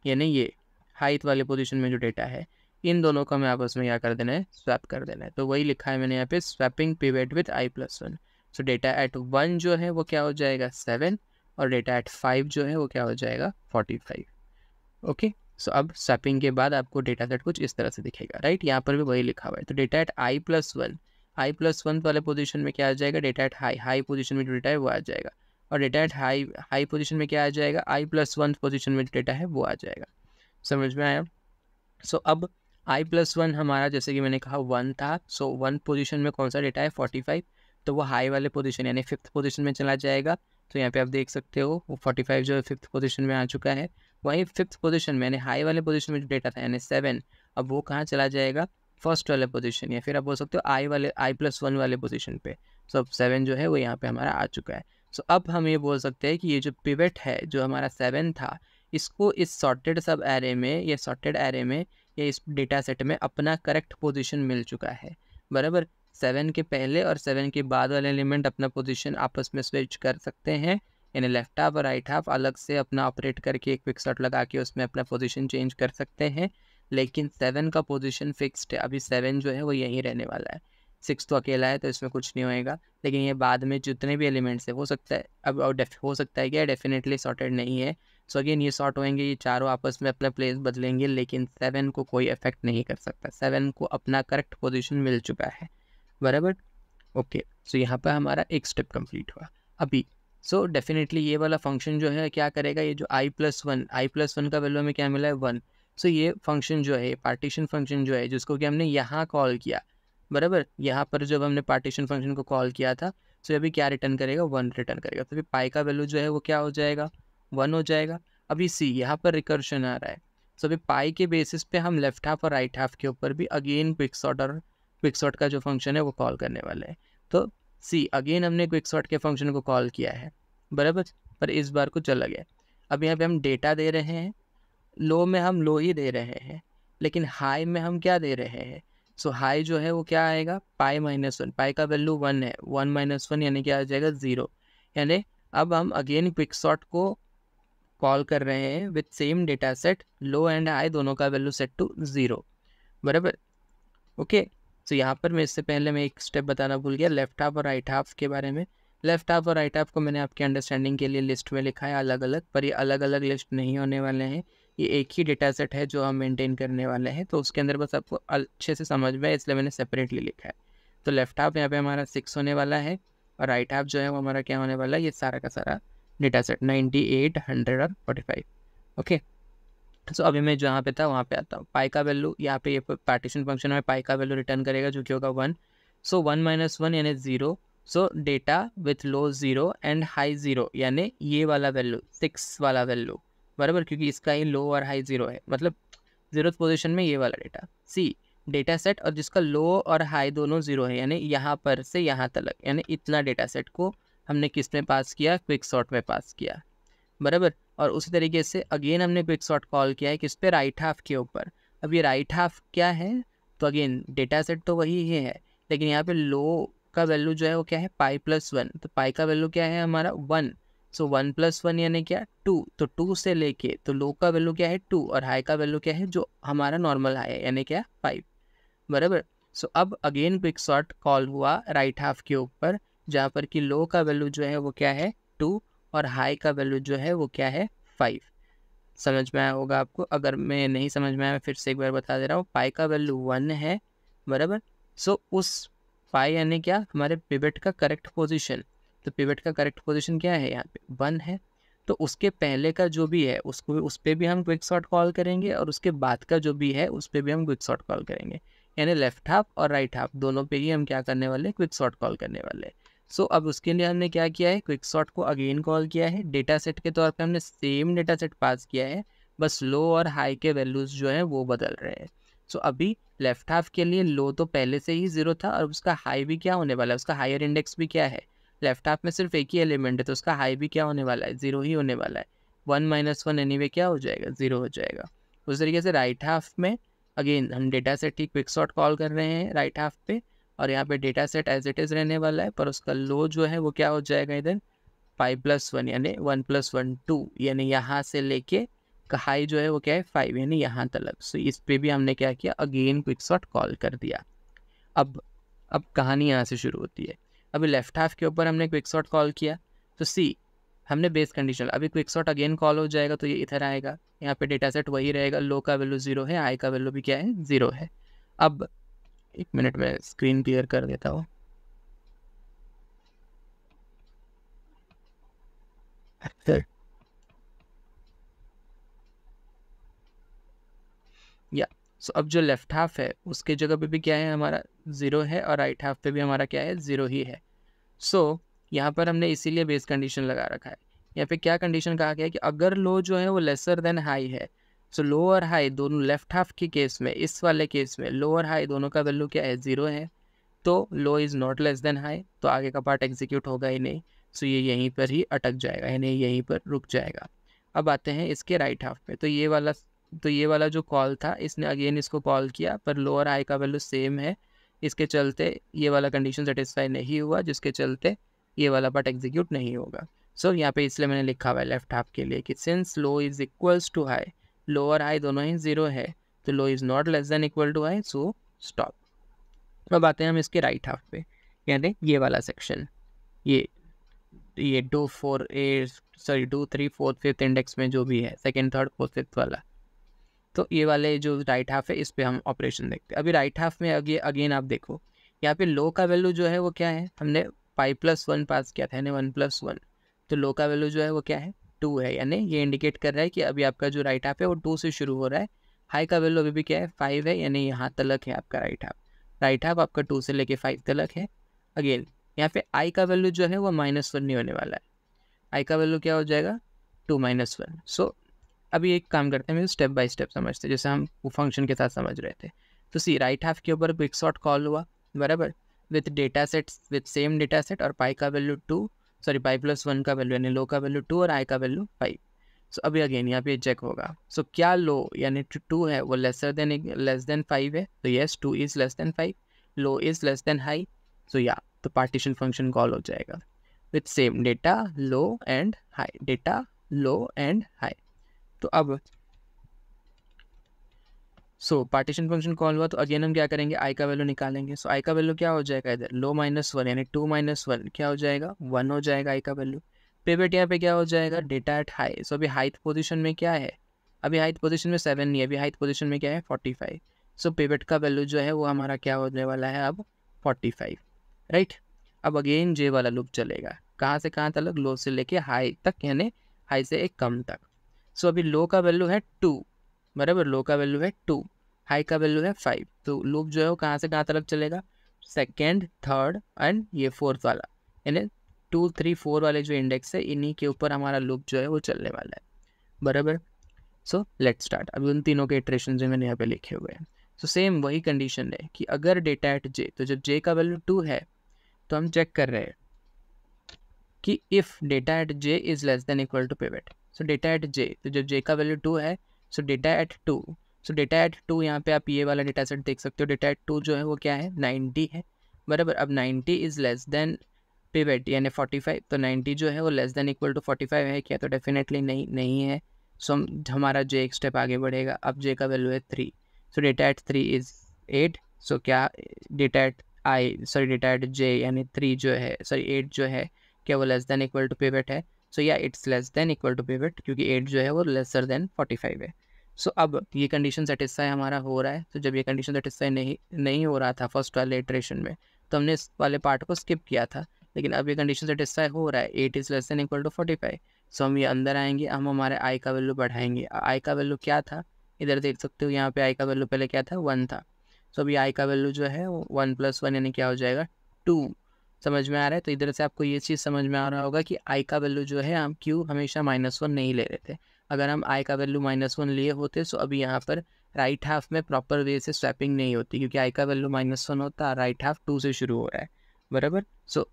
यानी ये हाइट वाले पोजिशन में जो डेटा है इन दोनों को हमें आपस में क्या कर देना है? स्वैप कर देना है। तो वही लिखा है मैंने यहाँ पे swapping pivot with i plus one so data at one जो है वो क्या हो जाएगा? सेवन और डेटा एट फाइव जो है वो क्या हो जाएगा? फोर्टी फाइव ओके सो अब स्वैपिंग के बाद आपको डेटा सेट कुछ इस तरह से दिखेगा। राइट यहाँ पर भी वही लिखा हुआ है। तो data at i plus one i plus one वाले पोजीशन में क्या आ जाएगा? Data at high high position में जो डेटा है वो आ जाएगा। और data at high high position में क्या आ जाएगा? आई प्लस वन पोजिशन में डेटा है वो आ जाएगा। समझ में आया? सो so, अब आई प्लस वन हमारा, जैसे कि मैंने कहा वन था। सो वन पोजिशन में कौन सा डेटा है? फोर्टी फाइव तो वो हाई वाले पोजीशन यानी फिफ्थ पोजीशन में चला जाएगा। तो यहाँ पे आप देख सकते हो, वो फोर्टी फाइव जो है फिफ्थ पोजीशन में आ चुका है। वहीं फिफ्थ पोजीशन में यानी हाई वाले पोजीशन में जो डेटा था, यानी सेवन अब वो कहाँ चला जाएगा? फ़र्स्ट वाले पोजीशन या फिर आप बोल सकते हो आई वाले आई प्लस वन वाले पोजीशन पे। सो अब सेवन जो है, वो यहाँ पे हमारा आ चुका है। सो अब हम ये बोल सकते हैं कि ये जो पिवेट है, जो हमारा सेवन था, इसको इस सॉर्टेड सब एरे में, या सॉर्टेड एरे में या इस डेटा सेट में अपना करेक्ट पोजीशन मिल चुका है। बराबर सेवन के पहले और सेवन के बाद वाले एलिमेंट अपना पोजीशन आपस में स्विच कर सकते हैं। यानी लेफ़्ट हाफ़ और राइट हाफ़ अलग से अपना ऑपरेट करके एक क्विक लगा के उसमें अपना पोजीशन चेंज कर सकते हैं। लेकिन सेवन का पोजीशन फिक्स्ड है। अभी सेवन जो है वो यहीं रहने वाला है। सिक्स तो अकेला है तो इसमें कुछ नहीं होएगा। लेकिन ये बाद में जितने भी एलिमेंट्स है, हो सकता है, अब और हो सकता है कि डेफिनेटली सॉर्टेड नहीं है। सो अगेन ये शॉर्ट होएँगे ये चारों आपस में अपना प्लेस बदलेंगे लेकिन सेवन को कोई इफ़ेक्ट नहीं कर सकता। सेवन को अपना करेक्ट पोजिशन मिल चुका है। बराबर? ओके सो यहाँ पर हमारा एक स्टेप कंप्लीट हुआ। अभी सो so, डेफिनेटली ये वाला फ़ंक्शन जो है क्या करेगा? ये जो i plus one i plus one का वैल्यू हमें क्या मिला है? वन सो so, ये फ़ंक्शन जो है पार्टीशन फ़ंक्शन जो है जिसको कि हमने यहाँ कॉल किया। बराबर? यहाँ पर जब हमने पार्टीशन फ़ंक्शन को कॉल किया था तो अभी क्या रिटर्न करेगा? वन रिटर्न करेगा। तो अभी पाई का वैल्यू जो है वो क्या हो जाएगा? वन हो जाएगा। अभी सी यहाँ पर रिकर्शन आ रहा है। सो अभी पाई के बेसिस पे हम लेफ़्ट हाफ़ और राइट हाफ़ के ऊपर भी अगेन क्विक शॉट और क्विक शॉट का जो फ़ंक्शन है वो कॉल करने वाले हैं। तो सी अगेन हमने क्विक शॉट के फ़ंक्शन को कॉल किया है। बराबर? पर इस बार कुछ अलग है। अब यहाँ पे हम डेटा दे रहे हैं। लो में हम लो ही दे रहे हैं। लेकिन हाई में हम क्या दे रहे हैं? सो हाई जो है वो क्या आएगा? पाई माइनस वन पाई का वैल्यू वन है। वन माइनस वन यानी क्या आ जाएगा ज़ीरो यानी अब हम अगेन क्विक शॉट को कॉल कर रहे हैं with same data set low and high दोनों का वैल्यू सेट टू ज़ीरो बराबर? ओके तो यहाँ पर मैं इससे पहले मैं एक स्टेप बताना भूल गया लेफ़्ट हाफ़ और राइट हाफ़ के बारे में। लेफ़्ट हाफ़ और राइट हाफ़ को मैंने आपके अंडरस्टैंडिंग के लिए लिस्ट में लिखा है अलग अलग पर ये अलग अलग लिस्ट नहीं होने वाले हैं। ये एक ही डेटा सेट है जो हम मेंटेन करने वाले हैं तो उसके अंदर बस आपको अच्छे से समझ में इसलिए मैंने सेपरेटली लिखा है। तो लेफ़्ट हाफ़ यहाँ पे हमारा सिक्स होने वाला है, और राइट हाफ़ जो है वो हमारा क्या होने वाला है, ये सारा का सारा data set ninety eight hundred और फोर्टी फाइव ओके सो अभी मैं जहाँ पे था, वहाँ पे आता हूँ। पाई का वैल्यू यहाँ पे ये पार्टीशन फ़ंक्शन में पाई का वैल्यू रिटर्न करेगा, जो कि होगा one so one minus one यानी zero so data with low zero and high zero यानी ये वाला वैल्यू सिक्स वाला वैल्यू बराबर, क्योंकि इसका ही लो और हाई ज़ीरो है। मतलब ज़ीरो पोजिशन में ये वाला डेटा सी डेटा सेट और जिसका लो और हाई दोनों ज़ीरो है, यानी यहाँ पर से यहाँ तक, यानी इतना डेटा सेट को हमने किसमें पास किया? क्विक शॉट में पास किया। बराबर? और उसी तरीके से अगेन हमने क्विक शॉट कॉल किया है किस पे? राइट हाफ़ के ऊपर। अब ये राइट हाफ़ क्या है? तो अगेन, डेटा सेट तो वही ही है, लेकिन यहाँ पे लो का वैल्यू जो है वो क्या है? Pi plus one. तो पाई का वैल्यू क्या है? हमारा one. So one plus one यानी क्या? टू। तो टू से लेके तो लो का वैल्यू क्या है? टू। और हाई का वैल्यू क्या है? जो हमारा नॉर्मल हाई है, यानी क्या? फाइव। बराबर? सो अब अगेन क्विक शॉट कॉल हुआ राइट हाफ़ के ऊपर। जहाँ पर कि लो का वैल्यू जो है वो क्या है? टू और हाई का वैल्यू जो है वो क्या है? फाइव समझ में आया होगा आपको? अगर मैं नहीं समझ में आया फिर से एक बार बता दे रहा हूँ। पाई का वैल्यू वन है, बराबर? सो उस पाई यानी क्या? हमारे पिवट का करेक्ट पोजीशन तो पिवट का करेक्ट पोजीशन क्या है? यहाँ पे वन है। तो उसके पहले का जो भी है, उसको उस पर भी हम क्विक शॉट कॉल करेंगे और उसके बाद का जो भी है, उस पर भी हम क्विक शॉट कॉल करेंगे। यानी लेफ़्ट हाफ़ और राइट हाफ़ दोनों पे ही हम क्या करने वाले क्विक शॉट कॉल करने वाले सो so, अब उसके लिए हमने क्या किया है? क्विक शॉट को अगेन कॉल किया है। डेटा सेट के तौर पे हमने सेम डेटा सेट पास किया है। बस लो और हाई के वैल्यूज़ जो हैं वो बदल रहे हैं। सो so, अभी लेफ़्ट हाफ़ के लिए लो तो पहले से ही ज़ीरो था और उसका हाई भी क्या होने वाला है? उसका हायर इंडेक्स भी क्या है? लेफ़्ट हाफ़ में सिर्फ़ एक ही एलिमेंट है तो उसका हाई भी क्या होने वाला है? ज़ीरो ही होने वाला है। वन माइनस वन एनी क्या हो जाएगा? ज़ीरो हो जाएगा। उस तरीके से राइट हाफ़ में अगेन हम डेटा सेट ही क्विक शॉट कॉल कर रहे हैं राइट हाफ़ पे। और यहाँ पे data set as it is रहने वाला है, पर उसका लो जो है वो क्या हो जाएगा इधर? फाइव प्लस वन यानी वन प्लस वन टू यानी यहाँ से लेके हाई जो है वो क्या है? फाइव यानी यहाँ तक सो इस पे भी हमने क्या किया? अगेन क्विक शॉट कॉल कर दिया। अब अब कहानी यहाँ से शुरू होती है। अभी लेफ़्ट हाफ़ के ऊपर हमने क्विक शॉट कॉल किया। तो सी हमने बेस कंडीशन अभी क्विक शॉट अगेन कॉल हो जाएगा तो ये इधर आएगा। यहाँ पे डेटा सेट वही रहेगा। लो का वैल्यू ज़ीरो है आई का वैल्यू भी क्या है? ज़ीरो है। अब एक मिनट में स्क्रीन क्लियर कर देता हूँ। या सो अब जो लेफ़्ट हाफ़ है उसके जगह पे भी क्या है हमारा? ज़ीरो है और राइट हाफ़ पे भी हमारा क्या है? ज़ीरो ही है। सो so, यहाँ पर हमने इसीलिए बेस कंडीशन लगा रखा है। यहाँ पे क्या कंडीशन कहा गया है कि अगर लो जो है वो लेसर देन हाई है सो लोअर हाई दोनों लेफ़्ट हाफ़ के केस में इस वाले केस में लोअर हाई दोनों का वैल्यू क्या है? ज़ीरो है। तो low is not less than high तो आगे का पार्ट एग्जीक्यूट होगा ही नहीं। सो ये यहीं पर ही अटक जाएगा यानी यहीं पर रुक जाएगा। अब आते हैं इसके राइट हाफ़ में तो ये वाला तो ये वाला जो कॉल था इसने अगेन इसको कॉल किया पर लोअर हाई का वैल्यू सेम है। इसके चलते ये वाला कंडीशन सेटिस्फाई नहीं हुआ जिसके चलते ये वाला पार्ट एग्जीक्यूट नहीं होगा। सो so, यहाँ पे इसलिए मैंने लिखा हुआ है लेफ़्ट हाफ़ के लिए कि since low is equals to high low i दोनों ही ज़ीरो है तो low is not less than equal to i so stop अब आते हैं हम इसके राइट हाफ़ पे, यानी ये वाला सेक्शन ये ये two four a sorry two three fourth fifth index में जो भी है सेकेंड थर्ड फोर्थ फिफ्थ वाला तो ये वाले जो राइट हाफ़ है, इस पर हम ऑपरेशन देखते हैं। अभी राइट हाफ़ में अगे अगेन आप देखो, यहाँ पे लो का वैल्यू जो है वो क्या है, हमने फाइव प्लस वन पास किया था, यानी वन प्लस वन तो लो का वैल्यू जो है वो क्या है टू है, यानी ये इंडिकेट कर रहा है कि अभी आपका जो राइट हाफ़ है वो टू से शुरू हो रहा है। हाई का वैल्यू अभी भी क्या है? फाइव है, यानी यहाँ तलक है आपका राइट हाफ़ राइट हाफ़ आपका टू से लेके फाइव तलक है। अगेन यहाँ पे आई का वैल्यू जो है वो माइनस वन नहीं होने वाला है। आई का वैल्यू क्या हो जाएगा? टू माइनस वन सो अभी एक काम करते हैं स्टेप बाय स्टेप समझते हैं, जैसे हम वो फ़ंक्शन के साथ समझ रहे थे। तो सी राइट हाफ़ के ऊपर क्विक शॉट कॉल हुआ, बराबर? With data set with same data set और पाई का value two sorry pi plus one का वैल्यू यानी लो का वैल्यू टू और आई का वैल्यू फाइव। सो अभी अगेन यहाँ पे चेक होगा। सो so, क्या लो यानी टू है वो lesser than less than five है। तो yes two is less than five low is less than high so या तो पार्टीशन फ़ंक्शन कॉल हो जाएगा। With same data low and high data low and high तो अब सो पार्टीशन फ़ंक्शन कॉल हुआ तो अगेन हम क्या करेंगे? आई का वैल्यू निकालेंगे। सो so, आई का वैल्यू क्या हो जाएगा इधर? लो माइनस वन यानी टू माइनस वन क्या हो जाएगा? वन हो जाएगा आई का वैल्यू पेबेट यहाँ पे क्या हो जाएगा? डेटा एट हाई सो अभी हाइट पोजिशन में क्या है? अभी हाइट पोजिशन में सेवन नहीं है। अभी हाइट पोजिशन में क्या है? फोर्टी फाइव सो पेबेट का वैल्यू जो है वो हमारा क्या होने वाला है अब? फोर्टी फाइव राइट अब अगेन जे वाला लुक चलेगा। कहाँ से कहाँ तक? लो से लेके हाई तक यानी हाई से एक कम तक। सो so, अभी लो का वैल्यू है टू बराबर लो का वैल्यू है टू हाई का वैल्यू है फाइव। तो लूप जो है वो कहाँ से कहाँ तरफ़ चलेगा? सेकेंड थर्ड एंड ये फोर्थ वाला। यानी टू थ्री फोर वाले जो इंडेक्स है इन्हीं के ऊपर हमारा लूप जो है वो चलने वाला है। बराबर? सो लेट स्टार्ट अभी उन तीनों के इटरेशन जो मैंने यहाँ पे लिखे हुए हैं। सो so, सेम वही कंडीशन है कि अगर डेटा एट जे तो जब जे का वैल्यू टू है तो हम चेक कर रहे हैं कि if data at j is less than equal to pivot so data at j तो जब जे का वैल्यू टू है so data at two so data at two यहाँ पे आप ये वाला डेटा सेट देख सकते हो। डेटा एट टू जो है वो क्या है? नाइन्टी है। बराबर अब ninety is less than pivot यानी फोर्टी फाइव तो नाइन्टी जो है वो less than equal to forty five है क्या तो डेफिनेटली नहीं नहीं है। सो so, हमारा जे एक स्टेप आगे बढ़ेगा। अब जे का वैल्यू है three so data at three is eight so क्या data at i sorry data at j यानी थ्री जो है सॉरी एट जो है क्या वो less than equal to pivot है। सो या it's less than equal to pivot क्योंकि एट जो है वो लेसर देन फोर्टी फाइव है। सो so, अब ये कंडीशन सेटिस्फाई हमारा हो रहा है। तो जब ये कंडीशन सेटिस्फाई नहीं नहीं हो रहा था फ़र्स्ट वाले इटरेशन में तो हमने इस वाले पार्ट को स्किप किया था। लेकिन अब ये कंडीशन सेटिस्फाई हो रहा है। Eight is less than equal to forty five so हम ये अंदर आएँगे हम हमारे आई का वैल्यू बढ़ाएँगे। आई का वैल्यू क्या था? इधर देख सकते हो यहाँ पे आई का वैल्यू पहले क्या था? वन था। सो so, अभी आई का वैल्यू जो है वन प्लस वन यानी क्या हो जाएगा? टू समझ में आ रहा है? तो इधर से आपको ये चीज़ समझ में आ रहा होगा कि आई का वैल्यू जो है हम क्यों हमेशा माइनस वन नहीं ले रहे थे। अगर हम आई का वैल्यू माइनस वन लिए होते तो अभी यहाँ पर राइट हाफ़ में प्रॉपर वे से स्वैपिंग नहीं होती क्योंकि आई का वैल्यू माइनस वन होता राइट हाफ़ टू से शुरू हो रहा है। बराबर? सो so,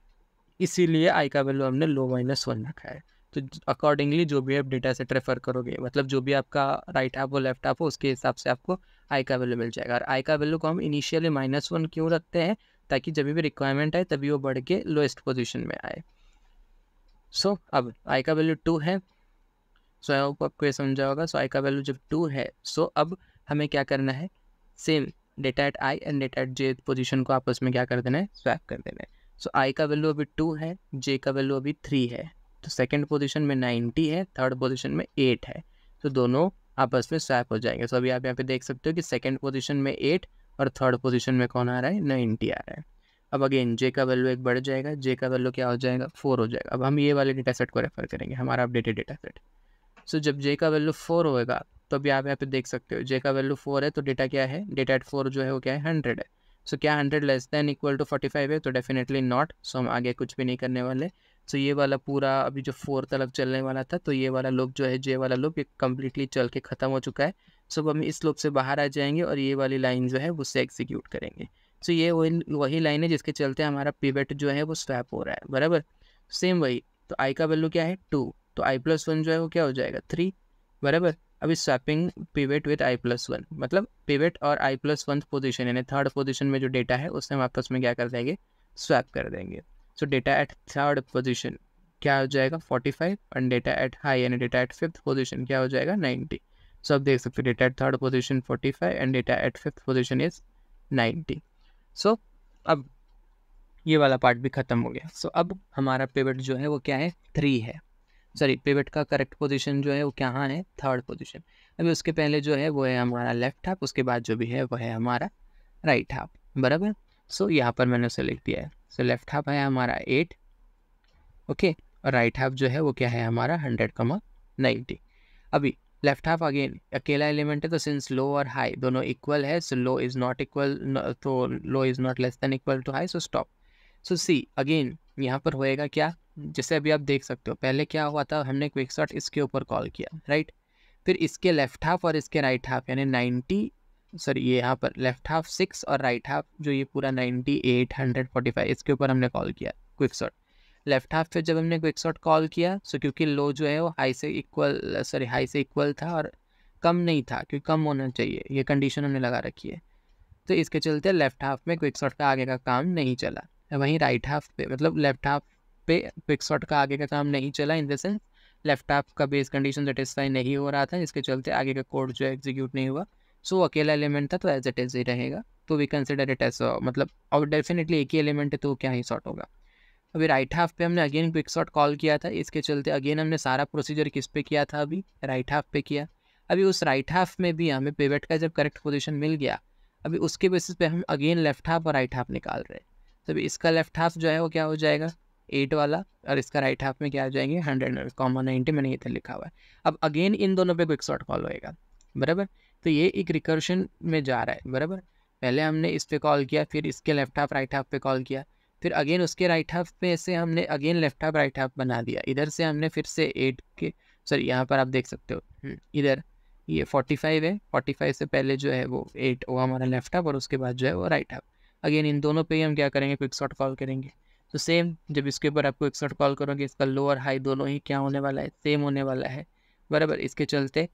इसीलिए आई का वैल्यू हमने लो माइनस वन रखा है। तो अकॉर्डिंगली जो भी आप डेटा सेट रेफर करोगे मतलब जो भी आपका राइट हाफ़ हो लेफ़्ट हाफ़ हो उसके हिसाब से आपको आई का वैल्यू मिल जाएगा। और आई का वैल्यू को हम इनिशियली माइनस वन क्यों रखते हैं? ताकि जब भी रिक्वायरमेंट आए तभी वो बढ़ के लोएस्ट पोजिशन में आए। सो so, अब आई का वैल्यू टू है। सो आई होप आपको ये समझा होगा। सो आई का वैल्यू जब टू है सो so अब हमें क्या करना है? Same data at i and data at j position को आपस में क्या कर देना है? स्वैप कर देना है। सो so, आई का वैल्यू अभी टू है जे का वैल्यू अभी थ्री है। तो सेकंड पोजीशन में 90 है थर्ड पोजीशन में 8 है। तो दोनों आपस में स्वैप हो जाएँगे। सो अभी आप यहाँ पे देख सकते हो कि सेकंड पोजीशन में 8 और थर्ड पोजीशन में कौन आ रहा है? 90 आ रहा है। अब अगेन जे का वैल्यू एक बढ़ जाएगा। जे का वैल्यू क्या हो जाएगा? फोर हो जाएगा। अब हम ये वाले डेटा सेट को रेफर करेंगे हमारा अपडेटेड डेटा सेट सो जब जे का वैल्यू फोर होएगा तो अभी आप यहाँ पे देख सकते हो जे का वैल्यू फोर है तो डेटा क्या है? डेटा एट फोर जो है वो क्या है? हंड्रेड है। सो so, क्या hundred less than equal to forty five है तो डेफिनेटली नॉट सो हम आगे कुछ भी नहीं करने वाले। सो so, ये वाला पूरा अभी जो फोर तलक चलने वाला था तो ये वाला लुप जो है जे वाला लुप ये कम्प्लीटली चल के ख़त्म हो चुका है। सो so, अब हम इस लुप से बाहर आ जाएँगे और ये वाली लाइन जो है उससे एग्जीक्यूट करेंगे। सो ये वही वही लाइन है जिसके चलते हमारा पिवेट जो है वो स्वैप हो रहा है बराबर? सेम वही। तो आई का वैल्यू क्या है? टू तो आई प्लस वन जो है वो क्या हो जाएगा? थ्री बराबर? अभी swapping pivot with i plus one मतलब पिवेट और आई प्लस वन पोजिशन यानी थर्ड पोजिशन में जो डेटा है उससे हम आपस में क्या कर देंगे? स्वैप कर देंगे। So data at third position क्या हो जाएगा? Forty five and data at high यानी डेटा एट फिफ्थ पोजिशन क्या हो जाएगा? नाइन्टी सो अब देख सकते हो data at third position forty five and data at fifth position is ninety so अब ये वाला पार्ट भी ख़त्म हो गया। सो so, अब हमारा पेवेट जो है वो क्या है? थ्री है। सॉरी पेवेट का करेक्ट पोजीशन जो है वो कहाँ है? थर्ड पोजीशन अभी उसके पहले जो है वो है हमारा लेफ़्ट हाफ़ उसके बाद जो भी है वो है हमारा राइट हाफ़ बराबर? सो यहाँ पर मैंने उसे लिख दिया है। सो लेफ़्ट हाफ़ है हमारा एट ओके और राइट हाफ़ जो है वो क्या है? हमारा हंड्रेड कमा नाइन्टी अभी लेफ़्ट हाफ़ अगेन अकेला एलिमेंट है तो सिंस लो और हाई दोनों इक्वल है so low is not equal तो low is not less than equal to high so stop so see again यहाँ पर होएगा क्या? जैसे अभी आप देख सकते हो, पहले क्या हुआ था, हमने क्विक शॉट इसके ऊपर कॉल किया राइट फिर इसके लेफ़्ट हाफ़ और इसके राइट हाफ़ यानी नाइन्टी सॉरी ये यहाँ पर लेफ़्ट हाफ़ सिक्स और राइट हाफ़ जो ये पूरा ninety eight hundred forty five इसके ऊपर हमने कॉल किया क्विक शॉट लेफ़्ट हाफ़ पे जब हमने क्विक शॉट कॉल किया सो क्योंकि लो जो है वो हाई से इक्वल सॉरी हाई से इक्वल था और कम नहीं था क्योंकि कम होना चाहिए ये कंडीशन हमने लगा रखी है। तो इसके चलते लेफ़्ट हाफ़ में क्विक शॉट का आगे का काम नहीं चला। वहीं राइट हाफ़ पे मतलब लेफ़्ट हाफ़ पे क्विक शॉट का आगे का काम नहीं चला in the sense left half का बेस कंडीशन सेटिस्फाई नहीं हो रहा था इसके चलते आगे का कोड जो है एग्जीक्यूट नहीं हुआ। सो so, अकेला एलिमेंट था तो एज इट इज़ ही रहेगा तो वी कंसिडर इट एज मतलब और डेफिनेटली एक ही एलिमेंट है तो क्या ही शॉर्ट होगा। अभी राइट हाफ़ पे हमने अगेन क्विक शॉट कॉल किया था, इसके चलते अगेन हमने सारा प्रोसीजर किस पे किया था अभी? राइट हाफ़ पे किया। अभी उस राइट हाफ़ में भी हमें पेवेट का जब करेक्ट पोजीशन मिल गया, अभी उसके बेसिस पे हम अगेन लेफ़्ट हाफ़ और राइट हाफ़ निकाल रहे हैं। तो अभी इसका लेफ़्ट हाफ़ जो है वो क्या हो जाएगा? एट वाला, और इसका राइट हाफ़ में क्या आ जाएँगे? हंड्रेड कॉमा नाइन्टी मैंने इधर लिखा हुआ है। अब अगेन इन दोनों पे क्विक शॉट कॉल होएगा, बराबर? तो ये एक रिकर्शन में जा रहा है, बराबर? पहले हमने इस पे कॉल किया, फिर इसके लेफ़्ट हाफ़ राइट हाफ़ पे कॉल किया। फिर अगेन उसके राइट हाफ़ पे से हमने again left half right half बना दिया। इधर से हमने फिर से एट के सॉरी यहाँ पर आप देख सकते हो। हम्म, इधर ये फोर्टी फाइव है। फोर्टी फाइव से पहले जो है वो एट वो हमारा लेफ़्ट हाफ़ और उसके बाद जो है वो राइट हाफ़ अगेन इन दोनों पे ही हम क्या करेंगे? क्विक शॉट कॉल करेंगे। तो सेम जब इसके ऊपर आपको एक शॉट कॉल करोगे इसका लो और हाई दोनों ही क्या होने वाला है? सेम होने वाला है। बराबर इसके चलते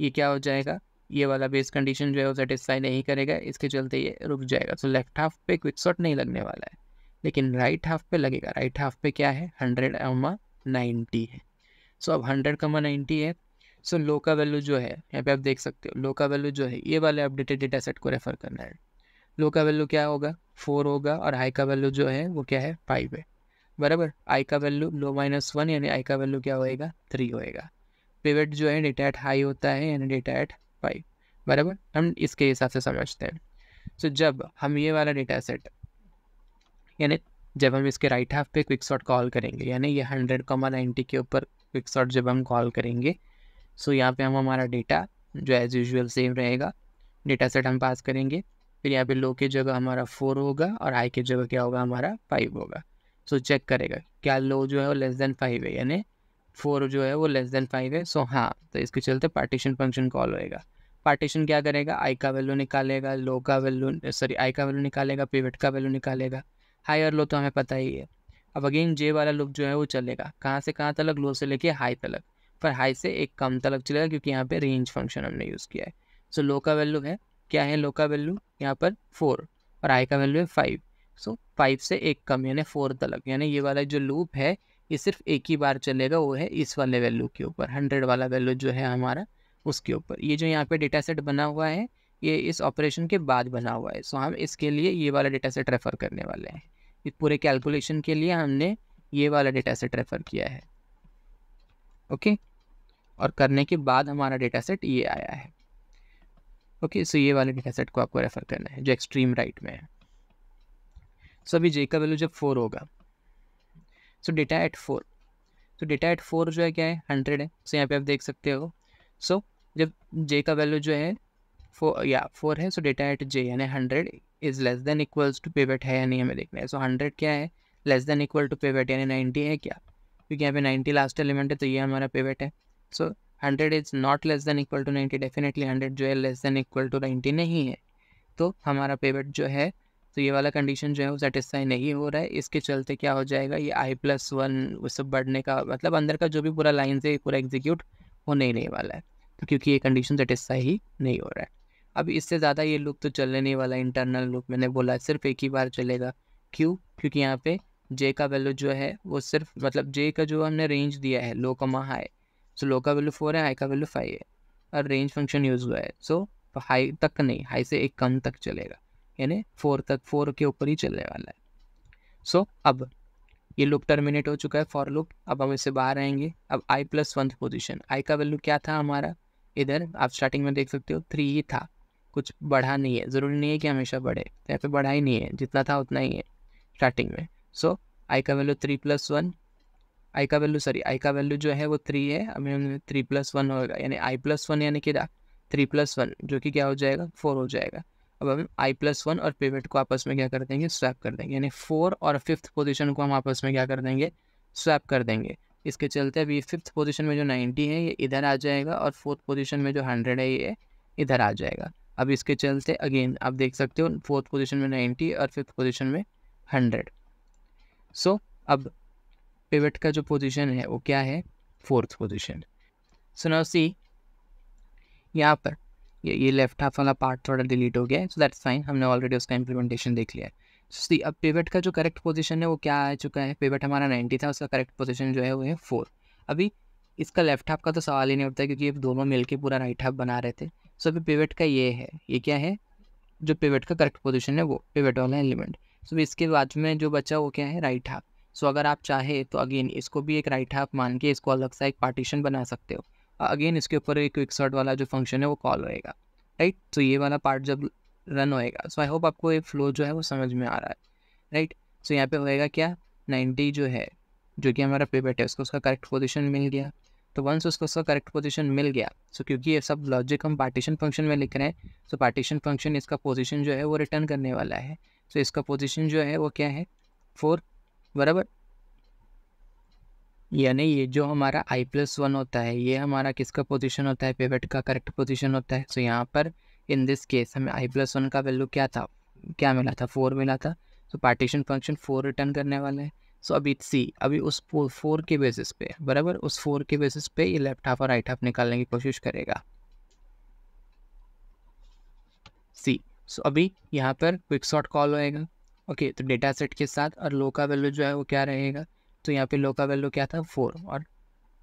ये क्या हो जाएगा? ये वाला बेस कंडीशन जो है वो सेटिस्फाई नहीं करेगा। इसके चलते ये रुक जाएगा। सो लेफ़्ट हाफ़ पे क्विक शॉट नहीं लगने वाला है। लेकिन राइट हाफ़ पे लगेगा। राइट हाफ़ पे क्या है? हंड्रेड अमा नाइन्टी है। सो अब हंड्रेड कमा नाइन्टी है। सो लो का वैल्यू जो है यहाँ पे आप देख सकते हो लो का वैल्यू जो है ये वाले अपडेटेड डेटा सेट को रेफर करना है। लो का वैल्यू क्या होगा? फोर होगा और हाई का वैल्यू जो है वो क्या है? फाइव है। बराबर? आई का वैल्यू लो माइनस वन यानी आई का वैल्यू क्या होएगा? थ्री होएगा। पिवट जो है डेटा एट हाई होता है यानी डेटा एट फाइव बराबर? हम इसके हिसाब से समझते हैं। सो so, जब हम ये वाला डेटा सेट यानी जब हम इसके राइट हाफ़ पे क्विक शॉट कॉल करेंगे यानी ये हंड्रेड कॉमा नाइन्टी के ऊपर क्विक शॉट जब हम कॉल करेंगे सो यहाँ पे हम हमारा डेटा जो एज यूजल सेम रहेगा डेटा सेट हम पास करेंगे फिर यहाँ पे लो की जगह हमारा फोर होगा और आई की जगह क्या होगा हमारा फाइव होगा। सो so, चेक करेगा क्या लो जो है वो लेस देन फाइव है यानी फोर जो है वो लेस देन फाइव है सो so, हाँ तो इसके चलते पार्टीशन फ़ंक्शन कॉल होएगा पार्टीशन क्या करेगा? आई का वैल्यू निकालेगा लो का वैल्यू सॉरी आई का वैल्यू निकालेगा पिवट का वैल्यू निकालेगा। हाई और लो तो हमें पता ही है। अब अगेन जे वाला लुक जो है वो चलेगा। कहाँ से कहाँ तलक? लो से लेके हाई तलक। पर हाई से एक कम तलक चलेगा क्योंकि यहाँ पे रेंज फ़ंक्शन हमने यूज़ किया है। सो लो का वैल्यू है। क्या है लो का वैल्यू यहाँ पर फोर और हाई का वैल्यू है फाइव सो फाइव से एक कम, यानी फोर तलक। यानी ये वाला जो लूप है, ये सिर्फ़ एक ही बार चलेगा, वो है इस वाले वैल्यू के ऊपर। हंड्रेड वाला वैल्यू जो है हमारा, उसके ऊपर। ये जो यहाँ पे डेटा सेट बना हुआ है, ये इस ऑपरेशन के बाद बना हुआ है। सो हम इसके लिए ये वाला डेटा सेट रेफ़र करने वाले हैं। इस पूरे कैलकुलेशन के लिए हमने ये वाला डेटा सेट रेफ़र किया है। ओके और करने के बाद हमारा डेटा सेट ये आया है। ओके सो ये वाले डेटा सेट को आपको रेफर करना है जो एक्सट्रीम राइट में है। सो अभी जे का वैल्यू जब फोर होगा सो डेटा एट फोर तो डेटा एट फोर जो है क्या है? हंड्रेड है। सो so, यहाँ पे आप देख सकते हो। सो so, जब जे का वैल्यू जो है फोर या फोर है सो डेटा एट जे यानी hundred is less than equals to pivot है या नहीं हमें देखना है। सो हंड्रेड क्या है? Less than equal to pivot यानी नाइन्टी है क्या? क्योंकि यहाँ पे नाइन्टी लास्ट एलिमेंट है तो ये हमारा पेवेट है। So hundred is not less than equal to ninety definitely hundred जो है less than equal to ninety नहीं है। तो हमारा पेवेट जो है तो ये वाला कंडीशन जो है, वो सेटिस्फाई नहीं हो रहा है। इसके चलते क्या हो जाएगा? ये आई प्लस वन सब बढ़ने का मतलब अंदर का जो भी पूरा लाइन से पूरा एग्जीक्यूट ही नहीं वाला है। तो क्योंकि ये कंडीशन सेटिस्फाई ही नहीं हो रहा है। अब इससे ज़्यादा ये लुक तो चलने नहीं वाला इंटरनल लुक मैंने बोला सिर्फ़ एक ही बार चलेगा। क्यों? क्योंकि यहाँ पे जे का वैल्यू जो है वो सिर्फ़ मतलब जे का जो हमने रेंज दिया है लो कमा हाई सो लो का वैल्यू फोर है हाई का वैल्यू फाइव है। और रेंज फ़ंक्शन यूज़ हुआ है। सो हाई तक नहीं हाई से एक कम तक चलेगा। यानी फोर तक फोर के ऊपर ही चलने वाला है। सो so, अब ये लुक टर्मिनेट हो चुका है फॉर लुक अब हम इससे बाहर आएँगे। अब i plus one position i का वैल्यू क्या था हमारा? इधर आप स्टार्टिंग में देख सकते हो थ्री ही था। कुछ बढ़ा नहीं है। ज़रूरी नहीं है कि हमेशा बढ़े। तो यहाँ पे बढ़ा ही नहीं है, जितना था उतना ही है स्टार्टिंग में। सो आई का value three plus one i का वैल्यू सॉरी आई का वैल्यू जो है वो थ्री है। अभी थ्री प्लस वन होगा यानी आई प्लस वन यानी कि थ्री प्लस वन जो कि क्या हो जाएगा? फोर हो जाएगा। अब हम आई प्लस वन और पेवेट को आपस में क्या कर देंगे? स्वैप कर देंगे। यानी फोर और फिफ्थ पोजीशन को हम आपस में क्या कर देंगे? स्वैप कर देंगे। इसके चलते अभी फिफ्थ पोजीशन में जो नाइन्टी है, ये इधर आ जाएगा और फोर्थ पोजीशन में जो हंड्रेड है, ये इधर आ जाएगा। अब इसके चलते अगेन आप देख सकते हो फोर्थ पोजीशन में नाइन्टी और फिफ्थ पोजीशन में हंड्रेड सो so, अब पिवट का जो पोजीशन है वो क्या है? Fourth position so now see यहाँ पर ये ये लेफ़्ट हाफ़ वाला पार्ट थोड़ा डिलीट हो गया है सो दैट्स फाइन हमने ऑलरेडी उसका इम्प्लीमेंटेशन देख लिया है. सो सी अब पेवेट का जो करेक्ट पोजीशन है वो क्या आ चुका है? पेवेट हमारा नाइन्टी था उसका करेक्ट पोजीशन जो है वो है फोर अभी इसका लेफ़्ट हाफ़ का तो सवाल ही नहीं उठता क्योंकि ये दोनों मिलके पूरा राइट हाफ़ बना रहे थे. सो अभी पेवेट का ये है, ये क्या है? जो पेवेट का करेक्ट पोजिशन है वो पेवेट वाला एलिमेंट सो इसके बाद में जो बचा वो क्या है? राइट हाफ़ सो अगर आप चाहे तो अगेन इसको भी एक राइट हाफ़ मान के इसको अलग सा एक पार्टीशन बना सकते हो. अगेन इसके ऊपर एक क्विक शॉट वाला जो फ़ंक्शन है वो कॉल होएगा राइट तो ये वाला पार्ट जब रन होएगा सो आई होप आपको ये फ्लो जो है वो समझ में आ रहा है. राइट सो यहाँ पे होएगा क्या? नाइन्टी जो है, जो कि हमारा पेबेट है, उसको उसका करेक्ट पोजिशन मिल गया. तो वंस उसको उसका करेक्ट पोजीशन मिल गया सो so, क्योंकि ये सब लॉजिक हम पार्टीशन फ़ंक्शन में लिख रहे हैं सो पार्टीशन फ़ंक्शन इसका पोजीशन जो है वो रिटर्न करने वाला है। सो so, इसका पोजीशन जो है वो क्या है? फोर बराबर? यानी ये जो हमारा आई प्लस वन होता है ये हमारा किसका पोजीशन होता है? पेवेट का करेक्ट पोजीशन होता है। सो so, यहाँ पर इन दिस केस हमें आई प्लस वन का वैल्यू क्या था? क्या मिला था? फोर मिला था। So partition function four return करने वाला है। सो so, अभी सी अभी उस फोर के बेसिस पे बराबर उस फोर के बेसिस पे ये लेफ़्ट हाफ़ और राइट हाफ़ निकालने की कोशिश करेगा। सी सो so, अभी यहाँ पर क्विक शॉट कॉल होएगा ओके तो डेटा सेट के साथ और लो का वैल्यू जो है वो क्या रहेगा? तो यहाँ पे लो का वैल्यू क्या था? फोर और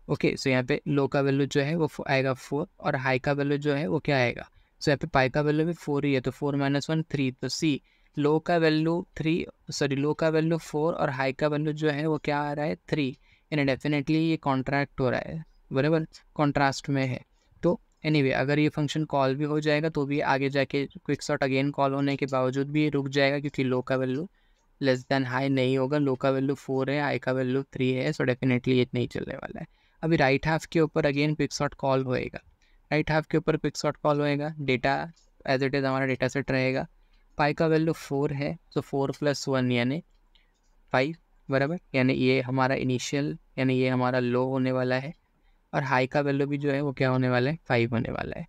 ओके सो यहाँ पे लो का वैल्यू जो है वो आएगा फोर और हाई का वैल्यू जो है वो क्या आएगा? सो यहाँ पे पाई का वैल्यू भी फोर ही है तो फोर माइनस वन थ्री तो सी लो का वैल्यू थ्री सॉरी लो का वैल्यू फोर और हाई का वैल्यू जो है वो क्या आ रहा है? थ्री यानी डेफिनेटली ये कॉन्ट्रैक्ट हो रहा है। बराबर? कॉन्ट्रास्ट में है। तो एनी anyway, अगर ये फ़ंक्शन कॉल भी हो जाएगा तो भी आगे जाके क्विक शॉट अगेन कॉल होने के बावजूद भी ये रुक जाएगा क्योंकि लो का वैल्यू लेस देन हाई नहीं होगा। लो का वैल्यू फोर है हाई का वैल्यू थ्री है सो डेफिनेटली ये नहीं चलने वाला है। अभी राइट हाफ़ के ऊपर अगेन क्विक शॉट कॉल होएगा। राइट हाफ़ के ऊपर क्विक शॉट कॉल होएगा। डेटा एज इट इज़ हमारा डेटा सेट रहेगा। पाई का वैल्यू फोर है तो फोर प्लस वन यानी फाइव बराबर, यानी ये हमारा इनिशियल यानी ये हमारा लो होने वाला है, और हाई का वैल्यू भी जो है वो क्या होने वाला है फाइव होने वाला है।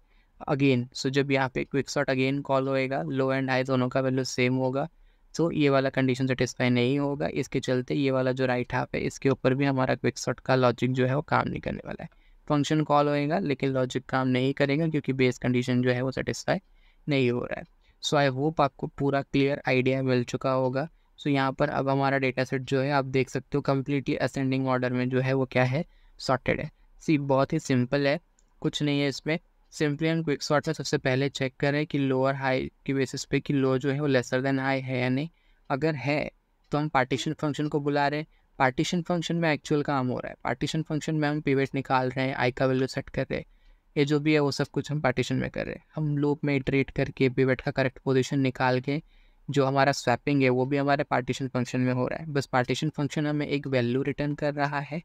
अगेन सो जब यहाँ पे क्विक शॉट अगेन कॉल होएगा लो एंड हाई दोनों का वैल्यू सेम होगा तो ये वाला कंडीशन सेटिस्फाई नहीं होगा। इसके चलते ये वाला जो राइट हाफ़ है, इसके ऊपर भी हमारा क्विक शॉट का लॉजिक जो है वो काम नहीं करने वाला है। फ़ंक्शन कॉल होएगा, लेकिन लॉजिक काम नहीं करेगा, क्योंकि बेस कंडीशन जो है वो सेटिस्फाई नहीं हो रहा है। सो आई होप आपको पूरा क्लियर आइडिया मिल चुका होगा। सो so, यहाँ पर अब हमारा डेटा सेट जो है आप देख सकते हो कम्प्लीटली असेंडिंग ऑर्डर में जो है वो क्या है? सॉर्टेड है। सी बहुत ही सिंपल है। कुछ नहीं है इसमें। सिंपली एंड क्विक सॉर्ट से सबसे पहले चेक करें कि लोअर हाई की बेसिस पे कि लो जो है वो लेसर देन हाई है या नहीं। अगर है तो हम पार्टीशन फ़ंक्शन को बुला रहे हैं। पार्टीशन फ़ंक्शन में एक्चुअल काम हो रहा है। पार्टीशन फ़ंक्शन में हम पिवेट निकाल रहे हैं आई का वैल्यू सेट कर रहे हैं। ये जो भी है वो सब कुछ हम पार्टीशन में कर रहे हैं। हम लूप में इटरेट करके पिवेट का करेक्ट पोजीशन निकाल के जो हमारा स्वैपिंग है, वो भी हमारे पार्टीशन फ़ंक्शन में हो रहा है। बस पार्टीशन फ़ंक्शन हमें एक वैल्यू रिटर्न कर रहा है।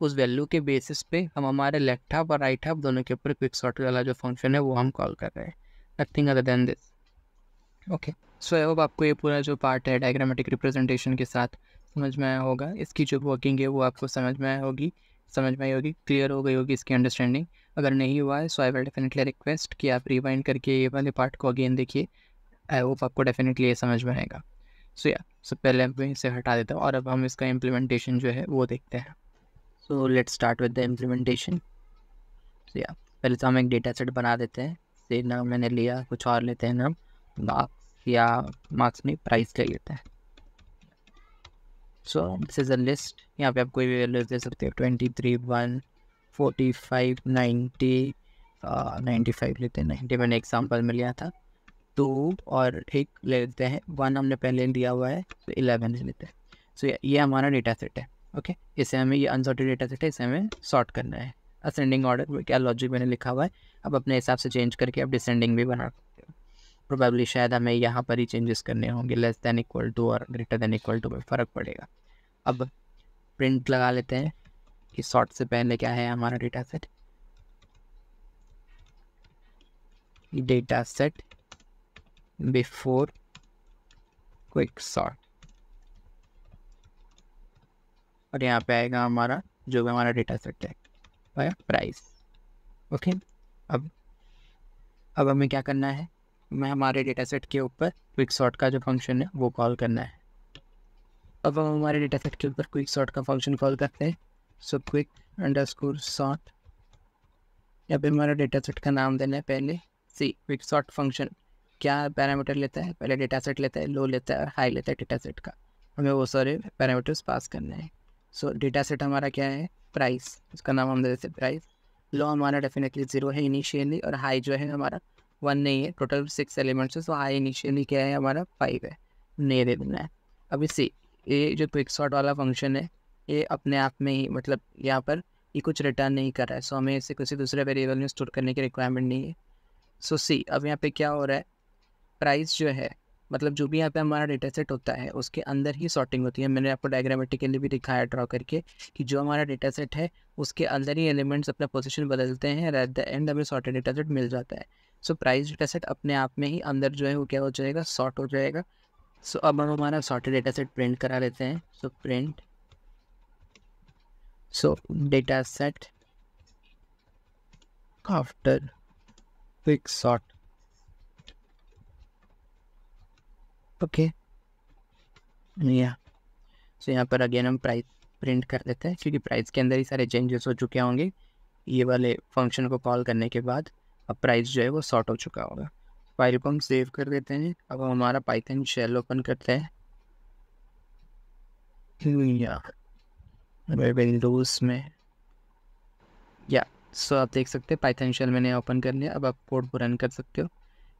उस वैल्यू के बेसिस पे हम हमारे लेफ़्ट हाफ़ और राइट हाफ़ दोनों के ऊपर क्विक सॉर्ट वाला जो फ़ंक्शन है, वो हम कॉल कर रहे हैं। Nothing other than this okay so hope आपको ये पूरा जो पार्ट है डायग्रामेटिक रिप्रेजेंटेशन के साथ समझ में आया होगा। इसकी जो वर्किंग है, वो आपको समझ में आया होगी। समझ में आई होगी क्लियर हो गई होगी इसकी अंडरस्टैंडिंग अगर नहीं हुआ है so I will definitely request कि आप रिवाइंड करके ये वाले पार्ट को अगेन देखिए। आई होप आपको डेफिनेटली ये समझ में आएगा। सो या सो पहले अब इसे हटा देता हूँ और अब हम इसका इम्प्लीमेंटेशन जो है वो देखते हैं। So let start with the implementation so या पहले तो हम एक डेटा सेट बना देते हैं। से नाम मैंने लिया, कुछ और लेते हैं नाम। या मार्क्स में प्राइस ले लेते हैं। So this is a list यहाँ पे आप कोई भी वैल्यूज़ दे सकते हो twenty three one forty five ninety ninety five लेते हैं। नाइन्टी मैंने एग्ज़ाम्पल में लिया था। टू और एक ले लेते हैं। वन हमने पहले लिया हुआ है तो इलेवन ले लेते हैं। सो so, ये हमारा डेटा सेट है ओके okay? इसे हमें ये अनसॉर्टेड डेटा सेट है इसे हमें सॉर्ट करना है। असेंडिंग ऑर्डर क्या लॉजिक मैंने लिखा हुआ है? अब अपने हिसाब से चेंज करके आप डिसेंडिंग भी बना प्रोबेबली शायद हमें यहाँ पर ही चेंजेस करने होंगे लेस दैन इक्वल टू और ग्रेटर दैन इक्वल टू में फ़र्क पड़ेगा। अब प्रिंट लगा लेते हैं कि सॉर्ट से पहले क्या है हमारा data set data set before quick sort और यहाँ पे आएगा हमारा, जो भी हमारा डेटा सेट है प्राइस ओके अब अब हमें क्या करना है? मैं हमारे डेटा सेट के ऊपर क्विक सॉर्ट का जो फ़ंक्शन है, वो कॉल करना है। अब हम हमारे डेटा सेट के ऊपर क्विक सॉर्ट का फ़ंक्शन कॉल करते हैं। So quick underscore sort या फिर हमारा डेटा सेट का नाम देना है पहले। सी क्विक सॉर्ट फ़ंक्शन क्या पैरामीटर लेता है? पहले डेटा सेट लेता है लो लेता है और हाई लेता है डेटा सेट का। हमें वो सारे पैरामीटर्स पास करने हैं। सो डेटा सेट हमारा क्या है? प्राइस उसका नाम हम देते प्राइस लो हमारा डेफिनेटली ज़ीरो है इनिशियली और हाई जो है हमारा वन नहीं है टोटल सिक्स एलिमेंट्स है सो हाई इनिशियली क्या है हमारा फाइव है नहीं दे देना है। अब इसी ये जो क्विक शॉट वाला फ़ंक्शन है ये अपने आप में ही मतलब यहाँ पर ये कुछ रिटर्न नहीं कर रहा है सो हमें इसे किसी दूसरे वेरिएबल में स्टोर करने की रिक्वायरमेंट नहीं है। सो so, सी अब यहाँ पे क्या हो रहा है प्राइस जो है मतलब जो भी यहाँ पे हमारा डेटा सेट होता है उसके अंदर ही सॉर्टिंग होती है। मैंने आपको डायग्रामेटिकली भी दिखाया ड्रॉ करके कि जो हमारा डेटा सेट है उसके अंदर ही एलिमेंट्स अपना पोजीशन बदलते हैं एट द एंड हमें सॉर्टेड डेटा सेट मिल जाता है। सो प्राइस डेटा सेट अपने आप में ही अंदर जो है वो क्या हो जाएगा? सॉर्ट हो जाएगा। सो अब हम हमारा सॉर्टेड डेटा सेट प्रिंट करा लेते हैं। So print so data set after quick sort okay so यहाँ पर अगेन हम प्राइस प्रिंट कर देते हैं, क्योंकि प्राइस के अंदर ही सारे चेंजेस हो चुके होंगे। ये वाले फ़ंक्शन को कॉल करने के बाद। अब प्राइस जो है वो सॉर्ट हो चुका होगा। फ़ाइल को हम सेव कर देते हैं। अब हम हमारा पाइथन शेल ओपन करते हैं। विंडोज़ में। या सो आप देख सकते हैं पाइथन शेल मैंने ओपन कर लिया। अब आप कोड को रन कर सकते हो।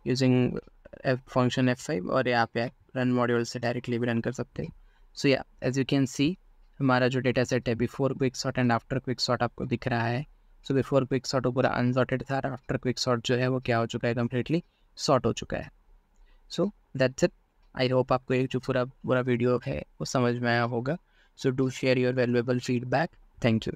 यूजिंग फ़ंक्शन एफ़ फाइव और यहाँ पे रन मॉड्यूल से डायरेक्टली भी रन कर सकते हैं। सो या एज यू कैन सी हमारा जो डेटा सेट है before quick sort and after quick sort आपको दिख रहा है। सो बिफोर क्विक शॉट वो पूरा अनसॉर्टेड था आफ्टर क्विक शॉट जो है वो क्या हो चुका है कम्प्लीटली शॉर्ट हो चुका है। So that's it I hope आपको एक जो पूरा पूरा वीडियो है, वो समझ में आया होगा। So do share your valuable feedback thank you